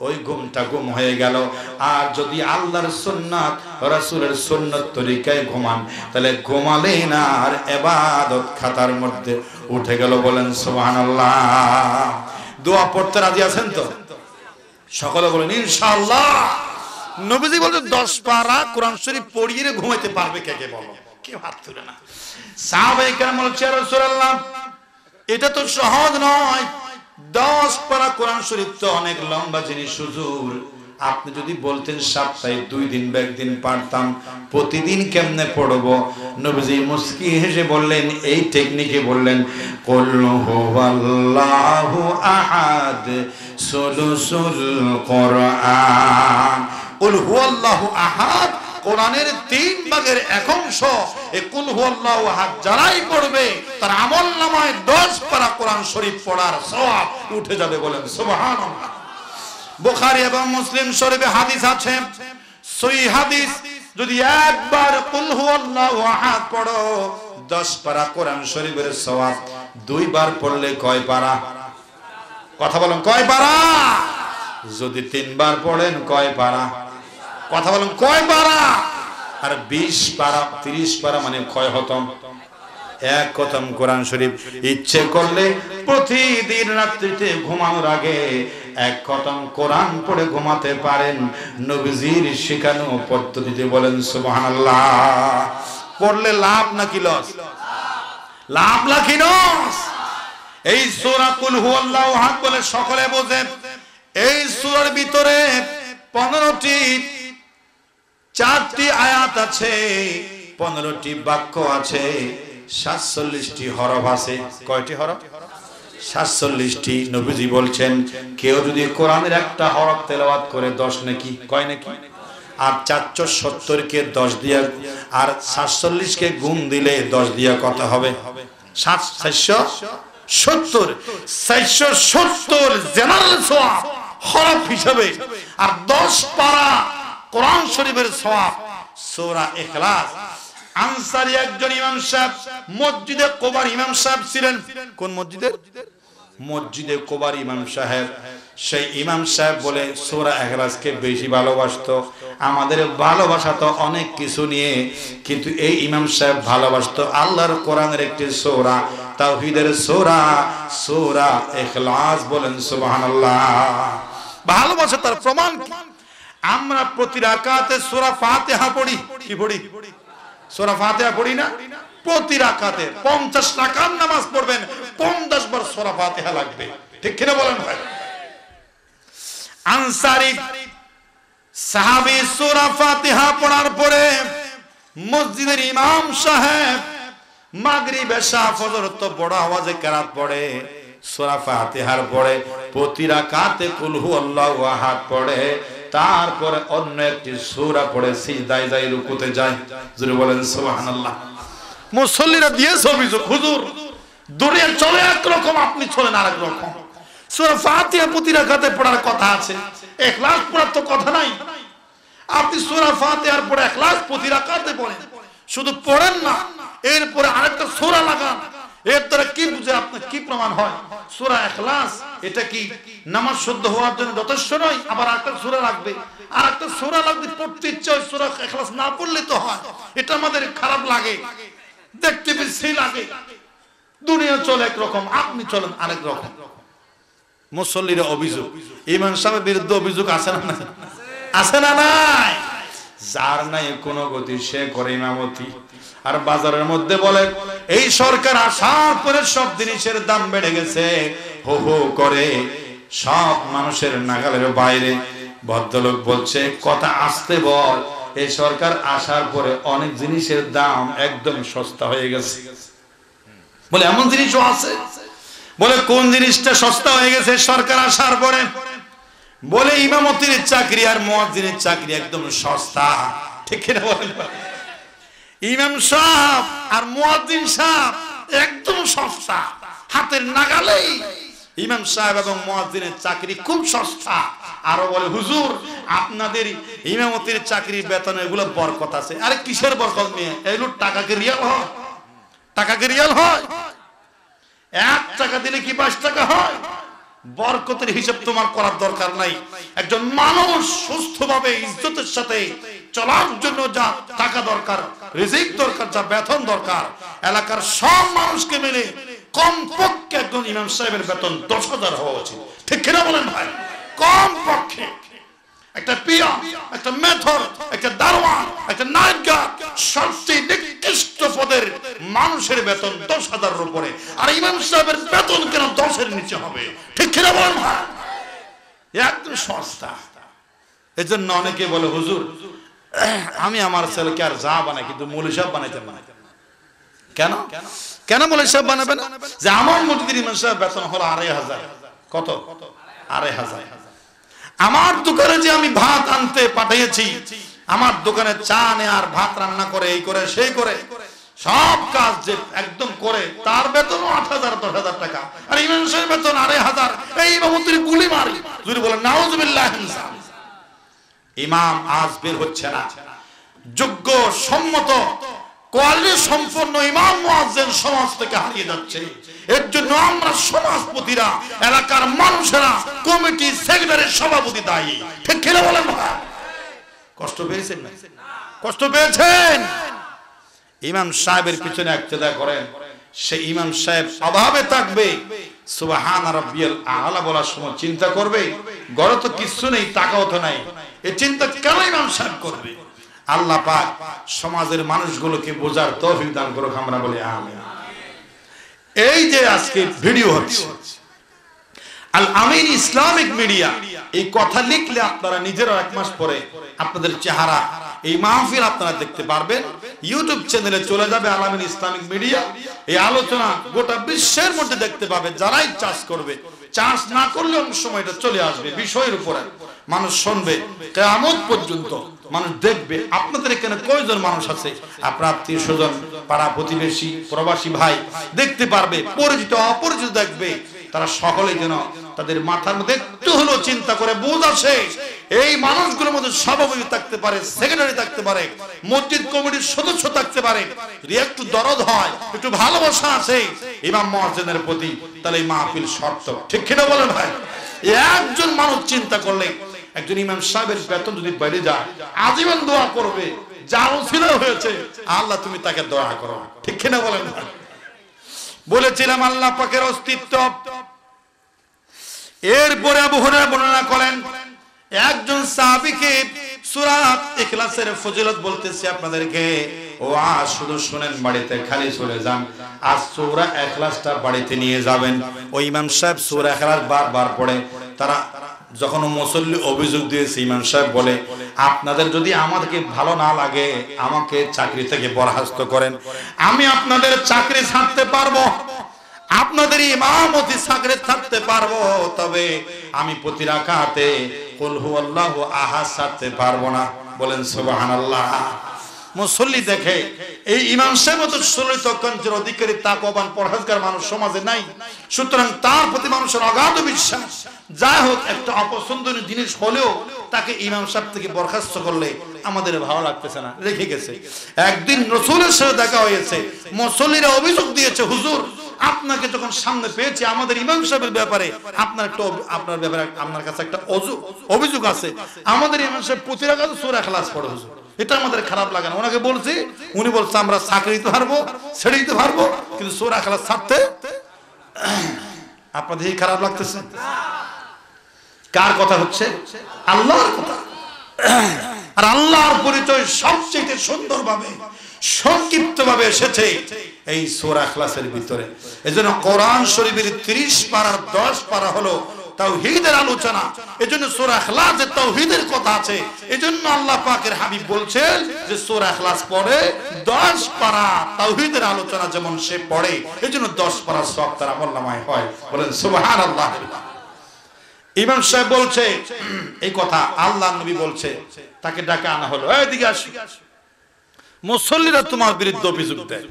ওই ঘুমটা ঘুম হয়ে গেল। আর যদি আল্লাহর সুন্নাত, রাসূলের সুন্নত তরিকায় ঘুমান, তাহলে ঘুমালে না, আর এবাদত খাতার মধ্যে উঠে গেল বলেন সুবহানাল্লাহ। দোয়া পড়তে রাজি আছেন তো? সকলে বলেন, ইনশাআল্লাহ। নবীজি বলতে দশ পারা কোরআন শরীফ পড়িয়ে ঘুমাইতে পারবে কে কে বলো? কেউ হাত তুলে না। এটা তো সহজ নয়। দশ পারা কোরআন শরীফ তো অনেক লম্বা জিনিস আপনি যদি বলতেন সপ্তাহে দুই দিন বা একদিন পারতাম, প্রতিদিন কেমনে পড়ব? নবীজি মুস্কি হেসে বললেন, এই টেকনিকে বললেন আহাদ সুলুসুল কোরআন। হুয়াল্লাহু আহাদ কোরআনের তিন ভাগের এক অংশ, এ কুল হুয়াল্লাহু আহাদ যারাই পড়বে, তার আমল নামায় 10 পারা কোরআন শরীফ পড়ার সওয়াব উঠে যাবে বলেন, সুবহানাল্লাহ। বুখারী এবং মুসলিম শরীফে হাদিস আছে সই হাদিস, যদি একবার কুল হুয়াল্লাহু আহাদ পড়ো 10 পারা কোরআন শরীফের সওয়াব দুইবার পড়লে কয় পারা? কথা বলেন, কয় পারা? যদি তিনবার পড়েন কয় পারা? কথা বলেন, কয় পারা আর 20 পারা 30 পারা মানে কয় হতম। এক কথম কোরআন শরীফ। ইচ্ছে করলে প্রতিদিন রাত্রিতে ঘুমানোর আগে এক খতম কোরআন পড়ে ঘুমাতে পারেন। নবীজির শেখানো পদ্ধতিতে বলেন, সুবহানাল্লাহ। পড়লে লাভ নাকি লস? লাভ নাকি লস? এই সূরা কুল হুয়াল্লাহু আহাদ বলে সকলে বোঝে এই সূরার ভিতরে 15টি চারটি আয়াত আছে 15টি বাক্য আছে, সাতচল্লিশটি হরফ আছে। কয়টি হরফ? সাতচল্লিশটি নবীজি বলছেন, কেউ যদি কোরআনের একটা হরফ তেলাওয়াত করে, দশ নাকি? কয় নাকি? আর চারশো সত্তরকে দশ দিয়া, আর সাতচল্লিশকে গুণ দিলে দশ দিয়া কত হবে? সাত, চারশো সত্তর। চারশো সত্তর জেনারেল হরফ হিসাবে। আর দশ পারা কোরআন শরীফের সোয়াব সোরা এখলাস আনসারি একজন ইমাম সাহেব, মসজিদে কোবার ইমাম সাহেব ছিলেন। কোন মসজিদে মসজিদে কোবার ইমাম সাহেব। সেই ইমাম সাহেব বলে, সোরা এহরাজকে বেশি ভালোবাসতো। আমাদের ভালোবাসা তো অনেক কিছু নিয়ে, কিন্তু এই ইমাম সাহেব ভালোবাসতো আল্লাহর কোরআনের একটি সোরা, তাওহীদের সোরা সোরা এখলাস বলেন সুবহানাল্লাহ। ভালোবাসা তার প্রমাণ? আমরা প্রতি রাকাতে সোরা ফাতিহা পড়ি। কি পড়ি? সোরা ফাতিহা পড়ি না? প্রতি রাকাতে 50 রাকাত নামাজ পড়বেন 50 বার সোরা ফাতিহা লাগবে। ঠিক কিনা বলেন ভাই? আনসারী সাহাবী সূরা ফাতিহা পড়ার পরে মসজিদের ইমাম সাহেব মাগরিব, এশা, ফজর তো বড় আওয়াজে কেরাত পড়ে। সূরা ফাতিহার পড়ে প্রতি রাকাতে কুল হুয়াল্লাহু আহাদ পড়ে। তারপরে অন্য একটি সূরা পড়ে সিজদায় যায় রুকুতে যায় জোরে বলেন, সুবহানাল্লাহ। মুসল্লিরা দিয়েছে অভিযোগ, হুজুর, দুনিয়া চলে একরকম আপনি চলেন আরেক রকম। পড়ার কথা আছে পড়ার তো কথা নাই। আপনি সূরা ফাতিহার পরে ইখলাস প্রতি রাকাতে পড়েন, শুধু পড়েন না, এরপরে আরেকটা সূরা লাগান এর দ্বারা কি বুঝে আপনার কি প্রমাণ হয়? সুরা ইখলাস, এটা কি নামাজ শুদ্ধ হওয়ার জন্য যথেষ্ট নয়? আবার একটা সুরা লাগবে। আর একটা সূরা লাগবে, পড়তে ইচ্ছে হয় সূরা ইখলাস না পড়লে তো হয়। এটা আমাদের খারাপ লাগে। দেখতে বেশি লাগে। দুনিয়া চলে একরকম, আপনি চলেন আরেক রকম। মুসল্লির অভিযোগ। ইমাম সাহেবের বিরুদ্ধে অভিযোগ আছে না আছে না নাই? যার নাই, কোনো গতি সে করে ইমামতি। আর বাজারের মধ্যে বলে, এই সরকার আসার পরে সব জিনিসের দাম বেড়ে গেছে। হো হো করে সব মানুষের নাগালের বাইরে ভদ্রলোক বলছে, কথা আসতে বল এই সরকার আসার পরে অনেক জিনিসের দাম একদম সস্তা হয়ে গেছে। বলে, এমন জিনিসও আছে? বলে, কোন জিনিসটা সস্তা হয়ে গেছে সরকার আসার পরে? বলে, ইমামতির চাকরি আর মুয়াজ্জিনের চাকরি একদম সস্তা। ঠিক কিনা বলেন? ইমাম সাহেব আর মুয়াজ্জিন সাহেব একদম সস্তা। হাতের নাগালেই ইমাম সাহেব এবং মুয়াজ্জিনের চাকরি খুব সস্তা। আরও বলে, হুজুর, আপনাদের ইমামতির চাকরির বেতন এগুলো বরকত আছে। আরে কিসের বরকত নিয়ে এগুলো টাকাকে রিয়াল হয়? টাকাকে রিয়াল হয়? এক টাকা দিলে কি পাঁচ টাকা হয়? বরকতের হিসাব তোমার করার দরকার নাই। একজন মানুষ সুস্থভাবে ইজ্জতের সাথে চলার জন্য যা টাকা দরকার, রিজিক দরকার, যা বেতন দরকার, এলাকার সব মানুষকে মিলে কমপক্ষে একজন ইমাম সাহেবের বেতন দশ হাজার হওয়া উচিত। ঠিক কিনা বলেন ভাই? কম পক্ষে একটা পিয়া একটা মেথর, একটা দারোয়ান, একটা নাইট সবচেয়ে নিকৃষ্ট পদের মানুষের বেতন দশ উপরে। আর ইমাম সাহেবের বেতন কেন দশের নিচে হবে? ঠিক কিনা বলেন ভাই? একদম সস্তা। এজন্য অনেকে বলে, হুজুর আমি আমার ছেলেকে আর যা বানাই, কিন্তু মৌলী সাহেব বানাইতে বানাই কেন? কেন মৌলী সাহেব বানাবেন যে আমার মসজিদের সাহেব বেতন হলো আড়াই হাজার। কত? আড়াই হাজার। আমার দোকানে যে আমি ভাত আনতে পাঠিয়েছি, আমার দোকানে চা নে আর ভাত রান্না করে, এই করে, সেই করে, সব কাজ যে একদম করে, তার বেতন আট হাজার, দশ হাজার টাকা। আর ইমাম সাহেবের বেতন আড়াই হাজার। এই ইমামতির গুলি মারি যদি বলেন, নাউজুবিল্লাহ ইমাম আজ বের হচ্ছে না। যোগ্য সম্মত কোয়ালিটি সম্পন্ন ইমাম মুয়াজ্জিন সমাজ থেকে হারিয়ে যাচ্ছে। এর জন্য আমরা সমাজপতিরা, এলাকার মানুষেরা, কমিটি সেক্রেটারি সভাপতি দায়ী। ঠিক কিনা বলেন ভাই? কষ্ট পেয়েছেন না? কষ্ট পেয়েছেন? ইমাম সাহেবের পিছনে একচেদা করেন। সে ইমাম সাহেব অভাবে থাকবে। সুবাহান রাব্বিয়াল আলা বলার সময় চিন্তা করবে। গড়ে তো কিছু নেই, টাকাও তো নাই। এই চিন্তা কেন ইমাম সাহেব করবে? আল্লাহ পাক সমাজের মানুষগুলোকে বোঝার তৌফিক দান করুক, আমরা বলি আমিন। এই যে আজকে ভিডিও হচ্ছে, আল আমিন ইসলামিক মিডিয়া, এই কথা লিখলে আপনারা নিজেরা এক মাস পরে আপনাদের চেহারা, এই মাহফিল আপনারা দেখতে পারবেন। ইউটিউব চ্যানেলে চলে যাবে আল আমিন ইসলামিক মিডিয়া এই আলোচনা গোটা বিশ্বের মধ্যে দেখতে পাবে, যারাই চাষ করবে। চাষ না করলে অনেক সময় এটা চলে আসবে, বিষয়ের উপরে। মানুষ শুনবে কেমন পর্যন্ত মানুষ দেখবে, আপনাদের এখানে কয়জন মানুষ আছে? আপনার আত্মীয় স্বজন পাড়া প্রতিবেশী, প্রবাসী ভাই, দেখতে পারবে, পরিচিত, অপরিচিত দেখবে, তারা সকলে যেন তাদের মাথার মধ্যে একটু হলো চিন্তা করে বোঝ আসে। এই মানুষগুলোর মধ্যে সভাপতি থাকতে পারে সেক্রেটারি থাকতে পারে, মসজিদ কমিটির সদস্য থাকতে পারে। যদি একটু দরদ হয়, একটু ভালোবাসা আছে, ইমাম মহাজনের প্রতি, তাহলে এই মাহফিল শর্ত। ঠিক কিনা বলেন ভাই? একজন মানুষ চিন্তা করলে, একজন ইমাম সাহেবের বেতন যদি বেড়ে যায়, আজীবন দোয়া করবে যার ছিল হয়েছে, আল্লাহ তুমি তাকে দয়া করো। ঠিক কিনা বলেন বলেছিলাম আল্লাহ পাকের অস্তিত্ব এরপরে আবু হুরায়রা বর্ণনা করেন, একজন সাহাবীকে সূরা ইখলাসের ফজিলত বলতেছি আপনাদেরকে, ও আজ শুধু শুনেন বাড়িতে, খালি চলে যান। আজ সূরা ইখলাসটা বাড়িতে নিয়ে যাবেন। ওই ইমাম সাহেব সূরা ইখলাস বারবার পড়ে। তারা যখন মুসল্লি অভিযোগ দিয়েছে, ইমাম সাহেব বলে, আপনাদের যদি আমাদেরকে ভালো না লাগে, আমাকে চাকরি থেকে বরখাস্ত করেন। আমি আপনাদের চাকরি ছাড়তে পারব। আপনাদের ইমামতি সাগরে থাকতে পারব, তবে আমি প্রতি রাখাতে কলহু আল্লাহ আহা ছাড়তে পারব না। বলেন সুবহানাল্লাহ। মুসল্লি দেখে, এই ইমাম সাহেব তো সলিত কঞ্চের অধিকারী, তাকওয়াবান, পরহেজগার মানুষ সমাজে নাই। সুতরাং তার প্রতি মানুষের অগাধ বিশ্বাস। যাই হোক, একটা অপছন্দনীয় জিনিস হলেও তাকে ইমাম সাহেব থেকে বরখাস্ত করলে আমাদের ভালো লাগতেছে না, রেখে গেছে। একদিন রসুলের সাথে দেখা হয়েছে। মুসল্লিরা অভিযোগ দিয়েছে, হুজুর, আপনাকে যখন সামনে পেয়েছি, আমাদের ইমাম সাহেবের ব্যাপারে আপনার একটা আপনার ব্যাপারে, আপনার কাছে একটা অভিযোগ আছে। আমাদের ইমাম সাহেব প্রতি রাখাতে সুরা খালাস পড়ে, হুজুর। এটা আমাদের খারাপ লাগে না। ওনাকে বলছি, উনি বলছে, আমরা চাকরি দিতে পারব ছেড়ে দিতে পারব কিন্তু সোরা খেলা ছাড়তে আপনাদের খারাপ লাগতেছে। কার কথা হচ্ছে? আল্লাহর কথা। আর আল্লাহর পরিচয় সবচেয়ে সুন্দরভাবে, সংক্ষিপ্তভাবে এসেছে এই সূরা ইখলাসের ভিতরে। এজন্য কোরআন শরীফের 30 পারার 10 পারা হলো তাওহীদের আলোচনা। এজন্য সূরা ইখলাসে তাওহীদের কথা আছে। এজন্য আল্লাহ পাকের হাবিব বলছেন যে সূরা ইখলাস পড়ে 10 পারা তাওহীদের আলোচনা যেমন সে পড়ে, এজন্য 10 পারা সব তার আমলনামায় হয়। বলেন, সুবহানাল্লাহ। ইমাম সাহেব বলছে, এই কথা আল্লাহ নবী বলছে, তাকে ডাকে আনা হলো এদিকে আসি। মুসল্লিরা তোমার বিরুদ্ধে অভিযোগ দেয়।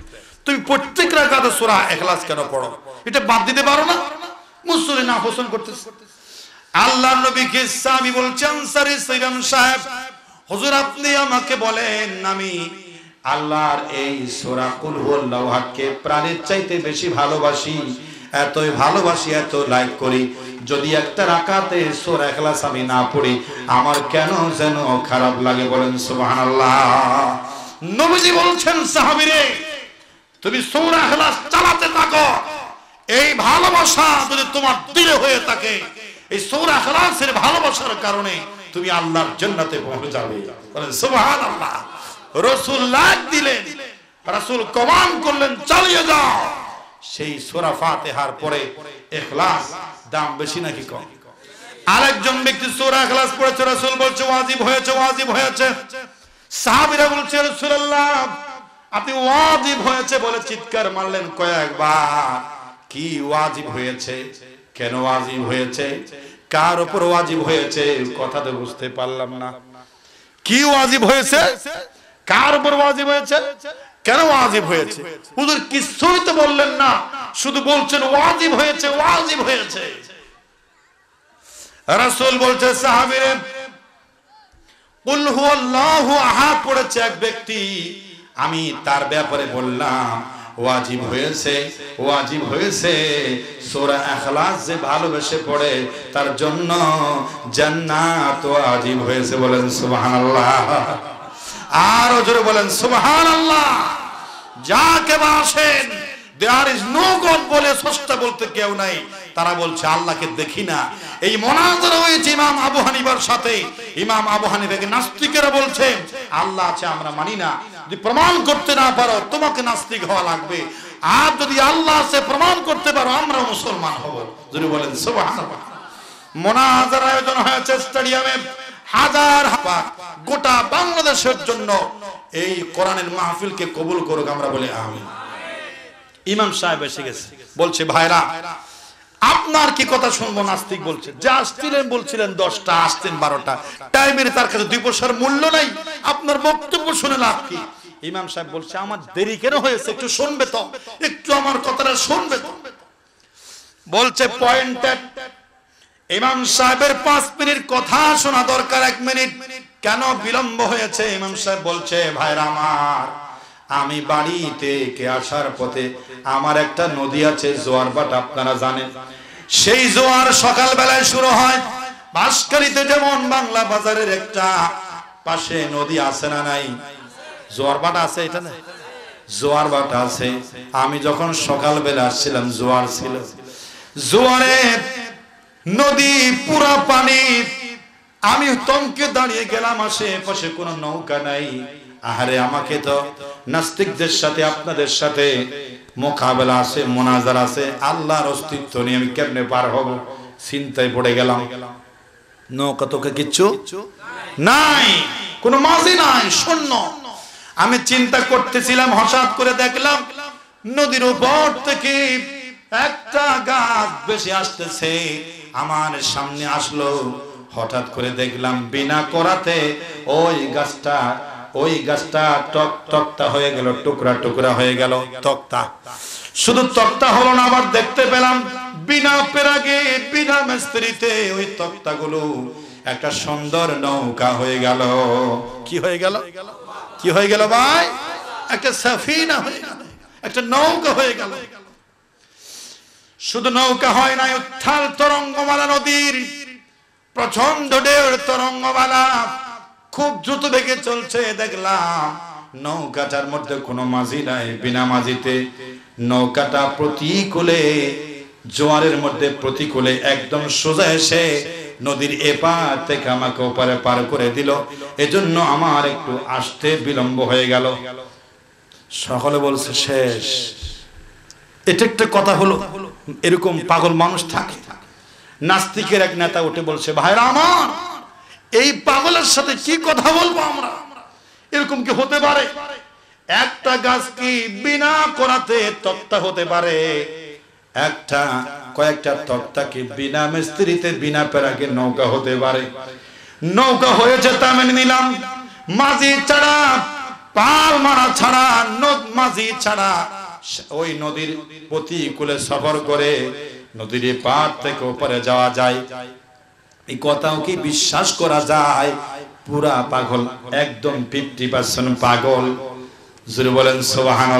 তুমি প্রত্যেক রাকাতে সূরা ইখলাস কেন পড়ো? এটা বাদ দিতে পারো না? মুসল্লি না হোসেন করতেছে। আল্লাহ নবী কিসসা আমি বলছি, আনসারি সৈরাম সাহেব, হুজুর আপনি আমাকে বলেন, আমি আল্লাহর এই সূরা কুল হুয়াল্লাহু আহাদকে প্রাণের চাইতে বেশি ভালোবাসি, এতই ভালোবাসি, এত লাইক করি। যদি একটা রাকাতে সূরা ইখলাস আমি না পড়ি, আমার কেন যেন খারাপ লাগে বলেন সুবহানাল্লাহ। নবীজি বলছেন, সাহাবীরে, তুমি সূরা ইখলাস চালাতে থাকো। এই ভালোবাসা যদি তোমার দিলে হয়ে থাকে, এই সূরা ইখলাসের ভালোবাসার কারণে তুমি আল্লাহর জান্নাতে পৌঁছে যাবে। বলেন, সুবহানাল্লাহ। রাসূল লাগ দিলেন কমান করলেন, চালিয়ে যাও। সেই পরে দাম বেশি নাকি কম? আরেকজন ব্যক্তি সূরা ইখলাস পড়েছে, রাসূল বলছে, ওয়াজিব হয়েছে ওয়াজিব হয়েছে। সাহাবীরা বলছে আপনি ওয়াজিব হয়েছে বলে চিৎকার মারলেন কয়েকবার। কি ওয়াজিব হয়েছে? কেন ওয়াজিব হয়েছে? কার উপর ওয়াজিব হয়েছে? কথা তো বুঝতে পারলাম না। কি ওয়াজিব হয়েছে? কার উপর ওয়াজিব হয়েছে? কেন ওয়াজিব হয়েছে? হুজুর কিছুই তো বললেন না। শুধু বলছেন ওয়াজিব হয়েছে ওয়াজিব হয়েছে। রাসূল বলছে, সাহাবীরে, কুল হুয়াল্লাহু আহাদ, পড়েছে এক ব্যক্তি। আমি তার ব্যাপারে বললাম ওয়াজিব হয়েছে ওয়াজিব হয়েছে। সূরা ইখলাস যে ভালোবেসে পড়ে, তার জন্য জান্নাত ওয়াজিব হয়েছে বলেন সুবহানাল্লাহ। আর জোরে বলেন সুবহানাল্লাহ। যাকে বাসেন দেয়ার ইজ নো গড বলে স্রষ্টা বলতে কেউ নাই। তারা বলছে, আল্লাহকে দেখি না। এই মোনাজারা হয়েছে ইমাম আবু হানিফার সাথে। ইমাম আবু হানিফাকে নাস্তিকেরা বলছে আল্লাহ আছে, আমরা মানি না। যদি প্রমাণ করতে না পারো, তোমাকে নাস্তিক হওয়া লাগবে। আর যদি আল্লাহ সে প্রমাণ করতে পারো আমরা মুসলমান হব। যদি বলেন মোনাজার আয়োজন হয়েছে স্টেডিয়ামে হাজার গোটা বাংলাদেশের জন্য। এই কোরআনের মাহফিলকে কবুল করুক, আমরা বলি আমিন। ইমাম সাহেব এসে গেছে। বলছে, ভাইরা আপনার কি কথা শুনব? নাস্তিক বলছে। যা আসছিলেন বলছিলেন দশটা, আসতেন বারোটা। টাইমের তার কাছে দুই পয়সার মূল্য নাই। আপনার বক্তব্য শুনে লাভ কি? ইমাম সাহেব বলছে, আমার দেরি কেন হয়েছে? একটু শুনবে তো। একটু আমার কথাটা শুনবে তো। বলছে পয়েন্টেড ইমাম সাহেবের পাঁচ মিনিট কথা শোনা দরকার এক মিনিট। কেন বিলম্ব হয়েছে? ইমাম সাহেব বলছে, ভাইরা আমার আমি বাড়িতে কে আসার পথে আমার একটা নদী আছে, জোয়ার বাট আপনারা জানেন। সেই জোয়ার সকাল বেলায় শুরু হয়। বাঁশখালীতে যেমন বাংলা বাজারের একটা পাশে নদী আছে না নাই? জোয়ার বাট আছে এটা না? জোয়ার বাট আছে। আমি যখন সকাল বেলা আসছিলাম, জোয়ার ছিল। জোয়ারে নদী, পুরা পানি। আমি তমকে দাঁড়িয়ে গেলাম আশেপাশে, কোনো নৌকা নাই। আহারে আমাকে তো নাস্তিকদের সাথে, আপনাদের সাথে মোকাবেলা আছে, মোনাজার আছে, আল্লাহর অস্তিত্ব নিয়ে আমি কেমনে পার হব? চিন্তায় পড়ে গেলাম। নৌকা তোকে কিচ্ছু নাই, কোনো মাঝি নাই, শূন্য। আমি চিন্তা করতেছিলাম, হঠাৎ করে দেখলাম নদীর উপর থেকে একটা গাছ বেশি আসতেছে। আমার সামনে আসলো, হঠাৎ করে দেখলাম বিনা করাতে ওই গাছটা ওই গাছটা টক তক্তা হয়ে গেল, টুকরা টুকরা হয়ে গেল, তক্তা। শুধু তক্তা হলো না, আবার দেখতে পেলাম বিনা পেরাগে, বিনা মিস্ত্রিতে ওই তক্তাগুলো একটা সুন্দর নৌকা হয়ে গেল। কি হয়ে গেল? কি হয়ে গেল ভাই? একটা সাফিনা হয়ে গেল, একটা নৌকা হয়ে গেল। শুধু নৌকা হয় না উত্থাল তরঙ্গমালা নদীর প্রচণ্ড ঢেউর তরঙ্গমালা। খুব দ্রুত বেগে চলছে, দেখলাম নৌকাটার মধ্যে কোনো মাঝি নাই। বিনা মাঝিতে নৌকাটা প্রতিকূলে, জোয়ারের মধ্যে প্রতিকূলে একদম সোজা এসে নদীর এপার থেকে আমাকে ওপারে পার করে দিল। এজন্য আমার একটু আসতে বিলম্ব হয়ে গেল। সকলে বলছে, শেষ। এটা একটা কথা হলো, এরকম পাগল মানুষ থাকে। নাস্তিকের এক নেতা উঠে বলছে, ভাইরা আমার এই পাগলের সাথে কি কথা বলব আমরা? এরকম কি হতে পারে? একটা গাছ কি বিনা করাতে তক্তা হতে পারে? একটা, কয়েকটা তক্তা কি বিনা মিস্ত্রিতে, বিনা পেরাকে নৌকা হতে পারে? নৌকা হয়েছে তা মেনে নিলাম। মাঝি ছাড়া, পাল মারা ছাড়া, নদ মাঝি ছাড়া ওই নদীর প্রতিকূলে সফর করে নদীর পার থেকে ওপরে যাওয়া যায়। এই কথাও কি বিশ্বাস করা যায়? পুরা পাগল, একদম ফিফটি পার্সেন্ট পাগল। জুড়ে বলেন সোবাহান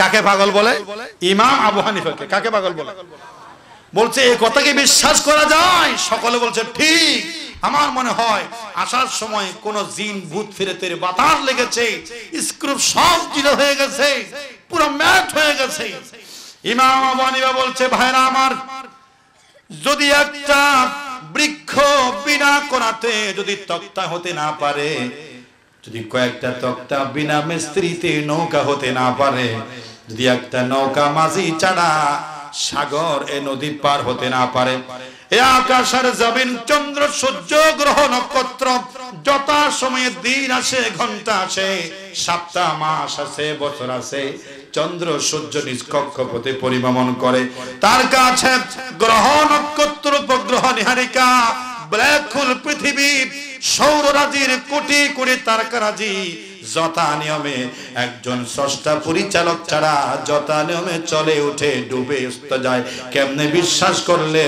কাকে পাগল বলে? ইমাম আবু হানিফাকে। কাকে পাগল বলে? বলছে, এই কথা কি বিশ্বাস করা যায়? সকলে বলছে, ঠিক। আমার মনে হয়, আসার সময় কোন জিন ভূত ফিরেতের বাতাস লেগেছে। স্ক্রুপ সব জিরো হয়ে গেছে। পুরো ম্যাট হয়ে গেছে। ইমাম আবু হানিফা বলছে, ভাইরা আমার, যদি একটা বৃক্ষ বিনা করাতে যদি তক্তা হতে না পারে, যদি কয়েকটা তক্তা বিনা মিস্ত্রিতে নৌকা হতে না পারে, যদি একটা নৌকা মাঝি ছাড়া সাগর এ নদী পার হতে না পারে, এ আকাশের জমিন চন্দ্র সূর্য গ্রহ নক্ষত্র যত সময়ে দিন আসে, ঘণ্টা আসে সপ্তাহ মাস আছে বছর আছে চন্দ্র সূর্য নিজ কক্ষপথে পরিভ্রমণ করে। তার কাছে গ্রহ নক্ষত্র, উপগ্রহ নিহারিকা, ব্ল্যাক হোল পৃথিবী, সৌররাজির কোটি কোটি তারকারাজি, যথা নিয়মে একজন স্রষ্টা পরিচালক ছাড়া যথা নিয়মে চলে উঠে ডুবে উঠতে যায়। কেমনে বিশ্বাস করলে?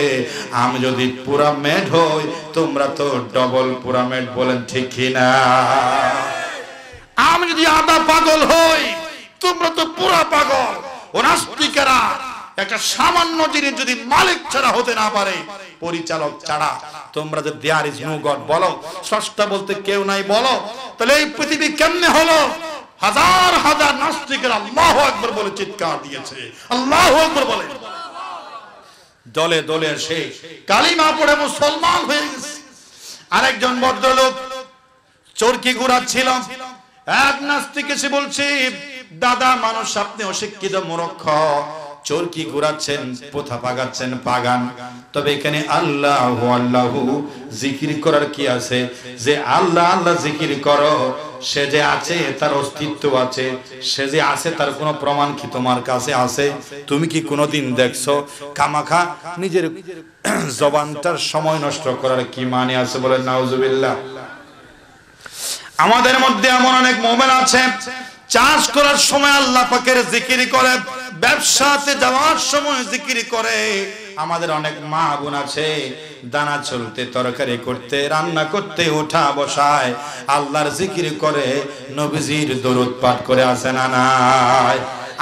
আমি যদি পুরা মেড হই, তোমরা তো ডবল পুরা মেড বলেন ঠিক কিনা? আমি যদি আধা পাগল হই তোমরা তো পুরা পাগল। ও নাস্তিকেরা, একটা সামান্য জিনিস যদি মালিক ছাড়া হতে না পারে, পরিচালক ছাড়া। তোমরা যে দেয়ার ইজ নো গড বলো। স্রষ্টা বলতে কেউ নাই, বলো। তাহলে এই পৃথিবী কেমনে হলো? হাজার হাজার নাস্তিকেরা আল্লাহ আকবার বলে চিৎকার দিয়েছে। আল্লাহ আকবার বলে। দলে দলে সে কালিমা পড়ে মুসলমান হয়ে গেছে। আরেকজন ভদ্রলোক চরকি ঘুরাচ্ছিল। এক নাস্তিক এসে বলছে দাদা মানুষ, আপনি অশিক্ষিত মূর্খ। চরকি ঘুরাচ্ছেন, পোথা পাগাচ্ছেন, পাগান। তবে এখানে আল্লাহ আল্লাহ জিকির করার কি আছে? যে আল্লাহ আল্লাহ জিকির করো, সে যে আছে, তার অস্তিত্ব আছে। সে যে আছে, তার কোনো প্রমাণ কি তোমার কাছে আছে? তুমি কি কোনোদিন দেখছ? কামাখা, নিজের জবানটার সময় নষ্ট করার কি মানে আছে বলে নাউজুবিল্লাহ। আমাদের মধ্যে এমন অনেক মোমেন আছে চাষ করার সময় আল্লাহ পাকের জিকির করে, ব্যবসাতে যাওয়ার সময় জিকির করে। আমাদের অনেক মা বোন আছে, দানা চলতে তরকারি করতে, রান্না করতে ওঠা বসায়, আল্লাহর জিকির করে, নবীজির দরুদ পাঠ করে আসে না নাই?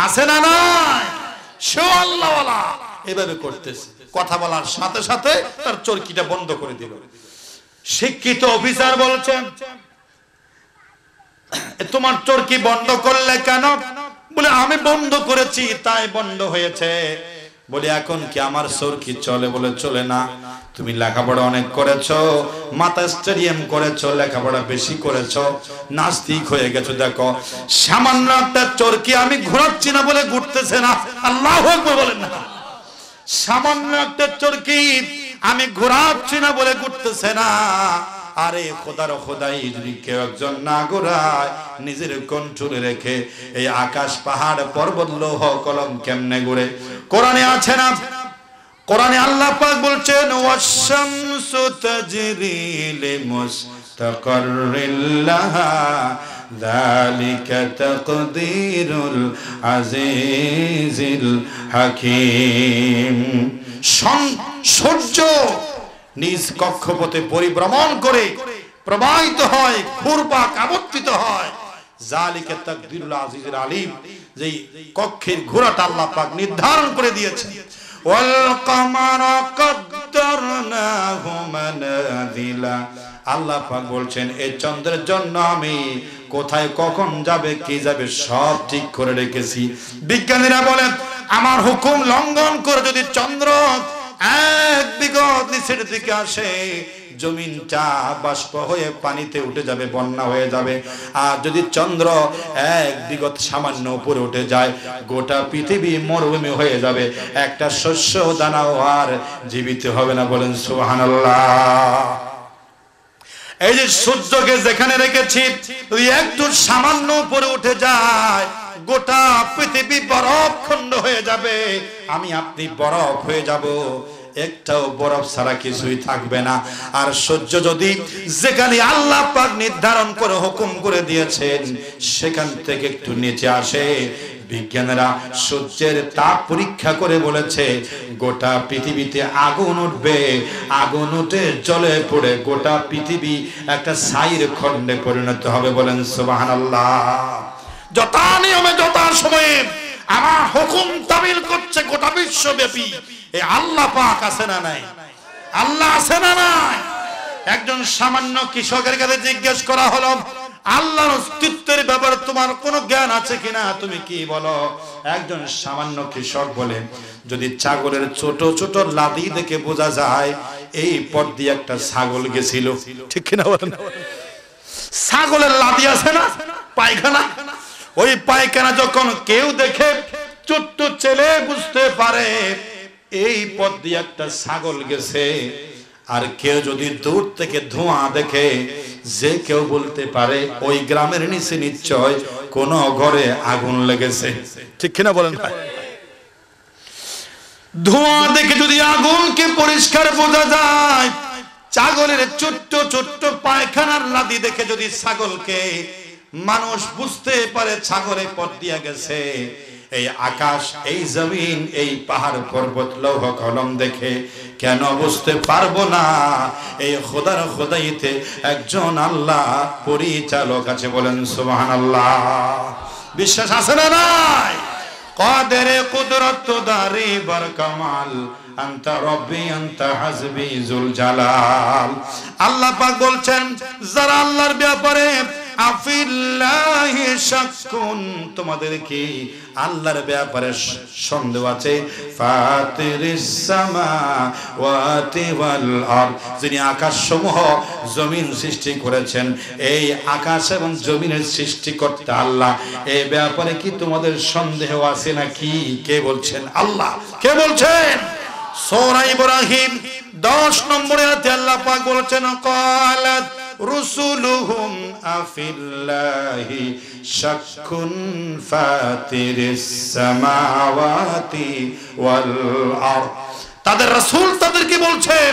আসে না নাই? সে আল্লাহ এভাবে করতেছে। কথা বলার সাথে সাথে তার চরকিটা বন্ধ করে দিল। শিক্ষিত অফিসার বলছেন তোমার চরকি বন্ধ করলে কেন? বলে, আমি বন্ধ করেছি, তাই বন্ধ হয়েছে। বলে, এখন কি আমার চরকি চলে বলে চলে না? তুমি লেখাপড়া অনেক করেছ, মাথা স্টেডিয়াম করেছ, লেখাপড়া বেশি করেছ, নাস্তিক হয়ে গেছো, দেখো। সামান্য একটা চরকি আমি ঘোরাচ্ছি না বলে ঘুরতেছে না। আল্লাহ বলেন না। সামান্য একটা চরকি আমি ঘোরাচ্ছি না বলে ঘুরতেছে না। আরে খোদার খোদাই, যদি কেউ একজন না ঘোরায়, নিজের কন্ট্রোলে রেখে এই আকাশ পাহাড়, পর্বত, লৌহ, কলম কেমনে ঘুরে? কোরআনে আছে না? কোরআনে আল্লাহ পাক বলছেন ওয়াশামসু তাজরি লিমুস্তাকাররিল লাহা তাকদীরুল আজিজিল হাকীম। সূর্য নিজ কক্ষপথে পরিভ্রমণ করে প্রবাহিত হয়, ঘুরপাক আবর্তিত হয়। জালিকে আলিম কক্ষের আল্লাহ পাক নির্ধারণ করে দিয়েছে আল্লাহ পাক বলছেন এই চন্দ্রের জন্য আমি কোথায় কখন যাবে, কি যাবে, সব ঠিক করে রেখেছি। বিজ্ঞানীরা বলেন, আমার হুকুম লঙ্ঘন করে যদি চন্দ্র এক বিগত নিচের দিকে আসে, জমিনটা বাষ্প হয়ে পানিতে উঠে যাবে, বন্যা হয়ে যাবে। আর যদি চন্দ্র এক বিগত সামান্য উপরে উঠে যায়, গোটা পৃথিবী মরুভূমি হয়ে যাবে। একটা শস্য দানাও আর জীবিত হবে না বলেন সুবহানাল্লাহ। এই যে সূর্যকে যেখানে রেখেছি একটু সামান্য উপরে উঠে যায় গোটা পৃথিবী বরফ খণ্ড হয়ে যাবে। আমি আপনি বরফ হয়ে যাব। একটাও বরফ ছাড়া কিছুই থাকবে না। আর সূর্য যদি যেখানে আল্লাহ পাক নির্ধারণ করে, হুকুম করে দিয়েছেন, সেখান থেকে একটু নিচে আসে। বিজ্ঞানীরা সূর্যের তাপ পরীক্ষা করে বলেছে, গোটা পৃথিবীতে আগুন উঠবে। আগুন উঠে জলে পড়ে গোটা পৃথিবী একটা সাইর খণ্ডে পরিণত হবে বলেন সুবহানাল্লাহ। যথা নিয়মে, যথা সময়ে আমার হুকুম তামিল করছে গোটা বিশ্বব্যাপী। এই আল্লাহ পাক আছে না নাই? আল্লাহ আছে না নাই? একজন সামান্য কৃষকের কাছে জিজ্ঞেস করা হলো, আল্লাহর অস্তিত্বের ব্যাপারে তোমার কোনো জ্ঞান আছে কিনা? তুমি কি বলো? একজন সামান্য কৃষক বলে, যদি ছাগলের ছোট ছোট লাদি দেখে বোঝা যায়, এই পথ দিয়ে একটা ছাগল গেছিল। ঠিক কিনা ছাগলের লাদি আছে না? পায়খানা? ওই পায়খানা যখন কেউ দেখে ছোট্ট ছেলে বুঝতে পারে, এই পথ দিয়ে একটা ছাগল গেছে। আর কেউ যদি দূর থেকে ধোঁয়া দেখে, যে কেউ বলতে পারে, ওই গ্রামের নিচে নিশ্চয় কোন ঘরে আগুন লেগেছে। ঠিক কিনা বলেন? ভাই ধোঁয়া দেখে যদি আগুনকে পরিষ্কার বোঝা যায়, ছাগলের ছোট্ট ছোট্ট পায়খানার লাদি দেখে যদি ছাগলকে মানুষ বুঝতে পারে ছাগলে পথ দিয়া গেছে। এই আকাশ, এই জমিন, এই পাহাড় পর্বত লৌহ কলম দেখে কেন বুঝতে পারব না? এই খোদার খোদাইতে একজন আল্লাহ পরিচালক আছে বলেন সুবহান আল্লাহ বিশ্বাস আছে না নাই? কাদের কুদরত দারি বর কামাল আল্লাহ বলছেন আল্লাহর ব্যাপারে তোমাদের কি আল্লাহর ব্যাপারে সন্দেহ আছে? যিনি আকাশ সমূহ জমিন সৃষ্টি করেছেন, এই আকাশ এবং জমিনের সৃষ্টিকর্তা আল্লাহ। এই ব্যাপারে কি তোমাদের সন্দেহ আছে নাকি? কে বলছেন? আল্লাহ। কে বলছেন? সূরা ইব্রাহিম 10 নম্বরে আল্লাহ পাক বলেছেন ক্বালাত রুসুলুহুম আফিল্লাহি শাক্কুন ফাতিরিস সামাওয়াতি ওয়াল আরদ। তাদের রাসূল তাদেরকে বলছেন,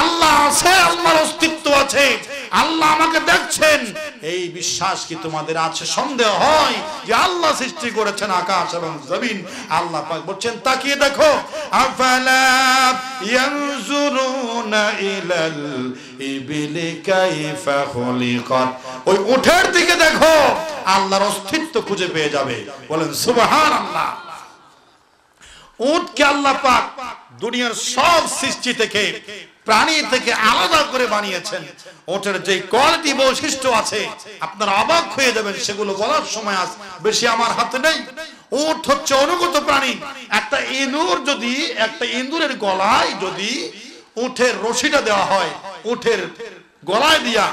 আল্লাহ আছে, আল্লাহর অস্তিত্ব আছে। আল্লাহ আমাকে দেখছেন। এই বিশ্বাস কি তোমাদের আছে? সন্দেহ হয় যে আল্লাহ সৃষ্টি করেছেন আকাশ এবং জমিন। আল্লাহ পাক বলছেন, তাকিয়ে দেখো। ওই দিকে দেখো, আল্লাহর অস্তিত্ব খুঁজে পেয়ে যাবে। বলেন, সুবহানাল্লাহ। উটকে আল্লাহ পাক দুনিয়ার সব সৃষ্টি থেকে প্রাণী থেকে আলাদা করে বানিয়েছেন। ওটার যে কোয়ালিটি বৈশিষ্ট্য আছে, আপনারা অবাক হয়ে যাবেন, সেগুলো বলার সময় আজ বেশি আমার হাতে নেই। উট হচ্ছে অনুগত প্রাণী। একটা ইঁদুর যদি, একটা ইঁদুরের গলায় যদি উঠের রশিটা দেওয়া হয়, উঠের গলায় দিয়া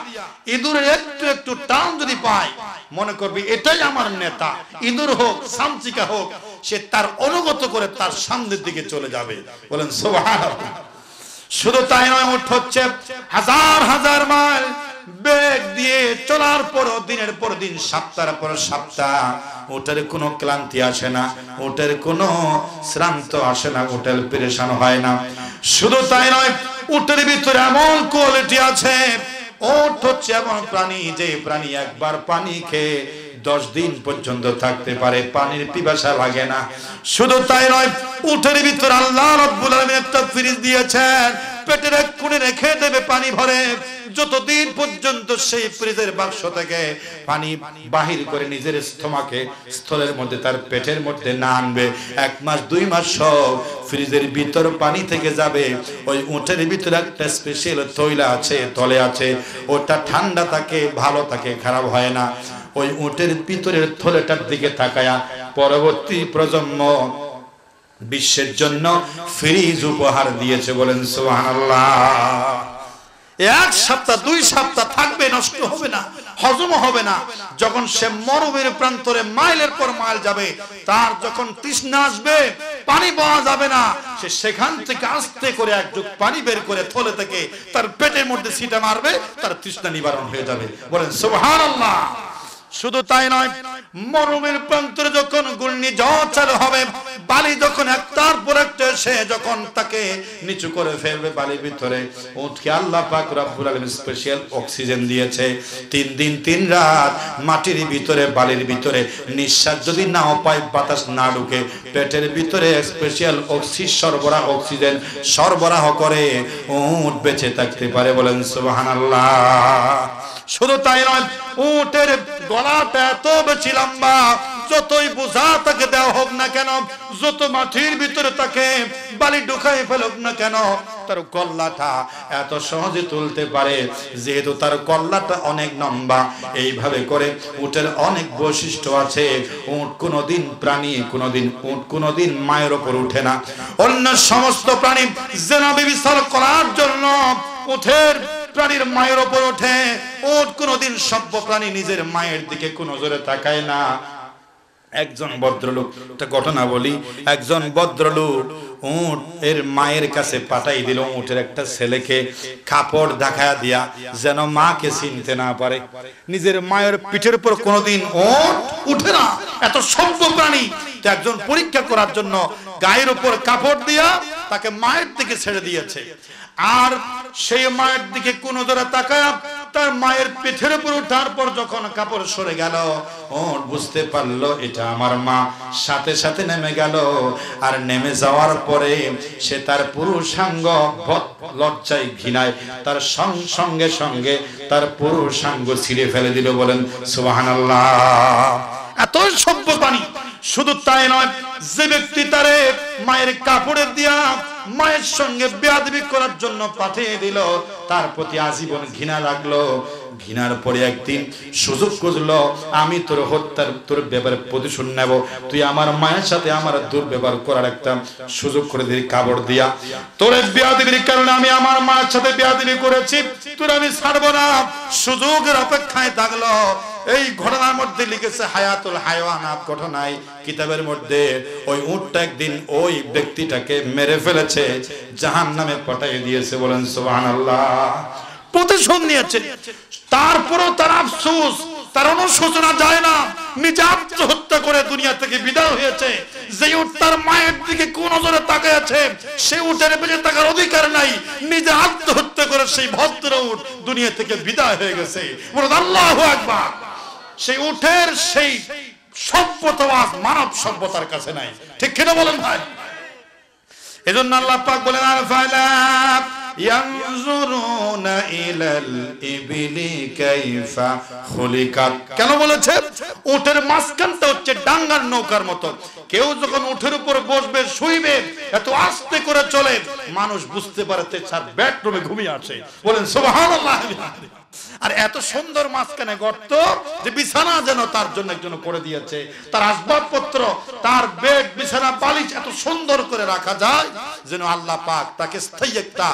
ইঁদুরের একটু একটু টান যদি পায়, মনে করবি এটাই আমার নেতা। ইঁদুর হোক, সামচিকা হোক, সে তার অনুগত করে তার সামনের দিকে চলে যাবে। বলেন, সুবহানাল্লাহ। শুধু তাই নয়, উঠ হচ্ছে হাজার হাজার মাইল। বেগ দিয়ে চলার পর দিনের পর দিন সপ্তাহ পর সপ্তাহ। ওটার কোনো ক্লান্তি আসে না ওটার কোনো শ্রান্ত আসে না ওটার পেরেশান হয় না। শুধু তাই নয়, উটের ভিতরে এমন কোয়ালিটি আছে ওট হচ্ছে এমন প্রাণী যে প্রাণী একবার পানি খেয়ে দশ দিন পর্যন্ত থাকতে পারে, পানির পিপাসা লাগে না। শুধু তাই নয়, উঠের ভিতর আল্লাহ একটা ফ্রিজ দিয়েছেন, পেটের এক কোণে রেখে দেবে, পানি ভরে। যতদিন পর্যন্ত সেই ফ্রিজের বাক্স থেকে পানি বাহির করে নিজের স্থমাকে স্থলের মধ্যে, তার পেটের মধ্যে না আনবে, এক মাস, দুই মাস সব ফ্রিজের ভিতর পানি থেকে যাবে। ওই উঠের ভিতরে একটা স্পেশাল তৈলা আছে, তলে আছে, ওটা ঠান্ডা থাকে, ভালো থাকে, খারাপ হয় না। ওই উটের ভিতরের থলেটার দিকে তাকায়া পরবর্তী প্রজন্ম বিশ্বের জন্য ফ্রিজ উপহার দিয়েছে বলেন, সুবহানাল্লাহ। এক সপ্তাহ, দুই সপ্তাহ থাকবে, নষ্ট হবে না, হজম হবে না। যখন সে মরুভূমির প্রান্তরে মাইলের পর মাইল যাবে, তার যখন তৃষ্ণা আসবে, পানি পাওয়া যাবে না। সে সেখান থেকে আস্তে করে এক যুগ পানি বের করে থলে থেকে তার পেটের মধ্যে সিটা মারবে, তার তৃষ্ণা নিবারণ হয়ে যাবে। বলেন, সুবহানাল্লাহ। শুধু তাই নয় মরুমের প্রান্তরে যখন গুলনি চালু হবে, বালি যখন একটার পর একটা সে যখন তাকে নিচু করে ফেলবে বালির ভিতরে উঠকে আল্লাহ পাক রব্বুল আলামিন স্পেশাল অক্সিজেন দিয়েছে। তিন দিন, তিন রাত মাটির ভিতরে, বালির ভিতরে নিঃশ্বাস যদি নাও পায়, বাতাস না ঢুকে, পেটের ভিতরে স্পেশাল অক্সিজেন সরবরাহ অক্সিজেন সরবরাহ করে উঠ বেঁচে থাকতে পারে বলেন সুবহানাল্লাহ। শুধু তাই নয়, উটের এত বেশি লম্বা, যতই বোঝা তাকে দেওয়া হোক না কেন, যত মাটির ভিতরে তাকে বালি ঢুকাই ফেলুক না কেন, তার কল্লাটা এত সহজে তুলতে পারে, যেহেতু তার কল্লাটা অনেক লম্বা। এইভাবে করে উটের অনেক বৈশিষ্ট্য আছে। উট কোনোদিন প্রাণী, কোনোদিন উট, কোনোদিন মায়ের ওপর উঠে না। অন্য সমস্ত প্রাণী জেনাবি বিশাল করার জন্য উঠের প্রাণীর মায়ের ওপর ওঠে। ওট কোনোদিন সভ্য প্রাণী নিজের মায়ের দিকে কোন জোরে তাকায় না। একজন ভদ্রলোক, একটা ঘটনা বলি, একজন ভদ্রলোক উট এর মায়ের কাছে পাঠাই দিল উটের একটা ছেলেকে কাপড় দেখায় দিয়া, যেন মাকে চিনতে না পারে। নিজের মায়ের পিঠের উপর কোনোদিন ওট উঠে না। এত সভ্য প্রাণী একজন পরীক্ষা করার জন্য গায়ের উপর কাপড় দিয়া তাকে মায়ের দিকে ছেড়ে দিয়েছে। আর সেই মায়ের দিকে কোন ধরে তাকায় তার মায়ের পিঠের উপর উঠার পর যখন কাপড় সরে গেল, ও, বুঝতে পারল এটা আমার মা। সাথে সাথে নেমে গেল। আর নেমে যাওয়ার পরে সে তার পুরুষাঙ্গ লজ্জায় ঘৃণায় তার সঙ্গে সঙ্গে তার পুরুষাঙ্গ ছিঁড়ে ফেলে দিল বলেন, সুবহানাল্লাহ। এত সভ্য পানি শুধু তাই নয়, যে ব্যক্তি তারে মায়ের কাপড়ের দিয়া মায়ের সঙ্গে বেয়াদবি করার জন্য পাঠিয়ে দিল, তার প্রতি আজীবন ঘৃণা লাগল। ঘৃণার পরে একদিন সুযোগ খুঁজলো, আমি তোর হত্যার, তোর ব্যাপারে প্রতিশোধ নেব, তুই আমার মায়ের সাথে আমার দুর্ব্যবহার করার একটা সুযোগ করে দিলি কাপড় দিয়া। তোর বেয়াদবির কারণে আমি আমার মায়ের সাথে বেয়াদবি করেছি, তোর আমি ছাড়বো না। সুযোগের অপেক্ষায় থাকল এই ঘটনার মধ্যে লিখেছে হায়াতুল হায়ানাত ঘটনায় কিতাবের মধ্যে ওই উটটা একদিন ওই ব্যক্তিটাকে মেরে ফেলেছে জাহান নামে পাঠিয়ে দিয়েছে বলেন সুবহানাল্লাহ। প্রতিশোধ নিয়েছে। তারপরও তার আফসোস, তার অনুশোচনা যায় না। নিজে আত্মহত্যা করে দুনিয়া থেকে বিদায় হয়েছে। যে উট তার মায়ের দিকে কোন নজরে তাকায় আছে, সে উটের বেঁচে থাকার অধিকার নাই। নিজে আত্মহত্যা করে সেই ভদ্র উট দুনিয়া থেকে বিদায় হয়ে গেছে। আল্লাহ আকবার। সেই উঠের সেই সভ্যতাবাদ মানব সভ্যতার কাছে নাই। ঠিক কিনা বলেন ভাই? এজন্য আল্লাহ পাক বলেন আর খুলিকাত। কেন বলেছে? উটের মাঝখানটা হচ্ছে ডাঙ্গার নৌকার মতো। কেউ যখন উঠের উপর বসবে, শুইবে, এত আস্তে করে চলে, মানুষ বুঝতে পারে তে স্যার বেডরুমে ঘুমিয়ে আছে। বলেন, সুবহানাল্লাহ আর এত সুন্দর মাঝখানে গর্ত যে বিছানা যেন তার জন্য একজন করে দিয়েছে। তার আসবাবপত্র, তার বেড বিছানা, বালিশ এত সুন্দর করে রাখা যায় যেন আল্লাহ পাক তাকে স্থায়ী একটা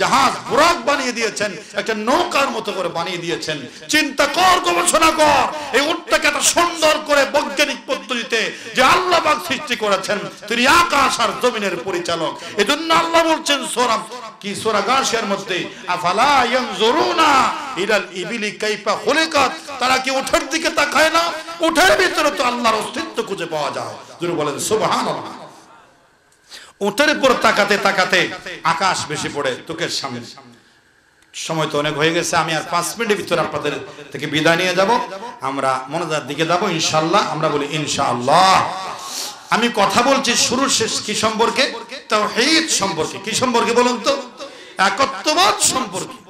জাহাজ বুরাক বানিয়ে দিয়েছেন, একটা নৌকার মতো করে বানিয়ে দিয়েছেন। চিন্তা কর, গবেষণা কর, এই উটটাকে এত সুন্দর করে বৈজ্ঞানিক পদ্ধতিতে যে আল্লাহ পাক সৃষ্টি করেছেন, তিনি আকাশ আর জমিনের পরিচালক। এজন্য আল্লাহ বলছেন সোরাম কি সূরা গাশিয়ার মধ্যে, আফালা ইয়ানজুরুনা ইলাল আকাশ বেশি পড়ে তোকের সামনে। সময় তো অনেক হয়ে গেছে, আমি আর পাঁচ মিনিটের ভিতরে আপনাদের থেকে বিদায় নিয়ে যাব। আমরা মনোজার দিকে যাব, ইনশাআল্লাহ। আমরা বলি, ইনশাআল্লাহ। আমি কথা বলছি শুরু শেষ কি সম্পর্কে? তাওহীদ সম্পর্কে। কি সম্পর্কে বলুন তো? একত্ববাদ সম্পর্কে।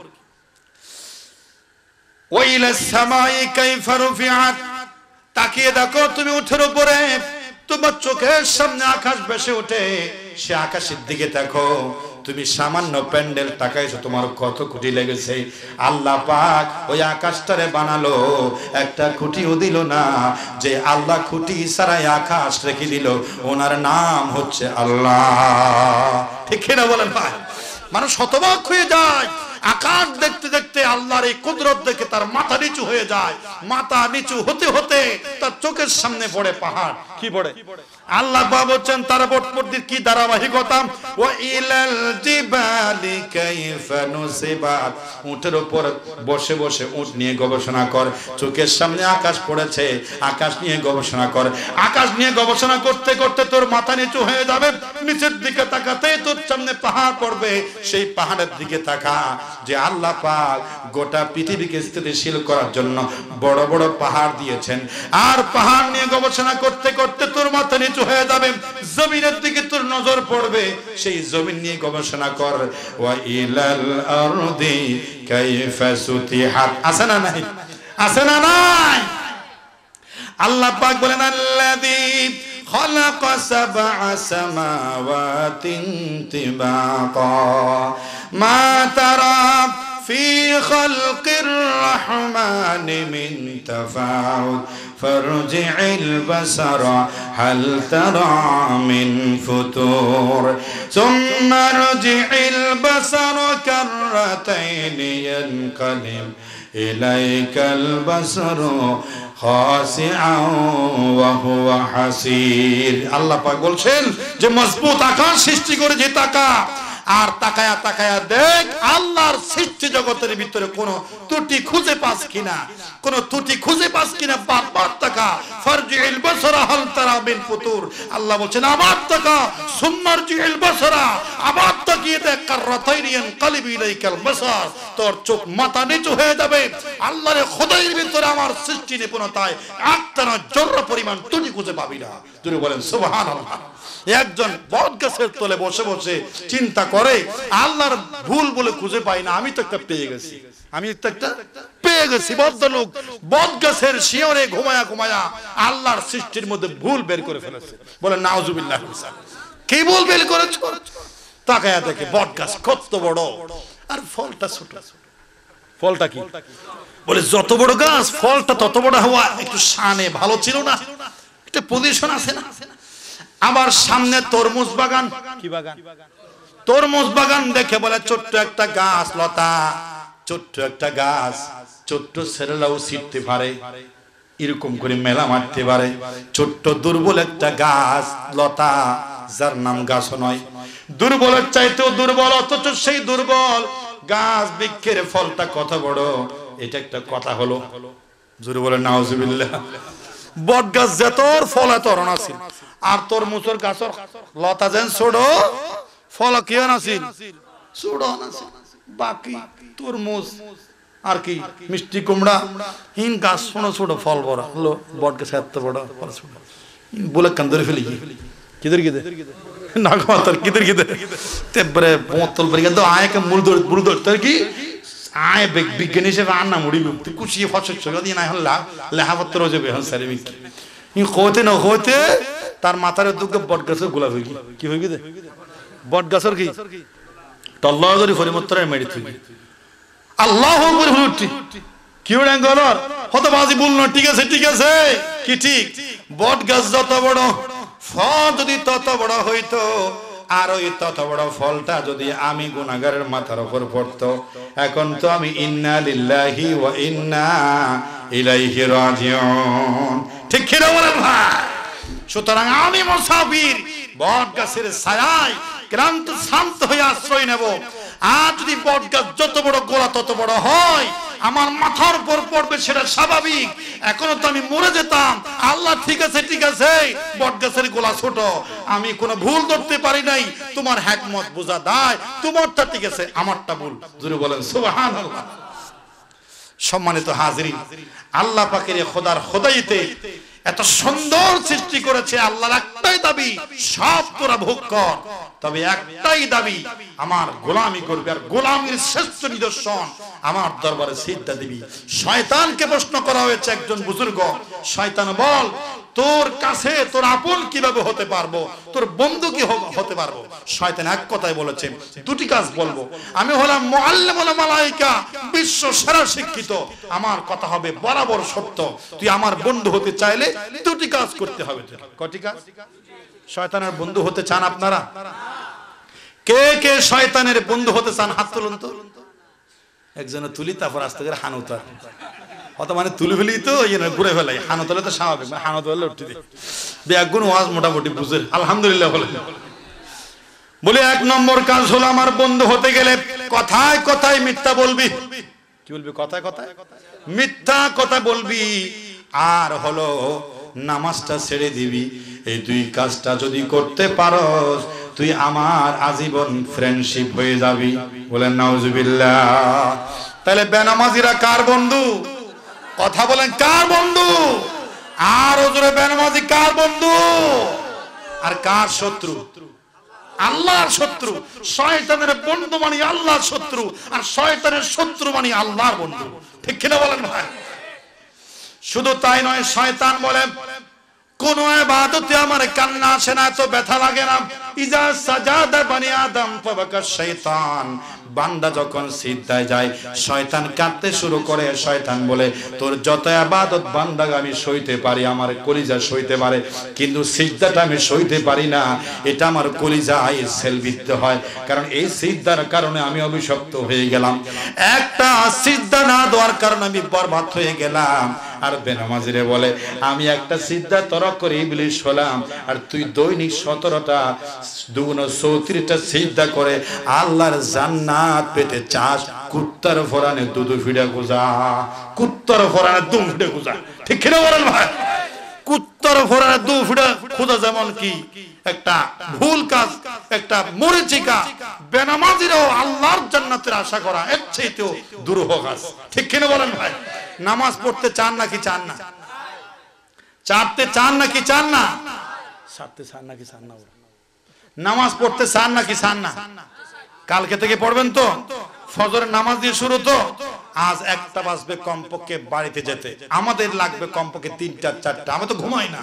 তাকিয়ে দেখো তুমি উঠের উপরে। তোমার চোখের সামনে আকাশ ভেসে ওঠে। সে আকাশের দিকে দেখো। তুমি সামান্য প্যান্ডেল টাকাইছো, তোমার কত কোটি লেগেছে। আল্লাহ পাক ওই আকাশটারে বানালো। একটা খুঁটিও দিল না। যে আল্লাহ খুঁটি সারাই আকাশ রেখে দিল। ওনার নাম হচ্ছে আল্লাহ। ঠিক কিনা বলেন ভাই? মানুষ শতবাক হয়ে যায়। আকাশ দেখতে দেখতে আল্লাহর এই কুদরত দেখে তার মাথা নিচু হয়ে যায়। মাথা নিচু হতে হতে তার চোখের সামনে পড়ে পাহাড়। কি পড়ে আল্লাহ বাবা বলছেন তার বটপটির কি ধারাবাহিকতা? ও ইলাল জিবালি কাইফা নুসিবাত উটের উপর বসে বসে উট নিয়ে গবেষণা কর। চোখের সামনে আকাশ পড়েছে আকাশ নিয়ে গবেষণা কর। আকাশ নিয়ে গবেষণা করতে করতে তোর মাথা নিচু হয়ে যাবে। নিচের দিকে তাকাতে তোর সামনে পাহাড় পড়বে। সেই পাহাড়ের দিকে তাকা। যে আল্লাহ পাক গোটা পৃথিবীকে স্থিতিশীল করার জন্য বড় বড় পাহাড় দিয়েছেন। আর পাহাড় নিয়ে গবেষণা করতে করতে তোর মাথা নিচু হয়ে যাবে জমিনের দিকে তোর নজর পড়বে সেই জমিন নিয়ে গবেষণা কর ওয়া ইলাল আরদি কাইফা সুতিহাত আছে না নাই আছে না নাই আল্লাহ পাক বলেন আল্লাযী خلق سبع سماوات طباقا ما ترى في خلق الرحمن من تفاوت فارجع البصر هل ترى من فتور ثم ارجع البصر كرتين ينقلب إليك البصر خاسعا وهو حسير আল্লাহ পাক বলছেন যে মজবুত আকাশ সৃষ্টি করে যে টাকা আর তাকায়া তাকায়া দেখ, আল্লাহর সৃষ্টি জগতের ভিতরে কোন ত্রুটি খুঁজে পাস কিনা। কোন ত্রুটি খুঁজে পাস কিনা? বারবার টাকা ফারজিল বসরা হাল তারা বিন ফুতুর। আল্লাহ বলছেন আমার টাকা সুম্মারজিল বসরা আবার তাকিয়ে দেখ কাররাতাইরিয়ান কালিবি ইলাইকাল বসর তোর চোখ মাথা নিচু হয়ে যাবে। আল্লাহর খোদাইয়ের ভিতরে আমার সৃষ্টি নিপুণতায় একটানা জর্র পরিমাণ ত্রুটি খুঁজে পাবি না। তুমি বলেন, সুবহানাল্লাহ। একজন বট গাছের তলে বসে বসে চিন্তা করে, আল্লাহর ভুল বলে খুঁজে পাই না, আমি তো একটা পেয়ে গেছি। আমি তো একটা পেয়ে গেছি, ভদ্রলোক বট গাছের শিয়রে ঘুমায়া ঘুমায়া আল্লাহর সৃষ্টির মধ্যে ভুল বের করে ফেলেছে। বলে, নাউজুবিল্লাহ কি ভুল বের করেছ? তাকায়া দেখে বট গাছ কত বড়। আর ফলটা ছোট। ফলটা কি? বলে, যত বড় গাছ, ফলটা তত বড় হওয়া একটু শানে ভালো ছিল না। একটা পজিশন আছে না? আবার সামনে তরমুজ বাগান। কি বাগান? তরমুজ বাগান দেখে বলে ছোট্ট একটা গাছ লতা ছোট্ট একটা গাছ ছোট্ট ছেলেরাও ছিটতে পারে এরকম করে মেলা মারতে পারে। ছোট্ট দুর্বল একটা গাছ লতা যার নাম গাছ নয়। দুর্বলের চাইতেও দুর্বল অথচ সেই দুর্বল গাছ বৃক্ষের ফলটা কত বড় এটা একটা কথা হলো। জোরে বলে নাউজুবিল্লাহ বট গাছ যেতর ফল এত রনাছিল আর তোর মুসর গাছর লতা যেন ছোড় ফল কি নাছিল? বাকি তোর মুস আর কি, মিষ্টি কুমড়া হিন গাছ শোনো ছোট, ফল বড়। হলো বট গাছ এত বড়, ফল ছোট। বলে কান ধরে ফেলি কিদের কিদে? না তোর কিদের কিদে? তেবরে বোতল পরি কিন্তু আয়কে মূল ধর মূল ধর। তোর কি? আয় বিজ্ঞানী হিসেবে আর না মুড়ি তুই কুচিয়ে ফসল ছবি দিয়ে না এখন লেহাপত্র যাবে এখন স্যার ই কইতে না কইতে তার মাথার দুঃখে বট গাছের গোলাপ হয়ে কি হয়ে গিয়ে বট গাছের কি? তল্লাহ ফরিমত্তরে মেরে তুই আল্লাহ করে কি হতো বাজি বলল ঠিক আছে ঠিক আছে। কি ঠিক? বট গাছ যত বড় ফল যদি তত বড় হইতো আর ওই তত বড় ফলটা যদি আমি গুনাগারের মাথার উপর পড়তো এখন তো আমি ইন্না লিল্লাহি ওয়া ইন্না ইলাইহি রাজিউন। ঠিক বলেন ভাই? সুতরাং আমি মুসাফির বট গাছের ছায়ায় ক্লান্ত, শান্ত হয়ে আশ্রয় নেব। আর যদি বট গাছ যত বড় গোলা তত বড় হয়, আমার মাথার উপর পড়বে সেটা স্বাভাবিক। এখনও তো আমি মরে যেতাম। আল্লাহ ঠিক আছে ঠিক আছে বট গাছের গোলা ছোট। আমি কোনো ভুল ধরতে পারি নাই। তোমার হ্যাকমত বোঝা দায়। তোমারটা ঠিক আছে, আমারটা ভুল। জুড়ে বলেন, সুবহানাল্লাহ। সম্মানিত হাজরিন, আল্লাহ পাকের খোদার খোদাইতে এত সুন্দর সৃষ্টি করেছে আল্লাহর একটাই দাবি, সব তোরা ভোগ কর। তবে একটাই দাবি, আমার গোলামি করবে আর গোলামির শ্রেষ্ঠ নিদর্শন আমার দরবারে সিদ্ধা দিবি। শয়তানকে প্রশ্ন করা হয়েছে একজন বুজুর্গ, শয়তান বল তোর কাছে, তোর আপন কীভাবে হতে পারব? তোর বন্ধু কি হতে পারব? শয়তান এক কথাই বলেছেন, দুটি কাজ বলব। আমি হলাম মুআল্লিমুল মালাইকা, বিশ্ব সেরা শিক্ষিত। আমার কথা হবে বরাবর সত্য। তুই আমার বন্ধু হতে চাইলে দুটি কাজ করতে হবে কটি কাজ? শয়তানের বন্ধু হতে চান আপনারা? কে কে শয়তানের বন্ধু হতে চান? হাত তুলুন তো। একজনে তুলি, তারপর আস্তে করে হান উতার। অত মানে তুলে ফেলি তো ঘুরে ফেলাই। হান উতালে তো স্বাভাবিক মানে হান উতালে উঠতে দিই বেগুন ওয়াজ মোটামুটি বুঝে আলহামদুলিল্লাহ বলে। বলে, এক নম্বর কাজ হলো আমার বন্ধু হতে গেলে কথায় কথায় মিথ্যা বলবি। কি বলবি? কথায় কথায়? মিথ্যা কথা বলবি। আর হলো নামাজটা ছেড়ে দিবি। এই দুই কাজটা যদি করতে পারস, তুই আমার আজীবন ফ্রেন্ডশিপ হয়ে যাবি। বলেন, নাউজুবিল্লাহ। তাহলে বেনামাজিরা কার বন্ধু? কথা বলেন, কার বন্ধু? আর ওজরে বেনামাজি, কার বন্ধু? আর কার শত্রু? আল্লাহর শত্রু। শয়তানের বন্ধু মানে আল্লাহর শত্রু, আর শয়তানের শত্রু মানে আল্লাহর বন্ধু। ঠিক কিনা বলেন ভাই? শুধু তাই নয়, শয়তান বলে, কোন ইবাদতে আমার কান্না আসে না, এত ব্যথা লাগে না। ইজা সাজাদা বানি আদম, ফাবাকা শয়তান। বান্দা যখন সিজদায় যায়, শয়তান কাঁদতে শুরু করে, শয়তান বলে, তোর যত ইবাদত বান্দা আমি সইতে পারি, আমার কলিজা সইতে পারে, কিন্তু সিজদাটা আমি সইতে পারি না, এটা আমার কলিজায় সেলবিদ্ধ হয়। কারণ এই সিজদার কারণে আমি অভিশপ্ত হয়ে গেলাম। একটা সিজদা না দেওয়ার কারণে আমি বরবাদ হয়ে গেলাম। আর বেনামাজিরে বলে, আমি একটা সিদ্ধা তরক করে ইবলিশ হলাম, আর তুই দৈনিক সতেরোটা, দুগুণ চৌত্রিশটা সিদ্ধা করে আল্লাহর জান্নাত পেতে চাস, কুত্তার ফোরানে দুধু ফিডা গুজা, কুত্তার ফোরানে দুম ফিডে গুজা। ঠিক কিনা বলেন ভাই? কুত্তার ফোরানে দু ফিডা খুদা যেমন কি, একটা ভুল কাজ, একটা মরিচিকা, বেনামাজিরাও আল্লাহর জান্নাতের আশা করা, এর চাইতেও দুরূহ কাজ। ঠিক কিনা বলেন ভাই? নামাজ পড়তে চান নাকি চান না? চারতে চান নাকি চান না? সারতে চান নাকি চান না নামাজ পড়তে চান নাকি চান না? কালকে থেকে পড়বেন তো? ফজরের নামাজ দিয়ে শুরু তো? আজ একটা বাজবে কমপক্ষে বাড়িতে যেতে। আমাদের লাগবে কমপক্ষে তিনটা, চারটা। আমি তো ঘুমাই না।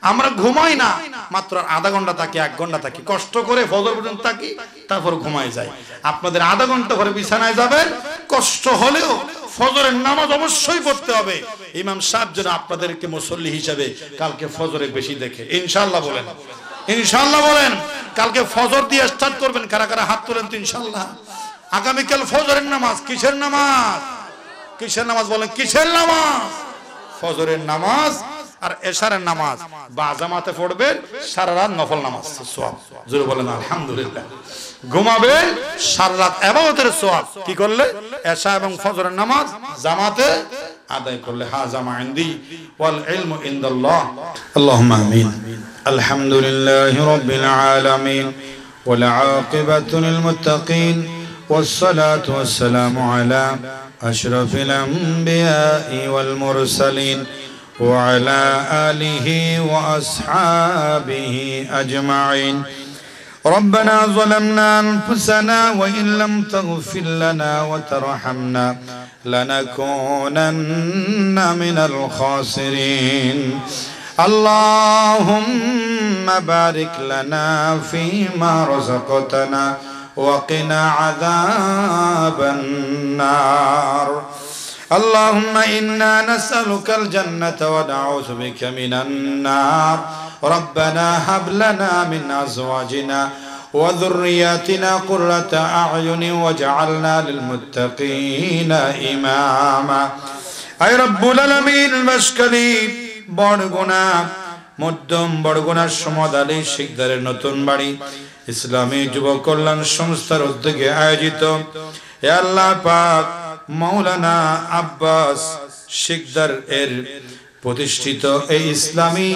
আমরা ঘুমাই না। মাত্র আধা ঘণ্টা থাকি, এক ঘণ্টা থাকি। কষ্ট করে ফজর পর্যন্ত থাকি, তারপর ঘুমাই যাই। আপনাদের আধা ঘণ্টা করে বিছানায় যাবেন। কষ্ট হলেও ফজরের নামাজ অবশ্যই পড়তে হবে। ইমাম সাহেব যেন আপনাদেরকে মুসল্লি হিসাবে কালকে ফজরে বেশি দেখে। ইনশাল্লাহ বলেন। ইনশাল্লাহ বলেন, কালকে ফজর দিয়ে স্টার্ট করবেন, কারা কারা হাত তোলেন তো ইনশাল্লাহ আগামীকাল ফজরের নামাজ, কিসের নামাজ? কিসের নামাজ বলেন, কিসের নামাজ? ফজরের নামাজ আর এশারের নামাজ। বা জামাতে পড়বেন, সারা রাত নফল নামাজ, সোয়াব। জোরে বলেন, আলহামদুলিল্লাহ। ঘুমাবেন, সারা রাত এবাদতের সোয়াব। কি করলে? এশা এবং ফজরের নামাজ জামাতে আদায় করলে। হা জামা ইন্দি ওয়াল ইলমু ইনদাল্লাহ। আল্লাহুম্মা আমিন। الحمد لله رب العالمين والعاقبة للمتقين والصلاة والسلام على أشرف الأنبياء والمرسلين وعلى آله وأصحابه أجمعين. ربنا ظلمنا أنفسنا وإن لم تغفر لنا وترحمنا لنكونن من الخاسرين. اللهم بارك لنا فيما رزقتنا وقنا عذاب النار. اللهم إنا نسألك الجنة ونعوذ بك من النار. ربنا هب لنا من أزواجنا وذرياتنا قرة أعين واجعلنا للمتقين إماما. أي رب العالمين المشكلي বড়গুনা মধ্যম বড়গুনার সমদ আলী শিকদারের নতুন বাড়ি। ইসলামী যুব কল্যাণ সংস্থার উদ্যোগে আয়োজিত। আল্লাহ পাক মাওলানা আব্বাস শিকদার এর প্রতিষ্ঠিত এই ইসলামী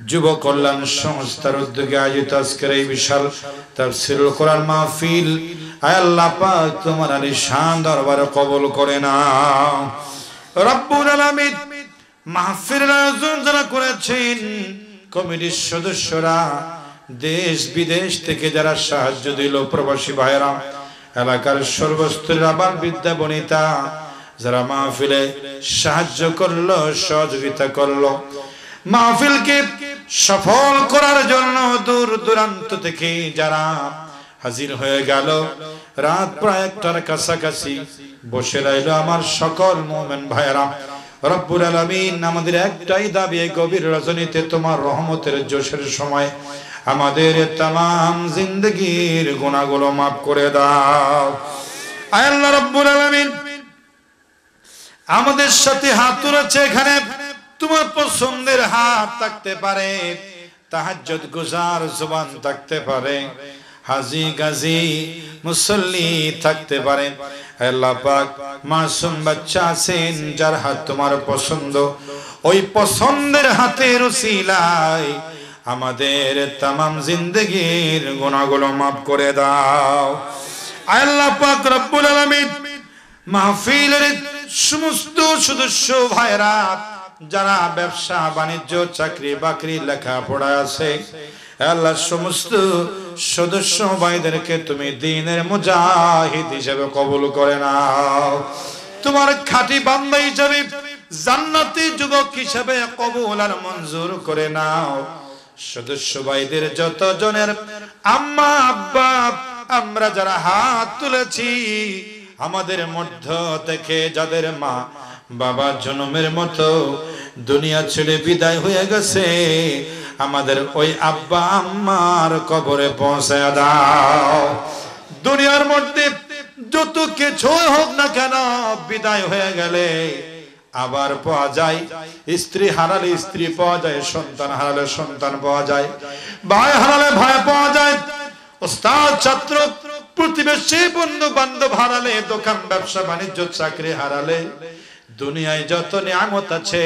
যুব কল্যাণ সংস্থার উদ্যোগে আয়োজিত আজকের এই বিশাল তাফসীরুল কোরআন মাহফিল। আল্লাহ পাক তোমার আলী শান দরবারে কবুল করে না রব্বুল আলামিন মাহফিলের আয়োজন যারা করেছেন, কমিটির সদস্যরা, দেশ বিদেশ থেকে যারা সাহায্য দিল, প্রবাসী ভাইরা এলাকার সর্বস্তরের আবার বিদ্যা বনিতা, যারা মাহফিলে সাহায্য করল, সহযোগিতা করল, মাহফিলকে সফল করার জন্য দূর দূরান্ত থেকে যারা হাজির হয়ে গেল, রাত প্রায় একটার কাছাকাছি বসে রইল আমার সকল মোমেন ভাইয়েরা। রব্বুল আলামিন আমাদের একটাই দাবি গভীর রজনীতে তোমার রহমতের জোশের সময় আমাদের তাম জিন্দগির গুণাগুলো মাফ করে দাও। আল্লাহ রব্বুল আলামিন, আমাদের সাথে হাত তুলেছে এখানে, তোমার পছন্দের হাত থাকতে পারে, তাহাজ্জুদ গুজার জবান থাকতে পারে হাজি গাজি মুসল্লি থাকতে পারে। আল্লাহ পাক মাসুম বাচ্চা আছেন, যার হাত তোমার পছন্দ। ওই পছন্দের হাতের উসিলায় আমাদের তামাম জিন্দগির গুনাহগুলো মাফ করে দাও। আল্লাহ পাক রব্বুল আলামিন মাহফিলের সমস্ত সদস্য ভাইরা যারা ব্যবসা, বাণিজ্য, চাকরি, বাকরি, লেখাপড়া আছে, আল্লাহ সমস্ত সদস্য ভাইদেরকে তুমি দিনের মুজাহিদ হিসেবে কবুল করে নাও। তোমার খাঁটি বান্দা হিসেবে জান্নাতি যুবক হিসেবে কবুল আর মঞ্জুর করে নাও, সদস্য ভাইদের যত জনের আম্মা, আব্বা, আমরা যারা হাত তুলেছি, আমাদের মধ্য থেকে যাদের মা বাবা জন্মের মতো দুনিয়া ছেড়ে বিদায় হয়ে গেছে। আমাদের ওই আব্বা আম্মার কবরে পৌঁছে দাও। দুনিয়ার মধ্যে যত কিছু হোক না কেন বিদায় হয়ে গেলে আবার পাওয়া যায়। স্ত্রী হারালে স্ত্রী পাওয়া যায়, সন্তান হারালে সন্তান পাওয়া যায়। ভাই হারালে ভাই পাওয়া যায়। ছাত্র, প্রতিবেশী বন্ধু বান্ধব হারালে, দোকান, ব্যবসা, বাণিজ্য, চাকরি হারালে দুনিয়ায় যত নিয়ামত আছে,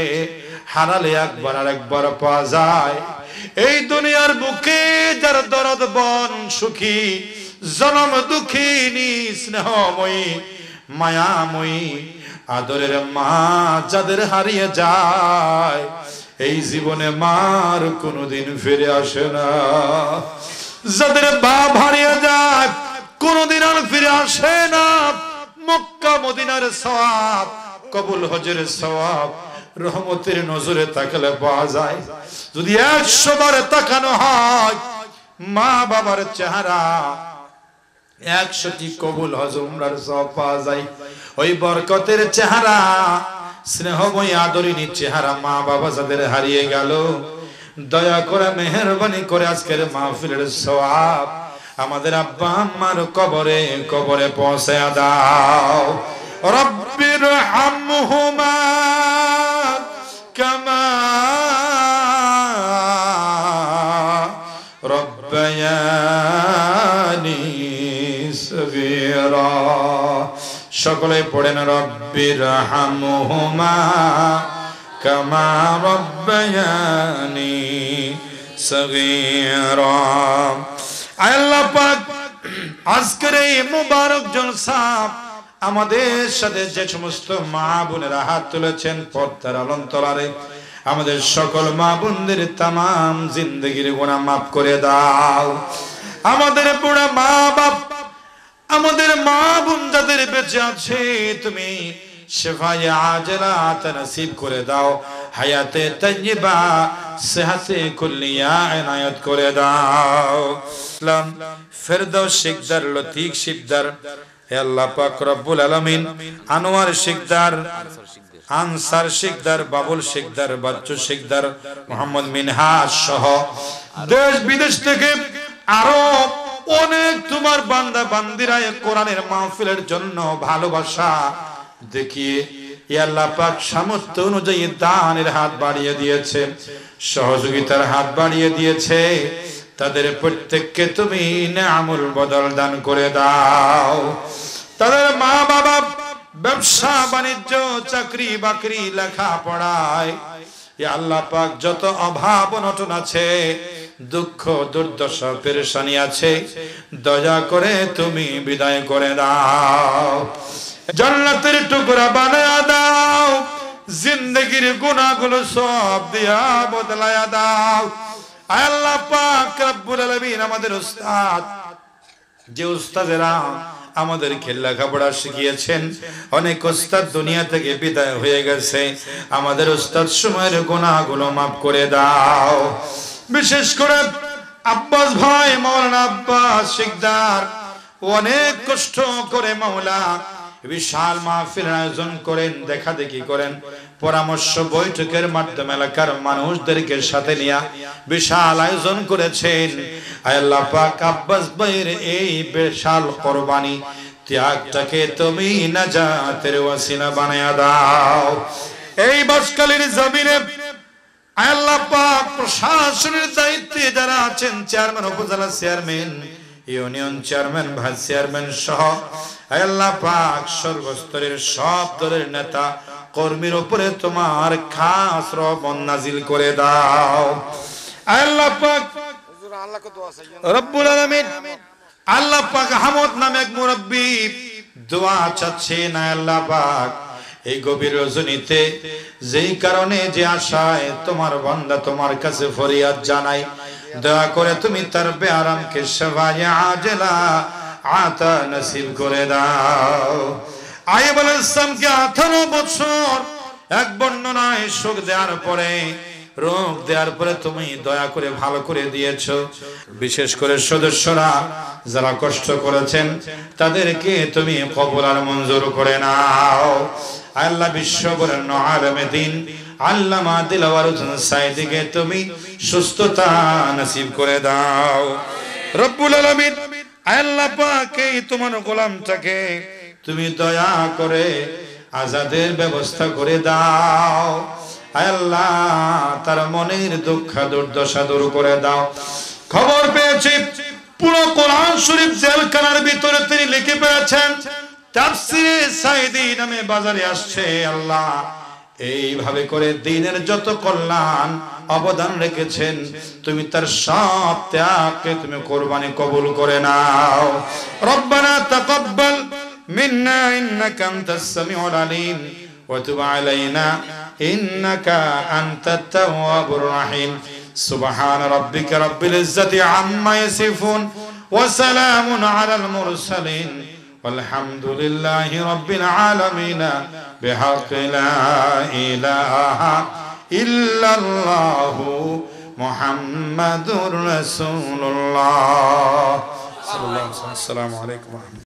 হারালে একবার আর একবার পাওয়া যায়। এই দুনিয়ার বুকে যার দরদ, বন সুখী, জনম দুঃখিনী স্নেহময়ী, মায়াময়ী, আদরের মা যাদের হারিয়ে যায়, এই জীবনে মার কোনোদিন ফিরে আসে না। যাদের বাপ হারিয়ে যায়, কোনদিন আর ফিরে আসে না। মক্কা, মদিনার সওয়াব কবুল হজের সওয়াব, রহমতের নজরে তাকালে পাওয়া যায়। যদি একশো বারে তাকানো হয়, মা বাবার চেহারা একশোটি কবুল হজ উমরার সব পাওয়া যায়। ওই বরকতের চেহারা, স্নেহময় আদরিনী চেহারা মা বাবা যাদের হারিয়ে গেল, দয়া করে, মেহরবানি করে আজকের মাহফিলের সওয়াব আমাদের আব্বা আম্মার কবরে কবরে পৌঁছে দাও। রব্বির হামহুমা কামা রব্বায়ানি সগীরা। সকলে পড়েন রব্বির হামহুমা কামা রব্বায়ানি সগীরা। আল্লাহ পাক, আজকের এই মুবারক জলসা আমাদের সাথে যে সমস্ত মা বোনেরা হাত তুলেছেন পর্দার অলন্তরারে আমাদের সকল মা বোনদের তাম জিন্দগির গোনা মাফ করে দাও। আমাদের বুড়া মা বাপ আমাদের মা বোন যাদের বেঁচে আছে, তুমি শেফায়ে লতিক শিকদার আরও অনেক তোমার মাহফিলের জন্য ভালোবাসা দেখিয়ে পাক সামর্থ্য অনুযায়ী দানের হাত বাড়িয়ে দিয়েছে, সহযোগিতার হাত বাড়িয়ে দিয়েছে। তাদের প্রত্যেককে তুমি নামুল বদল দান করে দাও। তাদের মা বাবা ব্যবসা, বাণিজ্য, চাকরি, বাকরি লেখা পড়ায় আল্লাহ পাক যত অভাব অনটন আছে, দুঃখ, দুর্দশা, পেরেশানি আছে, দয়া করে তুমি বিদায় করে দাও। জান্নাতের টুকরা বানায়া দাও, জিন্দগির গুনাহগুলো সব দিয়া বদলায়া দাও। আমাদের উস্তাদ। যে মাফ করে দাও। বিশেষ করে আব্বাস ভাই, মৌলানা আব্বাস শিকদার অনেক কষ্ট করে মাওলা বিশাল মাহফিল আয়োজন করেন, দেখা দেখি করেন। পরামর্শ বৈঠকের মাধ্যমে এলাকার মানুষদেরকে সাথে নিয়ে বিশাল আয়োজন করেছেন। আল্লাহ পাক আব্বাস ভাইয়ের এই বিশাল কোরবানি ত্যাগটাকে তুমি নাজাতের ওয়াসিলা বানায়া দাও। এই বাসকালীর জমিনে আল্লাহ পাক প্রশাসনের দায়িত্বে যারা আছেন, চেয়ারম্যান, উপজেলা chairman, union chairman, vice chairman সহ আল্লাহ পাক সর্বস্তরের সব দলের নেতা কর্মীর উপরে তোমার খাস রহমত নাজিল করে দাও। আল্লাহ পাক রব্বুল আলামিন। আল্লাহ পাক হামদ নামে এক মুরব্বী দোয়া চাচ্ছে না আল্লাহ পাক। এই গভীর রজনীতে যেই কারণে যে আশায় তোমার বান্দা তোমার কাছে ফরিয়াদ জানাই দয়া করে তুমি তার বেআরামকে সেবায় আজলা আতা নসিব করে দাও। আইব ইসলামকে আঠারো বছর এক বর্ণনায় সুখ দেওয়ার পরে, রোগ দেওয়ার পরে তুমি দয়া করে ভালো করে দিয়েছ। বিশেষ করে সদস্যরা যারা কষ্ট করেছেন, তাদেরকে তুমি কবুল আর মঞ্জুর করে নাও। আল্লাহ বিশ্ব বরেণ্য আলমে দিন, আল্লামা দিলওয়ার হোসেন সাইদিকে তুমি সুস্থতা নসিব করে দাও। রব্বুল আলামিন, আল্লাহ পাক এই তোমার গোলামটাকে তুমি দয়া করে আজাদের ব্যবস্থা করে দাও। আল্লাহ, তার মনের দুঃখ, দুর্দশা দূর করে দাও। খবর পেয়েছি, পুরো কোরআন শরীফ জেলখানার ভিতরে তিনি লিখে পেয়েছেন নামে বাজারে আসছে আল্লাহ। এইভাবে করে দিনের যত কল্যাণ, অবদান রেখেছেন, তুমি তার সব ত্যাগকে তুমি কোরবানি কবুল করে নাও। রব্বানা তাকাব্বাল منا إنك أنت السميع العليم وتب علينا إنك أنت التواب الرحيم سبحان ربك رب العزة عما يصفون وسلام على المرسلين والحمد لله رب العالمين بحق لا إله إلا الله محمد رسول الله صلى الله عليه وسلم السلام عليكم ورحمة الله